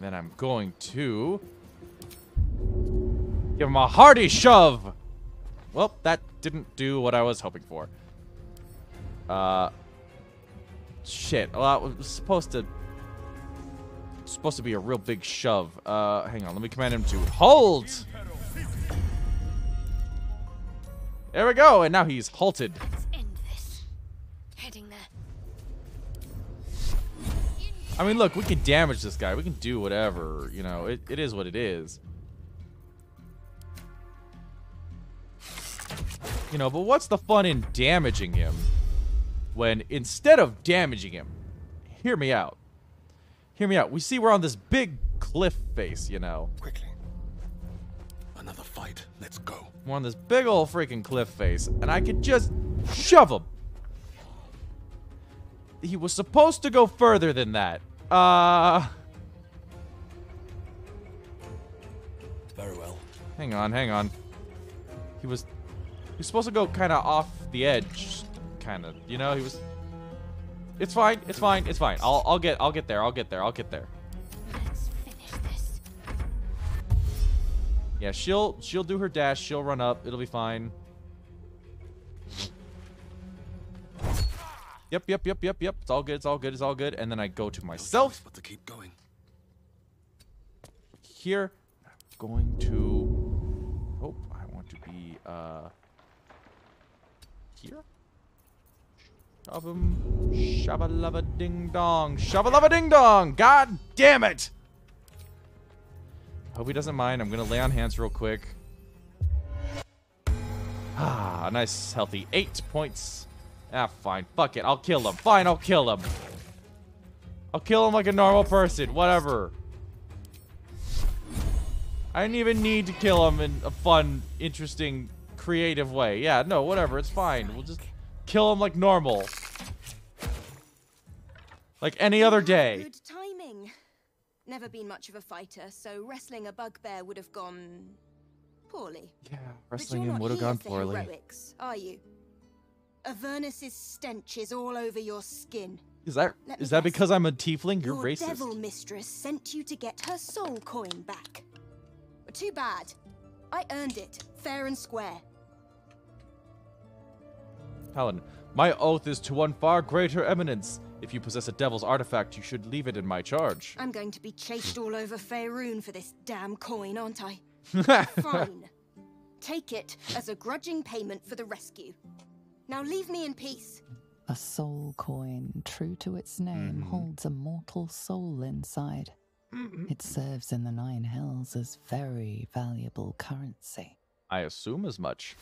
Then I'm going to give him a hearty shove. Well, that didn't do what I was hoping for. Uh, shit. Well, it was supposed to supposed to be a real big shove. Uh, hang on. Let me command him to hold. There we go, and now he's halted. End this. Heading there. I mean, look, we can damage this guy. We can do whatever. You know, it, it is what it is. You know, but what's the fun in damaging him when instead of damaging him, hear me out. Hear me out. We see we're on this big cliff face, you know. Quickly. Another fight. Let's go. We're on this big old freaking cliff face, and I could just shove him. He was supposed to go further than that. Uh. Very well. Hang on, hang on. He was. He was supposed to go kind of off the edge, kind of. You know, he was. It's fine. It's fine. It's fine. I'll. I'll get. I'll get there. I'll get there. I'll get there. Let's finish this. Yeah, she'll. She'll do her dash. She'll run up. It'll be fine. Yep, yep, yep, yep, yep. It's all good. It's all good. It's all good. And then I go to myself. But to keep going. Here, I'm going to. Oh, I want to be uh. Here. Shove him. Shabba lava ding dong. Shabba lava ding dong. God damn it. Hope he doesn't mind. I'm gonna lay on hands real quick. Ah, a nice, healthy eight points. Ah, fine. Fuck it. I'll kill him. Fine, I'll kill him. I'll kill him like a normal person. Whatever. I didn't even need to kill him in a fun, interesting, creative way. Yeah, no, whatever. It's fine. We'll just kill him like normal. Like any other day. Good timing. Never been much of a fighter, so wrestling a bugbear would have gone poorly. Yeah, But wrestling you're him not would have here gone for poorly. Heroics, are you? Avernus's stench is all over your skin. Is that Let is that because I'm a tiefling? You're Your racist. devil mistress sent you to get her soul coin back. But too bad. I earned it, fair and square. Paladin, my oath is to one far greater eminence. If you possess a devil's artifact, you should leave it in my charge. I'm going to be chased all over Faerun for this damn coin, aren't I? Fine. Take it as a grudging payment for the rescue. Now leave me in peace. A soul coin, true to its name, mm-hmm. holds a mortal soul inside. It serves in the Nine Hells as very valuable currency. I assume as much.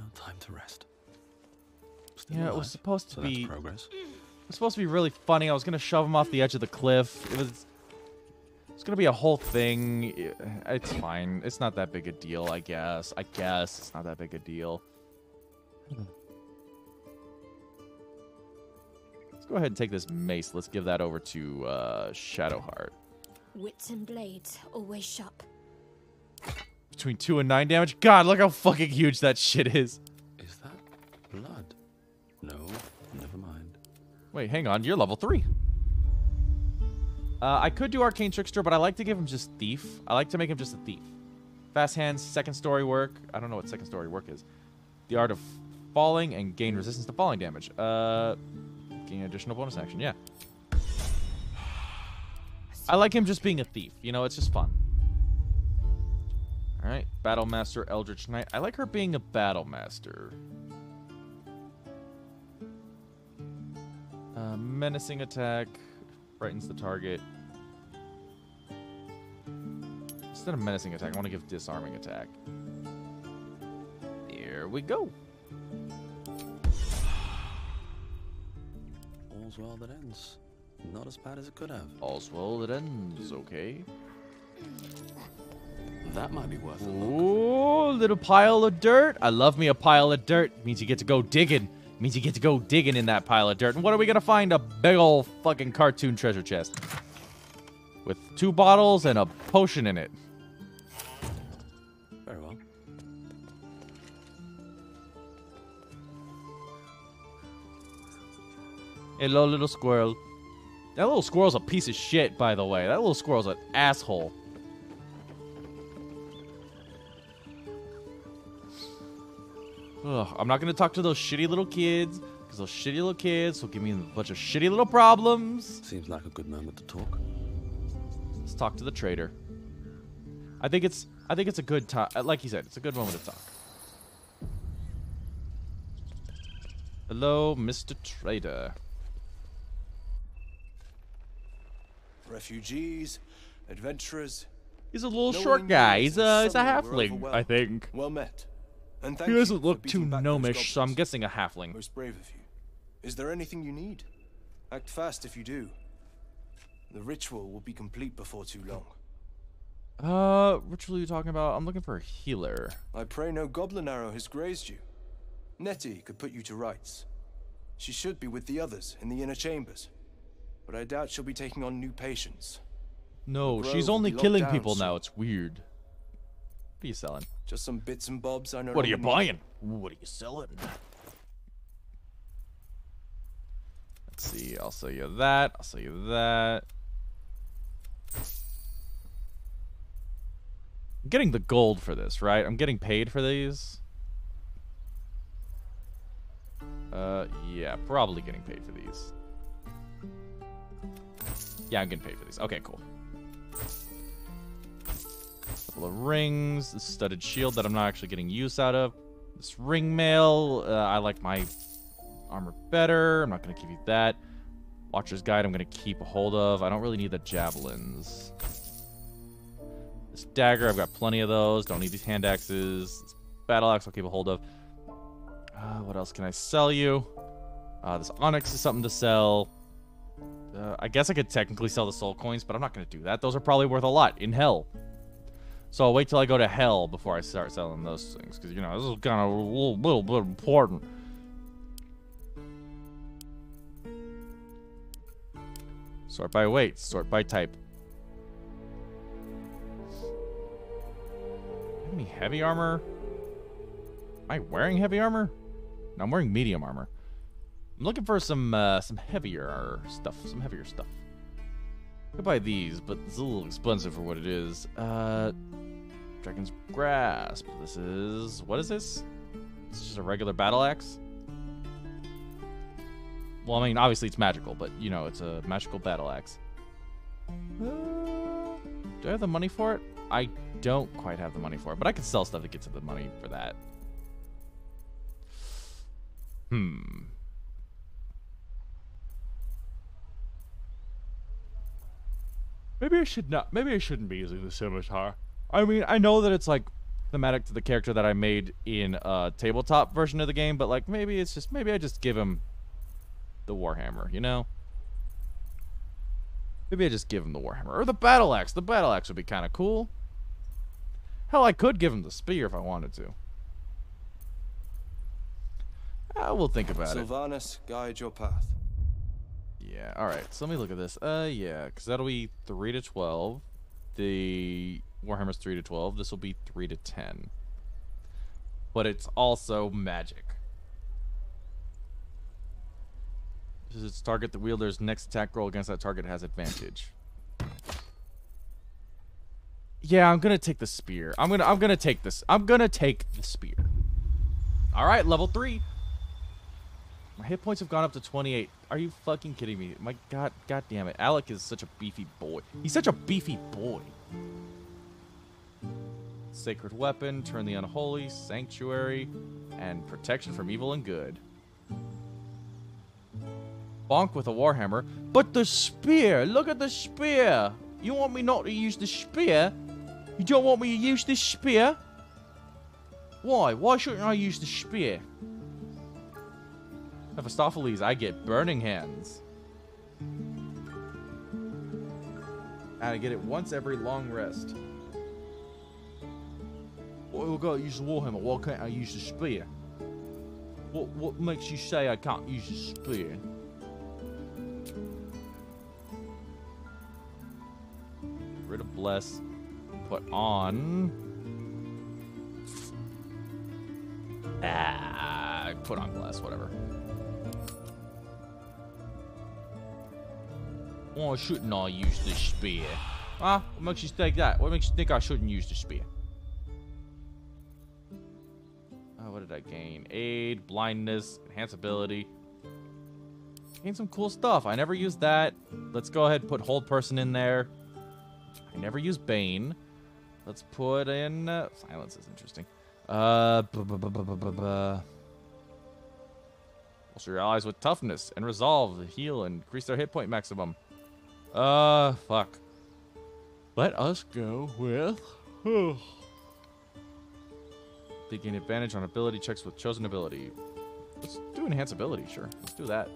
No time to rest. Still Yeah, it was supposed to so be. progress. It was supposed to be really funny. I was gonna shove him off the edge of the cliff. It was. It's gonna be a whole thing. It's fine. It's not that big a deal, I guess. I guess it's not that big a deal. Let's go ahead and take this mace. Let's give that over to uh, Shadowheart. Wits and blades, always sharp. Between two and nine damage. God, look how fucking huge that shit is. Is that blood? No, never mind. Wait, hang on. You're level three. Uh, I could do Arcane Trickster, but I like to give him just Thief. I like to make him just a Thief. Fast hands, second story work. I don't know what second story work is. The art of falling and gain resistance to falling damage. Uh, gain additional bonus action. Yeah. I like him just being a thief. You know, it's just fun. All right, Battle Master Eldritch Knight. I like her being a Battle Master. Uh, menacing attack frightens the target. Instead of menacing attack, I want to give disarming attack. Here we go. All's well that ends. Not as bad as it could have. All's well that ends. Okay. That might be worth a look. Ooh, little pile of dirt. I love me a pile of dirt. Means you get to go digging. Means you get to go digging in that pile of dirt. And what are we gonna find? A big old fucking cartoon treasure chest. With two bottles and a potion in it. Very well. Hello, little squirrel. That little squirrel's a piece of shit, by the way. That little squirrel's an asshole. Ugh, I'm not gonna talk to those shitty little kids, because those shitty little kids will give me a bunch of shitty little problems. Seems like a good moment to talk. Let's talk to the trader. I think it's I think it's a good time. Uh, like you said, it's a good moment to talk. Hello, Mr. Trader. Refugees, adventurers. He's a little No short guy. He's a he's a halfling, I think. Well met. And thank He doesn't look too gnomish, so I'm guessing a halfling. Most brave of you. Is there anything you need? Act fast if you do. The ritual will be complete before too long. Uh, are you talking about? I'm looking for a healer. I pray no goblin arrow has grazed you. Nettie could put you to rights. She should be with the others in the inner chambers. But I doubt she'll be taking on new patients. No, she's only killing people soon. now. It's weird. What are you selling? Just some bits and bobs I know. What are you buying? What are you selling? Let's see. I'll sell you that. I'll sell you that. I'm getting the gold for this, right? I'm getting paid for these. Uh, yeah, probably getting paid for these. Yeah, I'm getting paid for these. Okay, cool. Couple of rings, the studded shield that I'm not actually getting use out of. This ring mail, uh, I like my armor better. I'm not going to give you that. Watcher's Guide, I'm going to keep a hold of. I don't really need the javelins. This dagger. I've got plenty of those. Don't need these hand axes. This Battle axe I'll keep a hold of. Uh, what else can I sell you? Uh, this onyx is something to sell. Uh, I guess I could technically sell the soul coins, but I'm not going to do that. Those are probably worth a lot in hell. So I'll wait till I go to hell before I start selling those things. Because, you know, this is kind of a little, little bit important. Sort by weight. Sort by type. Any heavy armor? Am I wearing heavy armor? No, I'm wearing medium armor. I'm looking for some uh, some heavier stuff. Some heavier stuff. I could buy these, but it's a little expensive for what it is. Uh, Dragon's Grasp. This is... What is this? It's just a regular battle axe? Well, I mean, obviously it's magical, but, you know, it's a magical battle axe. Uh, do I have the money for it? I don't quite have the money for it, but I could sell stuff to get to the money for that. Hmm. Maybe I should not. Maybe I shouldn't be using the scimitar. I mean, I know that it's like thematic to the character that I made in a tabletop version of the game, but like maybe it's just maybe I just give him the warhammer, you know? Maybe I just give him the warhammer or the battle axe. The battle axe would be kind of cool. Hell, I could give him the spear if I wanted to. Ah, I will think about it. Silvanus, guide your path. Yeah, alright. So let me look at this. Uh, yeah, because that'll be 3 to 12. The Warhammer's 3 to 12. This will be 3 to 10. But it's also magic. This is its target. The wielder's next attack roll against that target has advantage. Yeah, I'm gonna take the spear. I'm gonna I'm gonna take this. I'm gonna take the spear. Alright, level three. My hit points have gone up to 28. Are you fucking kidding me? My god, god damn it. Alec is such a beefy boy. He's such a beefy boy. Sacred weapon, turn the unholy, sanctuary, and protection from evil and good. Bonk with a warhammer. But the spear! Look at the spear! You want me not to use the spear? You don't want me to use this spear? Why? Why shouldn't I use the spear? Mephistopheles, I get burning hands. And I get it once every long rest. Well, I gotta use the warhammer. Why can't I use the spear? What what makes you say I can't use the spear? Get rid of bless. Put on. Ah, put on bless. Whatever. Why shouldn't I use the spear? Huh? What makes you think that? What makes you think I shouldn't use the spear? Oh, what did I gain? Aid, blindness, enhance ability. Gain some cool stuff. I never used that. Let's go ahead and put hold person in there. I never use Bane. Let's put in... Uh, silence is interesting. Uh... Also your allies with toughness and resolve, heal, and increase their hit point maximum. Uh, fuck. Let us go with... they gain advantage on ability checks with chosen ability. Let's do enhance ability, sure. Let's do that.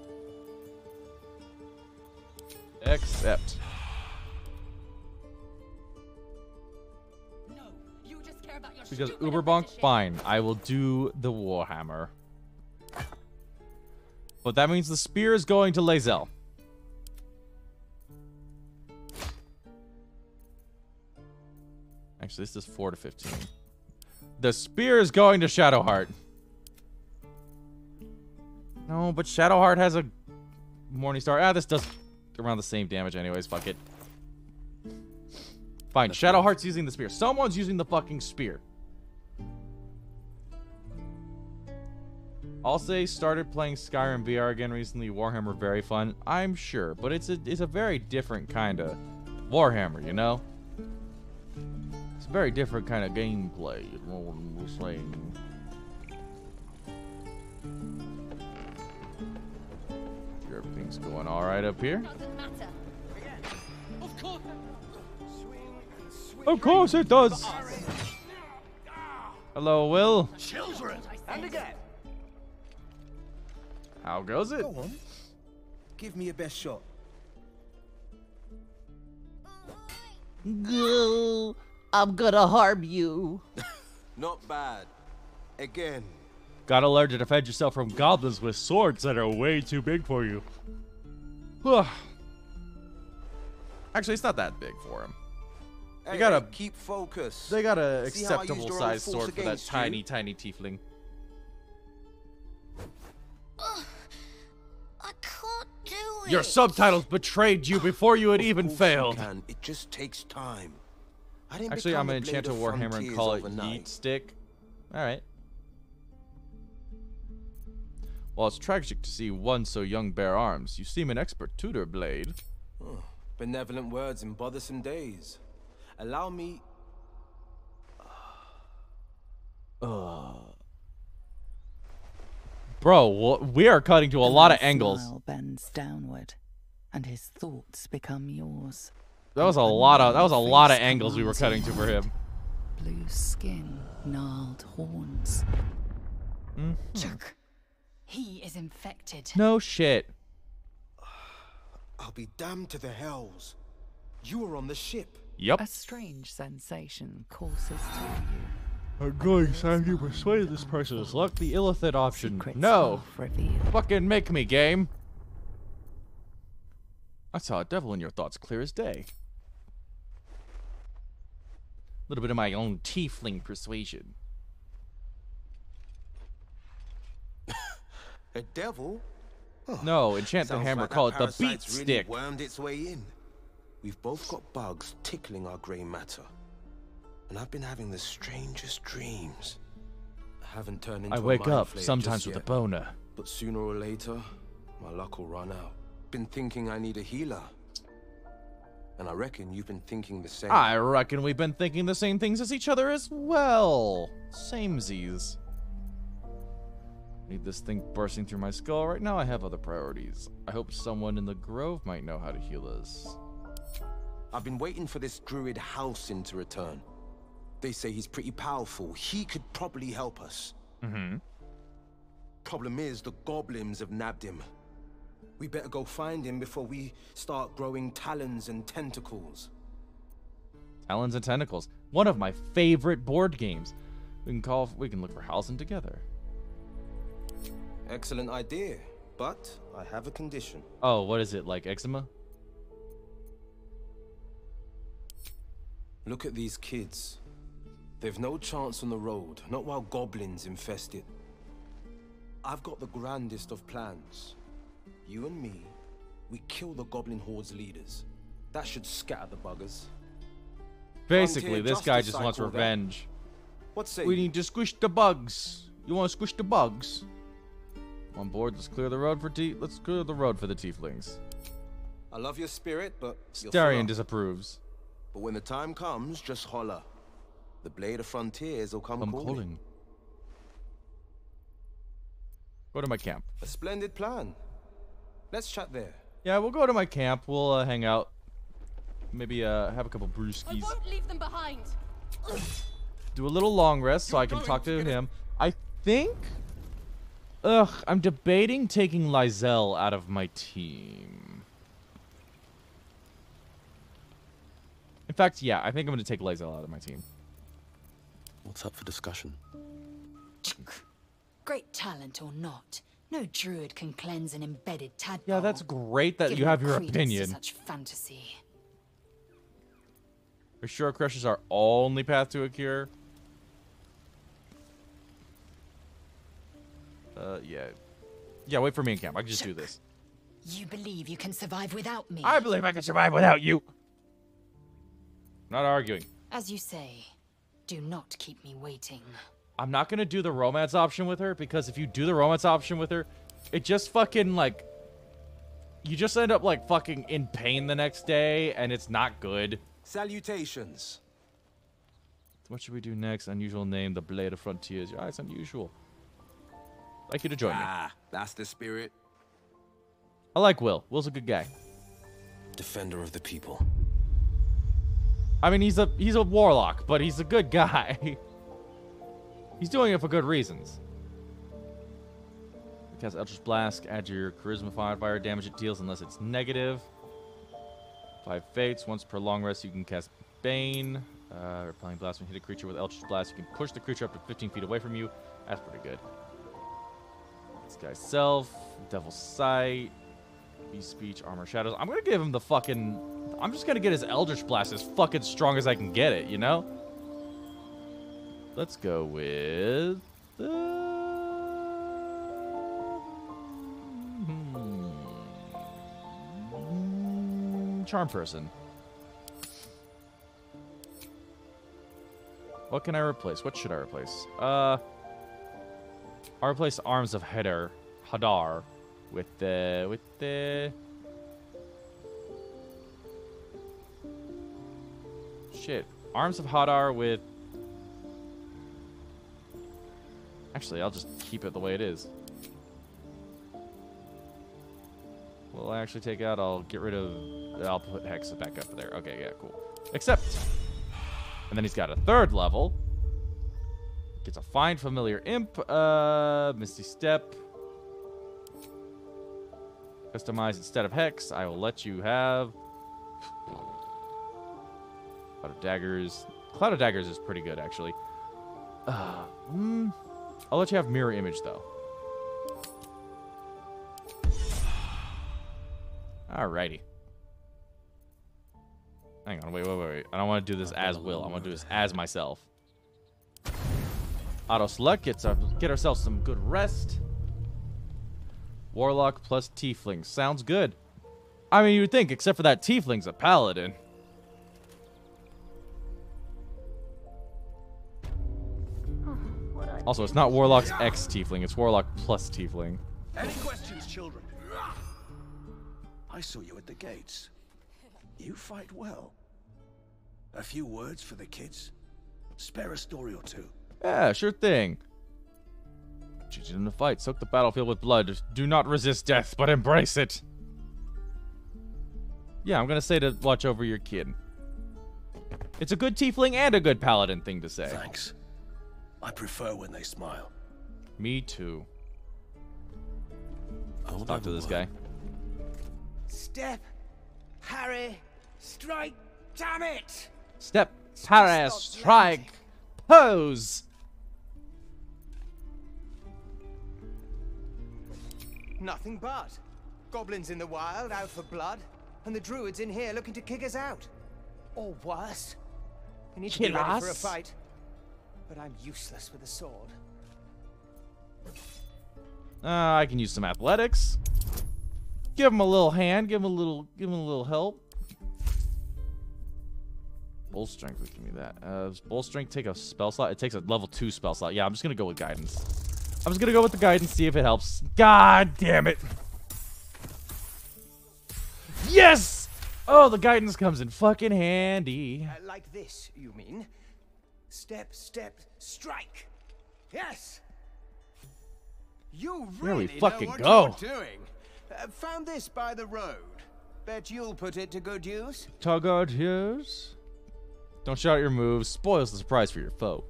Accept. because Uberbonk, fine. I will do the Warhammer. But that means the spear is going to Lae'zel. Actually, this is 4 to 15. The spear is going to Shadowheart. No, but Shadowheart has a Morningstar. Ah, this does around the same damage anyways. Fuck it. Fine, Shadowheart's using the spear. Someone's using the fucking spear. I'll say started playing Skyrim VR again recently. Warhammer very fun. I'm sure, but it's a it's a very different kind of Warhammer, you know? It's a very different kind of gameplay, you know what I'm saying. Sure everything's going alright up here. Of course. Of course it does. Hello, Wyll. Children! And again. How goes it? Go on. Give me your best shot. Go. I'm gonna harm you. Not bad. Again. Gotta learn to defend yourself from goblins with swords that are way too big for you. Actually, it's not that big for him. They Hey, got a hey, keep focus. they got a See how I used acceptable your own sized sword for that you? tiny, tiny tiefling. I can't do it. Your subtitles betrayed you before you had even course you failed. can. It just takes time. I didn't Actually, I'm the gonna enchant a Warhammer and Frontiers call it overnight. Yeet Stick. Alright. While it's tragic to see one so young bear arms, you seem an expert tutor, Blade. Oh, benevolent words in bothersome days. Allow me. Uh. Bro, wh- we are cutting to a lot of angles. smile bends downward, and his thoughts become yours. That was a lot of that was a lot of angles we were cutting to for him. Blue skin, gnarled horns. Mm-hmm. Chuck. He is infected. No shit. I'll be damned to the hells. You were on the ship. Yep. A strange sensation courses through you. I'm going to persuade this person to select the Illithid option. Secrets No. Fucking make me, game. I saw a devil in your thoughts clear as day. A little bit of my own tiefling persuasion. A devil? Oh, no, enchant the hammer, like call it the beat really stick. wormed its way in. We've both got bugs tickling our grey matter. And I've been having the strangest dreams. I haven't turned into I wake up sometimes with a boner. But sooner or later, my luck will run out. Been thinking I need a healer. And I reckon you've been thinking the same. I reckon we've been thinking the same things as each other as well. Samesies. Need this thing bursting through my skull. Right now, I have other priorities. I hope someone in the grove might know how to heal us. I've been waiting for this druid Halsin to return. They say he's pretty powerful. He could probably help us. Mm-hmm. Problem is, the goblins have nabbed him. We better go find him before we start growing talons and tentacles. Talons and Tentacles. One of my favorite board games. We can call. We can look for Halsin together. Excellent idea, but I have a condition. Oh, what is it like eczema? Look at these kids. They've no chance on the road, not while goblins infest it. I've got the grandest of plans. You and me, we kill the goblin horde's leaders. That should scatter the buggers. Basically, this guy just wants revenge. What say We need to squish the bugs. You want to squish the bugs? On board. Let's clear the road for t. Let's clear the road for the tieflings. I love your spirit, but Astarion disapproves. But when the time comes, just holler. The Blade of Frontiers will come, I'm calling. calling. Go to my camp. A splendid plan. Let's chat there. Yeah, we'll go to my camp. We'll uh, hang out. Maybe uh, have a couple brewskis. I brewskis. won't leave them behind. Do a little long rest so I can talk to him. I think. Ugh, I'm debating taking Lae'zel out of my team. In fact, yeah, I think I'm going to take Lae'zel out of my team. What's up for discussion? Great talent or not, no druid can cleanse an embedded tadpole. Yeah, that's great that Give you have your opinion. Such fantasy. For sure, Creche is our only path to a cure. Uh, yeah. Yeah, wait for me in camp. I can just do this. You believe you can survive without me? I believe I can survive without you. Not arguing. As you say, do not keep me waiting. I'm not gonna do the romance option with her because if you do the romance option with her, it just fucking like you just end up like fucking in pain the next day and it's not good. Salutations. What should we do next? Unusual name, the Blade of Frontiers. Yeah, it's unusual. Like you to join me. Ah, that's the spirit. I like Wyll. Wyll's a good guy. Defender of the people. I mean, he's a he's a warlock, but he's a good guy. he's doing it for good reasons. Cast Eldritch Blast, add your Charisma modifier, damage it deals unless it's negative. Five fates, once per long rest you can cast Bane. Uh, repelling blast when you hit a creature with Eldritch Blast, you can push the creature up to 15 feet away from you. That's pretty good. This guy's Self, Devil's Sight, Beast Speech, Armor Shadows. I'm gonna give him the fucking... I'm just gonna get his Eldritch Blast as fucking strong as I can get it, you know? Let's go with... Uh, hmm, Charm Person. What can I replace? What should I replace? Uh, I'll replace Arms of Hadar, Hadar, with the with the. Shit, Arms of Hadar with. Actually, I'll just keep it the way it is. Will I actually take out? I'll get rid of. I'll put Hex back up there. Okay, yeah, cool. Except and then he's got a third level. Gets a Find Familiar Imp, uh, Misty Step. Customize instead of Hex. I will let you have... Cloud of Daggers. Cloud of Daggers is pretty good, actually. Uh, mm, I'll let you have Mirror Image, though. Alrighty. Hang on, wait, wait, wait, wait. I don't want to do this as Wyll. I want to do this as myself. Auto select gets our, get ourselves some good rest. Warlock plus Tiefling. Sounds good. I mean, you'd think, except for that Tiefling's a paladin. Also, it's not Warlock's X Tiefling, it's Warlock plus Tiefling. Any questions, children? I saw you at the gates. You fight well. A few words for the kids? Spare a story or two. Yeah, sure thing. Choose in the fight. Soak the battlefield with blood. Do not resist death, but embrace it. Yeah, I'm gonna say to watch over your kid. It's a good tiefling and a good paladin thing to say. Thanks. I prefer when they smile. Me too. Let's talk to this guy. Step, Harry, strike, damn it! Step, parry, strike, pose. Nothing but. Goblins in the wild, out for blood, and the druids in here looking to kick us out. Or worse. We need to Kill be ready for a fight. But I'm useless with a sword. Uh, I can use some athletics. Give him a little hand. Give him a little. Give him a little help. Bull strength would give me that. Uh, does bull strength take a spell slot? It takes a level two spell slot. Yeah, I'm just gonna go with guidance. I'm just gonna go with the guidance. See if it helps. God damn it! Yes! Oh, the guidance comes in fucking handy. Uh, like this, you mean? Step, step, strike. Yes. You we really fucking know what go. you're doing. Uh, found this by the road. Bet you'll put it to good use. Tug out yours. Don't shout your moves. Spoils the surprise for your foe.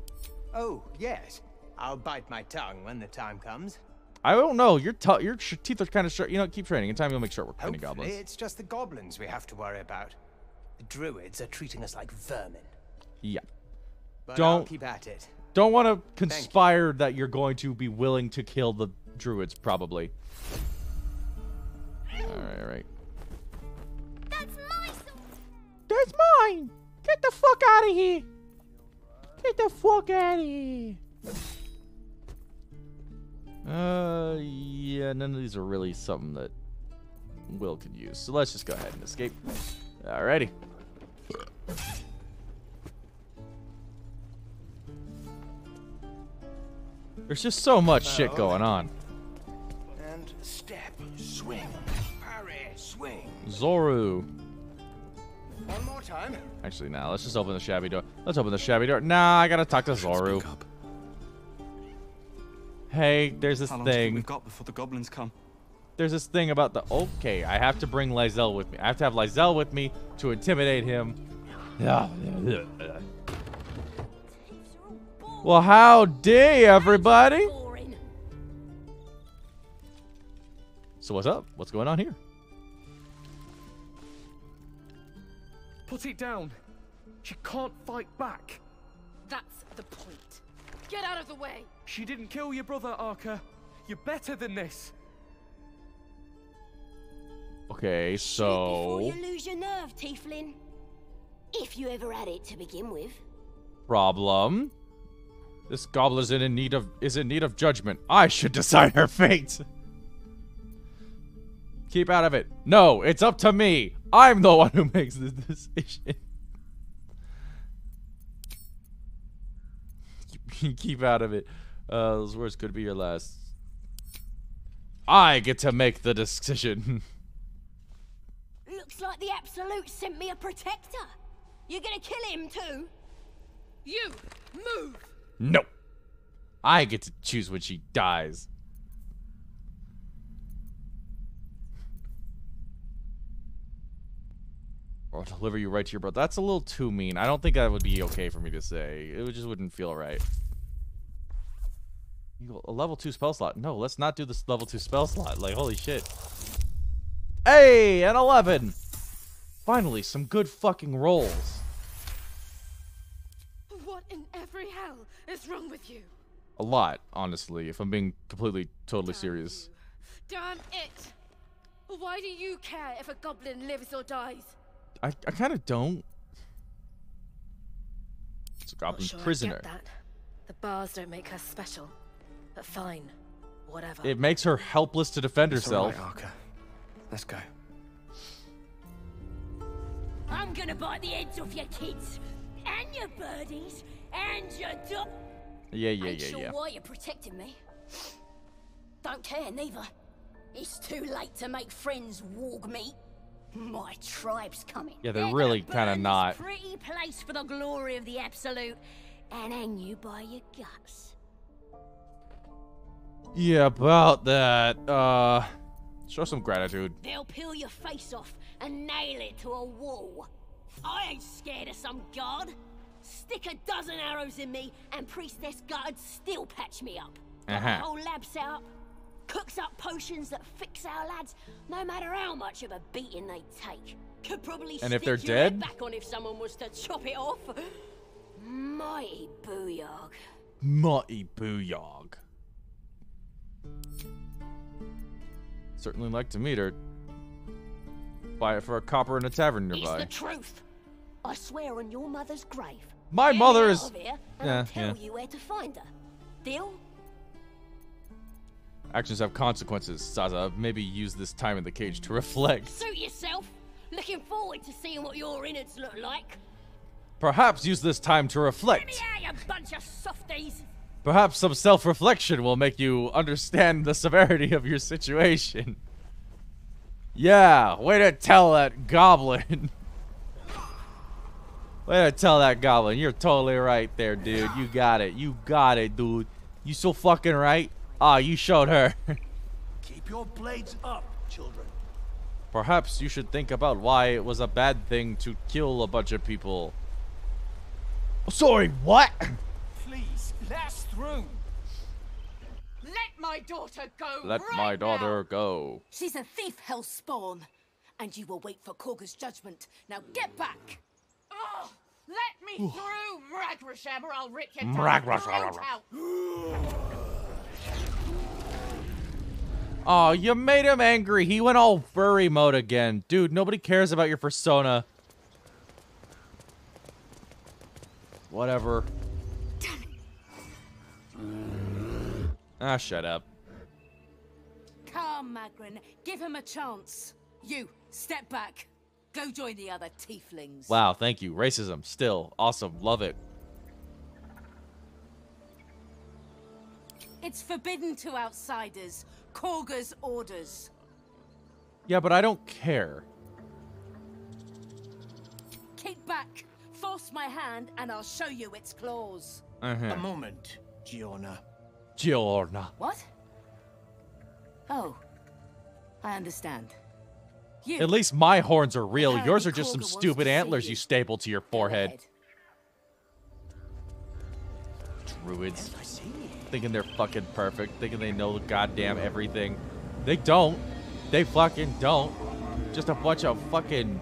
Oh, yes. I'll bite my tongue when the time comes. I don't know. Your your sh- teeth are kind of sharp. You know, keep training. In time, you'll make of any Hopefully, goblins. it's just the goblins we have to worry about. The druids are treating us like vermin. Yeah. But I'll Don't keep at it. don't want to conspire that you're going to be willing to kill the druids. Probably. All right, all right. That's my sword. That's mine. Get the fuck out of here. Get the fuck out of here. Uh, yeah, none of these are really something that Wyll could use. So let's just go ahead and escape. Alrighty. There's just so much shit going on. And step, swing, parry, swing. Zorru. One more time. Actually, now let's just open the shabby door. Let's open the shabby door. Nah, I gotta talk to Zorru. Hey, there's this How long do you think thing. we've got before the goblins come? There's this thing about the. Okay, I have to bring Lae'zel with me. I have to have Lae'zel with me to intimidate him. Yeah. Well, howdy, everybody. So what's up? What's going on here? Put it down. She can't fight back. That's the point. Get out of the way. She didn't kill your brother, Arca. You're better than this. Okay, so. Before so you lose your nerve, Tiefling. If you ever had it to begin with. problem. This goblin is in need of is in need of judgment. I should decide her fate. Keep out of it. No, it's up to me. I'm the one who makes this decision. Keep- Keep out of it. Uh, those words could be your last. I get to make the decision. Looks like the Absolute sent me a protector. You're gonna kill him too? You move. No. I get to choose when she dies. Or deliver you right to your brother. That's a little too mean. I don't think that would be okay for me to say. It just wouldn't feel right. A level 2 spell slot. No, let's not do this level 2 spell slot. Like, holy shit. Hey, an 11! Finally, some good fucking rolls. What in every hell is wrong with you? A lot, honestly, if I'm being completely, totally serious. Damn it! Why do you care if a goblin lives or dies? I, I kind of don't. It's a goblin Sure, prisoner. get that. The bars don't make her special. But fine. Whatever. It makes her helpless to defend It's herself. alright, Arca. Let's go. I'm gonna bite the heads off your kids, and your birdies, and your dog. Yeah, yeah, Ain't yeah, sure yeah. why you're protecting me. Don't care neither. It's too late to make friends, warg me. My tribe's coming. Yeah, they're gonna really burn this not. Pretty place for the glory of the absolute, and hang you by your guts. Yeah, about that. Uh, show some gratitude. They'll peel your face off and nail it to a wall. I ain't scared of some god. Stick a dozen arrows in me, and Priestess Gut'd still patch me up. Got Uh-huh. whole lab set up. Cooks up potions that fix our lads, no matter how much of a beating they take. Could probably And if they're dead? back on if someone was to chop it off. Mighty Booyahg. Mighty Booyahg. Certainly like to meet her. Buy it for a copper in a tavern nearby. It's the truth. I swear on your mother's grave. My Get mother is- here, Yeah, I'll tell yeah. you where to find her. Deal? Actions have consequences, Sazza. Maybe use this time in the cage to reflect. Suit yourself. Looking forward to seeing what your innards look like. Perhaps use this time to Get me reflect. out, you bunch of softies. Perhaps some self reflection will make you understand the severity of your situation. Yeah, way to tell that goblin. way to tell that goblin. You're totally right there, dude. You got it. You got it, dude. You so fucking right. Ah, you showed her. Keep your blades up, children. Perhaps you should think about why it was a bad thing to kill a bunch of people. Sorry, what? Please, let us through. Let my daughter go Let right my now. daughter go. She's a thief, Hellspawn. And you will wait for Kagha's judgment. Now get back! Oh, let me through, Mragrasham, or I'll rip your Mragrasham. throat out. Oh, you made him angry. He went all furry mode again. Dude, nobody cares about your persona. Whatever. Ah, shut up. Come, Magrin. Give him a chance. You, step back. Go join the other tieflings. Wow, thank you. Racism. Still. Awesome. Love it. It's forbidden to outsiders. Kagha's orders. Yeah, but I don't care. Kick back. Force my hand, and I'll show you its claws. Uh-huh. A moment, Giorna. Giorna. What? Oh, I understand. You. At least my horns are real. Yours are just some stupid antlers you. you staple to your forehead. Druids. Thinking they're fucking perfect. Thinking they know goddamn everything. They don't. They fucking don't. Just a bunch of fucking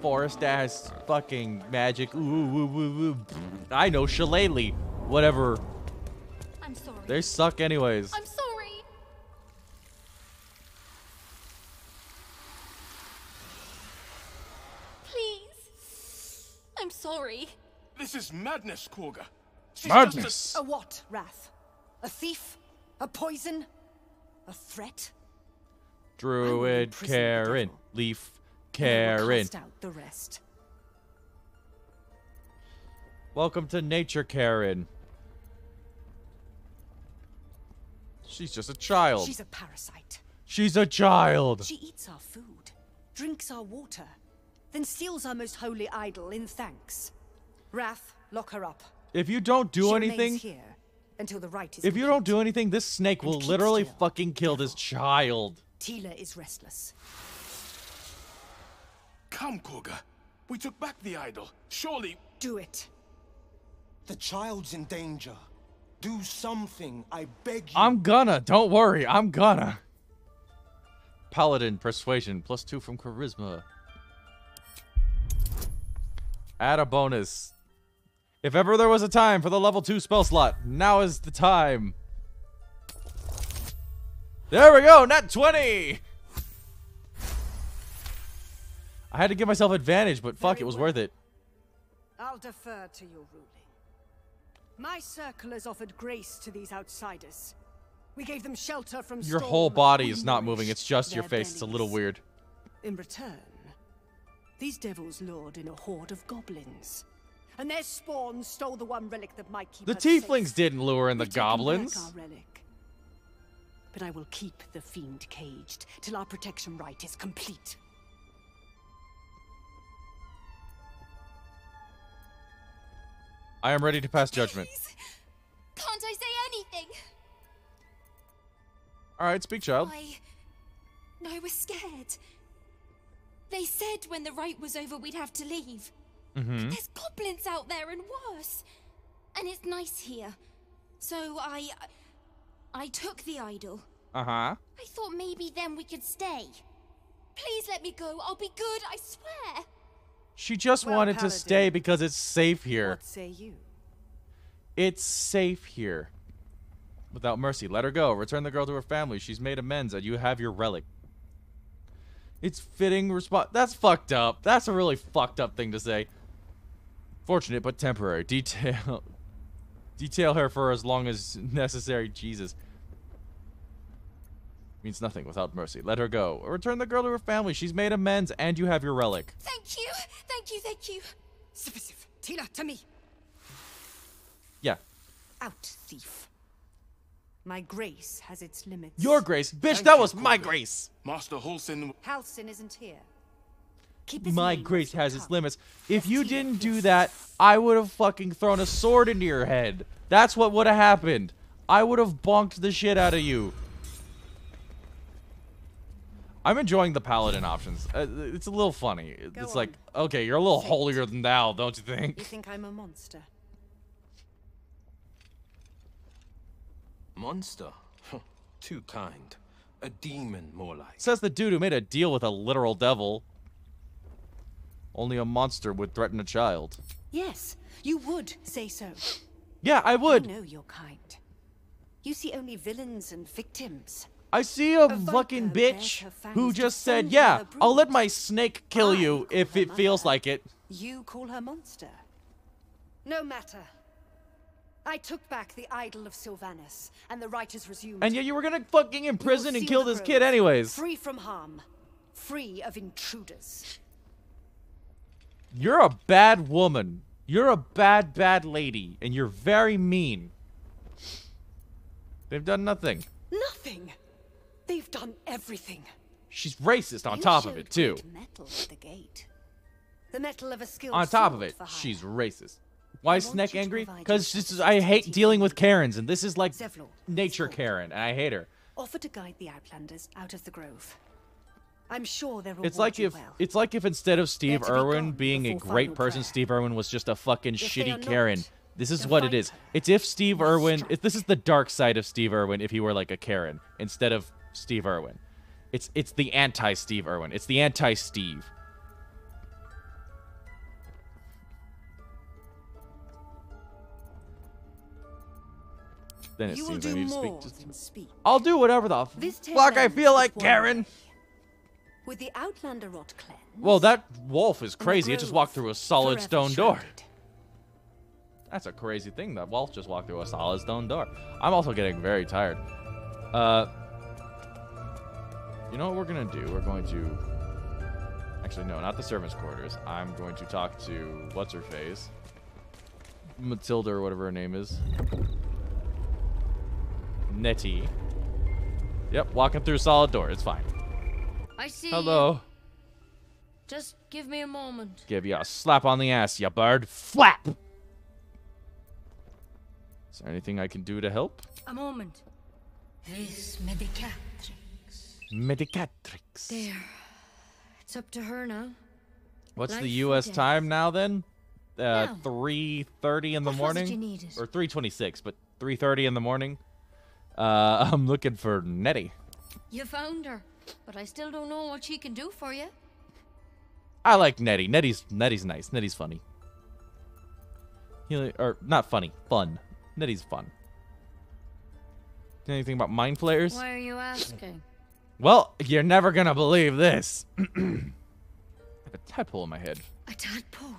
forest ass fucking magic. Ooh, ooh, ooh, ooh, ooh. I know shillelagh. Whatever. I'm sorry. They suck anyways. I'm sorry. Please. I'm sorry. This is madness, Kagha. She's Madness. just a- A what, Rath? A thief? A poison? A threat? Druid Karen. Leaf And I will Karen. cast out the rest. Welcome to Nature Karen. She's just a child. She's a parasite. She's a child. She eats our food, drinks our water, then steals our most holy idol in thanks. Rath, lock her up. If you don't do She anything, remains here until the right is if you don't do anything, this snake will literally still, fucking kill this child. Tila is restless. Come, Kagha. We took back the idol. Surely. Do it. The child's in danger. Do something, I beg you. I'm gonna. Don't worry. I'm gonna. Paladin persuasion plus two from charisma. Add a bonus. If ever there was a time for the level two spell slot, now is the time. There we go. Not 20. I had to give myself advantage, but fuck, it was worth it. I'll defer to your ruling. My circle has offered grace to these outsiders. We gave them shelter from Your whole body is not moving. It's just your face. It's a little weird. In return, these devils lured in a horde of goblins. And their spawn stole the one relic that might keep The us safe. tieflings didn't lure in the We've taken back goblins. our relic. But I will keep the fiend caged till our protection rite is complete. I am ready to pass judgment. Can't I say anything? All right, speak, child. I. I was scared. They said when the rite was over we'd have to leave. Mm-hmm. There's goblins out there and worse. And it's nice here. So I. I took the idol. Uh huh. I thought maybe then we could stay. Please let me go. I'll be good, I swear. She just Well, wanted to stay because it's safe here. What say you? It's safe here. Without mercy, let her go. Return the girl to her family. She's made amends, and you have your relic. It's fitting response. That's fucked up. That's a really fucked up thing to say. Fortunate but temporary. Detail. Detail her for as long as necessary. Jesus. Means nothing without mercy. Let her go. Return the girl to her family. She's made amends, and you have your relic. Thank you. Thank you, thank you. Sif, Sif, Tila, to me. Yeah. Out, thief. My grace has its limits. Your grace. Bitch, Thank that was my Kagha. grace. Master Halsin. Halcyon isn't here. Keep his my grace your has its limits. If you didn't do that, I would have fucking thrown a sword into your head. That's what would have happened. I would have bonked the shit out of you. I'm enjoying the paladin options. Uh, it's a little funny. It's like, okay, you're a little holier than thou, don't you think? You think? think I'm a monster? Monster? Too kind. A demon, more like. Says the dude who made a deal with a literal devil. Only a monster would threaten a child. Yes, you would say so. Yeah, I would. I know your kind. You see only villains and victims. I see a fucking bitch who just said, yeah, I'll let my snake kill you if it feels like it. You call her monster. No matter. I took back the idol of Silvanus, and the writers resumed. And yet you were gonna fucking imprison and kill this grove, kid anyways. Free from harm. Free of intruders. You're a bad woman. You're a bad, bad lady, and you're very mean. They've done nothing. Nothing. They've done everything. She's racist on You top of it, too. Metal at the gate. The metal of a skilled On top of it, she's racist. Why is Snake angry? Because this is I hate dealing with Karens, and this is like nature Karen, and I hate her. Offer to guide the Outlanders out of the grove. I'm sure they'll It's like if well. it's like if instead of Steve to be Irwin being a great person, Steve Irwin was just a fucking If shitty not, Karen. This is what it is. It's if Steve Irwin. If this is the dark side of Steve Irwin, if he were like a Karen instead of Steve Irwin. It's it's the anti Steve Irwin. It's the anti Steve. Then it you will seems I need to speak, to speak. I'll do whatever the fuck I feel like, Karen. With the Outlander rot cleansed, Well, that wolf is crazy. It just walked through a solid stone door. That's a crazy thing. That wolf just walked through a solid stone door. I'm also getting very tired. Uh, you know what we're gonna do? We're going to. Actually, no, not the servants' quarters. I'm going to talk to what's her face, Matilda or whatever her name is. Nettie. Yep, walking through a solid door. It's fine. I see. Hello. Just give me a moment. Give you a slap on the ass, you bird. Flap! Is there anything I can do to help? A moment. This medicatrix. Medicatrix. There. It's up to her now. What's Life the U.S. time now then? Uh, Now. 3.30 in the What morning? Or 3.26, but 3.30 in the morning. Uh, I'm looking for Nettie. You found her, but I still don't know what she can do for you. I like Nettie. Nettie's Nettie's nice. Nettie's funny. He, or not funny, fun. Nettie's fun. Anything about mind flayers? Why are you asking? Well, you're never gonna believe this. I have a tadpole in my head. A tadpole.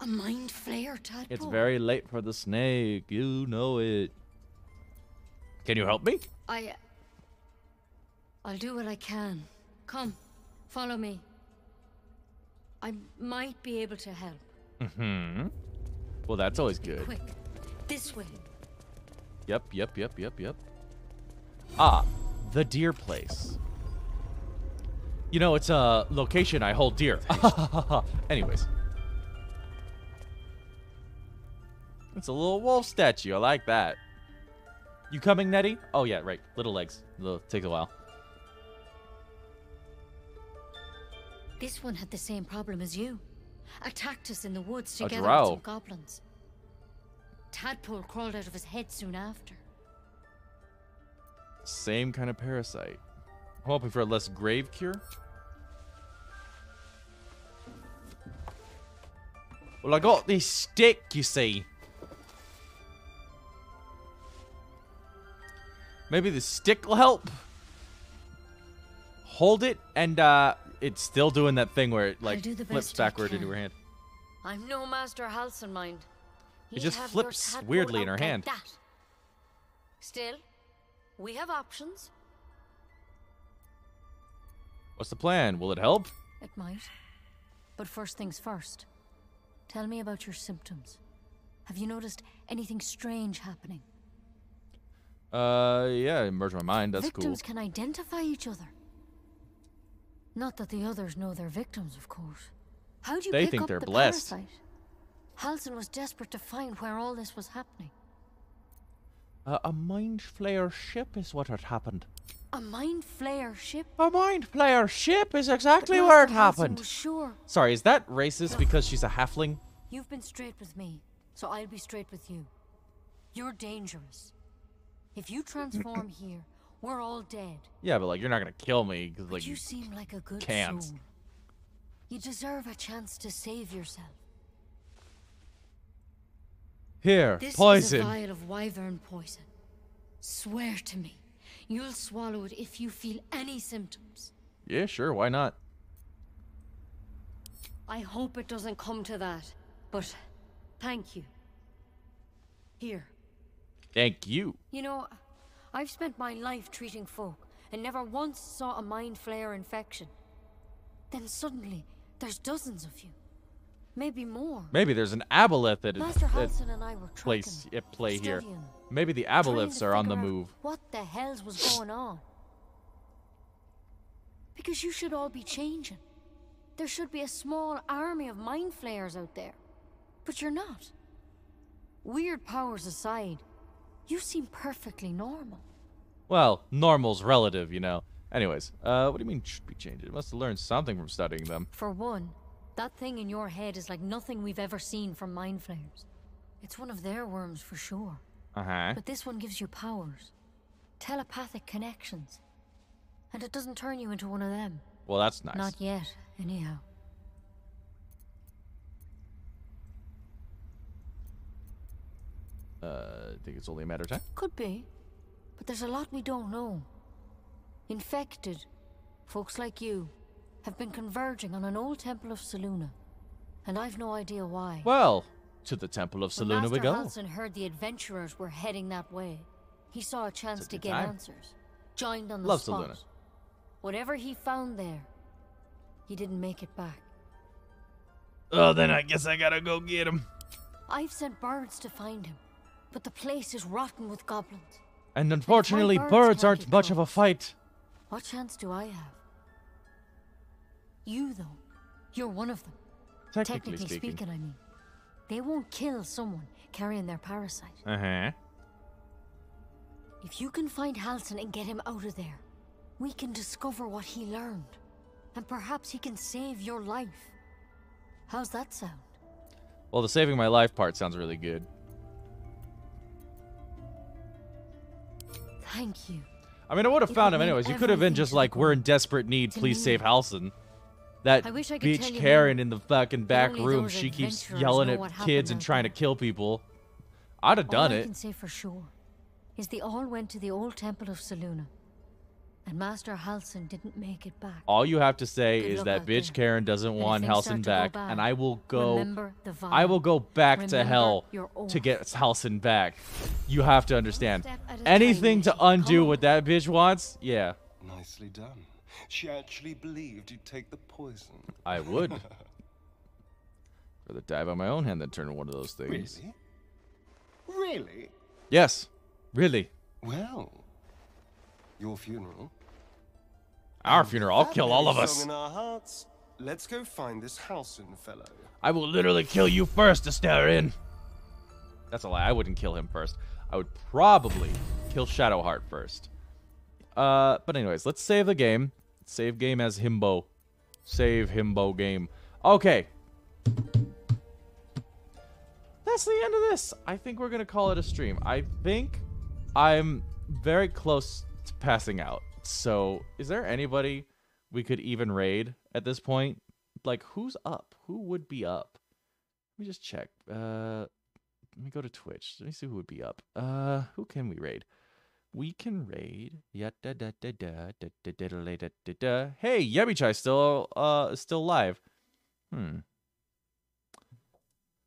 A mind flayer tadpole. It's very late for the snake. You know it. Can you help me? I. I'll do what I can. Come, follow me. I might be able to help. Mm-hmm. Well, that's always good. Quick, this way. Yep, yep, yep, yep, yep. Ah, the deer place. You know, it's a location I hold dear. Anyways. It's a little wolf statue. I like that. You coming, Nettie? Oh, yeah, right. Little legs. It'll take a while. This one had the same problem as you. Attacked us in the woods together with some goblins. Tadpole crawled out of his head soon after. Same kind of parasite. I'm hoping for a less grave cure. Well, I got this stick, you see. Maybe the stick will help. Hold it, and uh, it's still doing that thing where it like flips backward into her hand. I'm no master Halsin mind. It just flips weirdly in her hand. Still, we have options. What's the plan? Will it help? It might. But first things first. Tell me about your symptoms. Have you noticed anything strange happening? Uh, yeah, it merged my mind. That's victims cool. can identify each other. Not that the others know they're victims, of course. How do you They pick think up they're the blessed. parasite? Halsin was desperate to find where all this was happening. Uh, a mind flayer ship is what had happened. A mind flayer ship. A mind flayer ship is exactly where it happened. sure. Sorry, is that racist because she's a halfling? You've been straight with me, so I'll be straight with you. You're dangerous. If you transform here, we're all dead. Yeah, but like you're not gonna kill me because like you seem like a good can't. soul. You deserve a chance to save yourself. Here, This poison. is a vial of wyvern poison. Swear to me, you'll swallow it if you feel any symptoms. Yeah, sure, why not? I hope it doesn't come to that, but thank you. Here. Thank you. You know, I've spent my life treating folk and never once saw a mind flayer infection. Then suddenly, there's dozens of you. Maybe more. Maybe there's an aboleth at, Master at and I were place at play here. Maybe the aboleths are on the move. What the hell's was going on? Because you should all be changing. There should be a small army of mind flayers out there. But you're not. Weird powers aside, you seem perfectly normal. Well, normal's relative, you know. Anyways, uh, what do you mean should be changed? It must have learned something from studying them. For one, that thing in your head is like nothing we've ever seen from mind flayers. It's one of their worms for sure. Uh-huh. But this one gives you powers. Telepathic connections. And it doesn't turn you into one of them. Well, that's nice. Not yet, anyhow. Uh, I think it's only a matter of time. Could be. But there's a lot we don't know. Infected, folks like you, have been converging on an old temple of Selûne. And I've no idea why. Well, to the Temple of Selûne Master we go. Halsin heard the adventurers were heading that way. He saw a chance It's to get time. answers. Joined on the Love spot. Selûne. Whatever he found there, he didn't make it back. Oh, then I guess I gotta go get him. I've sent birds to find him, but the place is rotten with goblins. And unfortunately, birds birds aren't much of a fight. What chance do I have? You, though, you're one of them. Technically speaking. speaking, I mean. They won't kill someone carrying their parasite. Uh huh. If you can find Halsin and get him out of there, we can discover what he learned. And perhaps he can save your life. How's that sound? Well, the saving my life part sounds really good. Thank you. I mean, I would have found him anyways. You could have been just like, we're in desperate need. Please me. save Halsin. That I wish I could beach Karen in the fucking back room, she keeps yelling at kids and trying to kill people. I'd have done all I it. can say for sure is they all went to the old temple of Selûne. And Master Halsin didn't make it back. All you have to say Good is that out bitch Karen doesn't And want things Halsin start to back, and I will go. the I will go back to hell to get Halsin back. You have to understand. step at a Anything to undo what that bitch wants, yeah, Nicely done. She actually believed you'd take the poison. I would. Rather die by my own hand than turn into one of those things. Really? Really? Yes, really. Well, your funeral. Our funeral. I'll kill all of us. in our hearts. Let's go find this Halsin fellow. I will literally kill you first to stare in. That's a lie. I wouldn't kill him first. I would probably kill Shadowheart first. Uh, but anyways, let's save the game. Save game as Himbo. Save Himbo game. Okay. That's the end of this. I think we're gonna call it a stream. I think I'm very close to passing out. So, is there anybody we could even raid at this point? Like, who's up? Who would be up? Let me just check. Uh, let me go to Twitch. Let me see who would be up. Uh, who can we raid? We can raid. Yeah, da da da da da da da da da da da. Hey, Yebichai still uh still live. Hmm.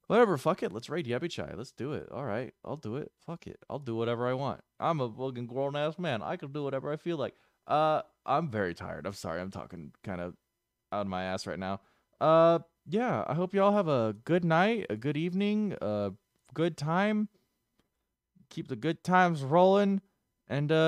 Whatever, fuck it. Let's raid Yebichai. Let's do it. All right, I'll do it. Fuck it. I'll do whatever I want. I'm a fucking grown ass man. I can do whatever I feel like. Uh, I'm very tired. I'm sorry. I'm talking kind of out of my ass right now. Uh, yeah. I hope y'all have a good night, a good evening, a good time. Keep the good times rolling, and uh.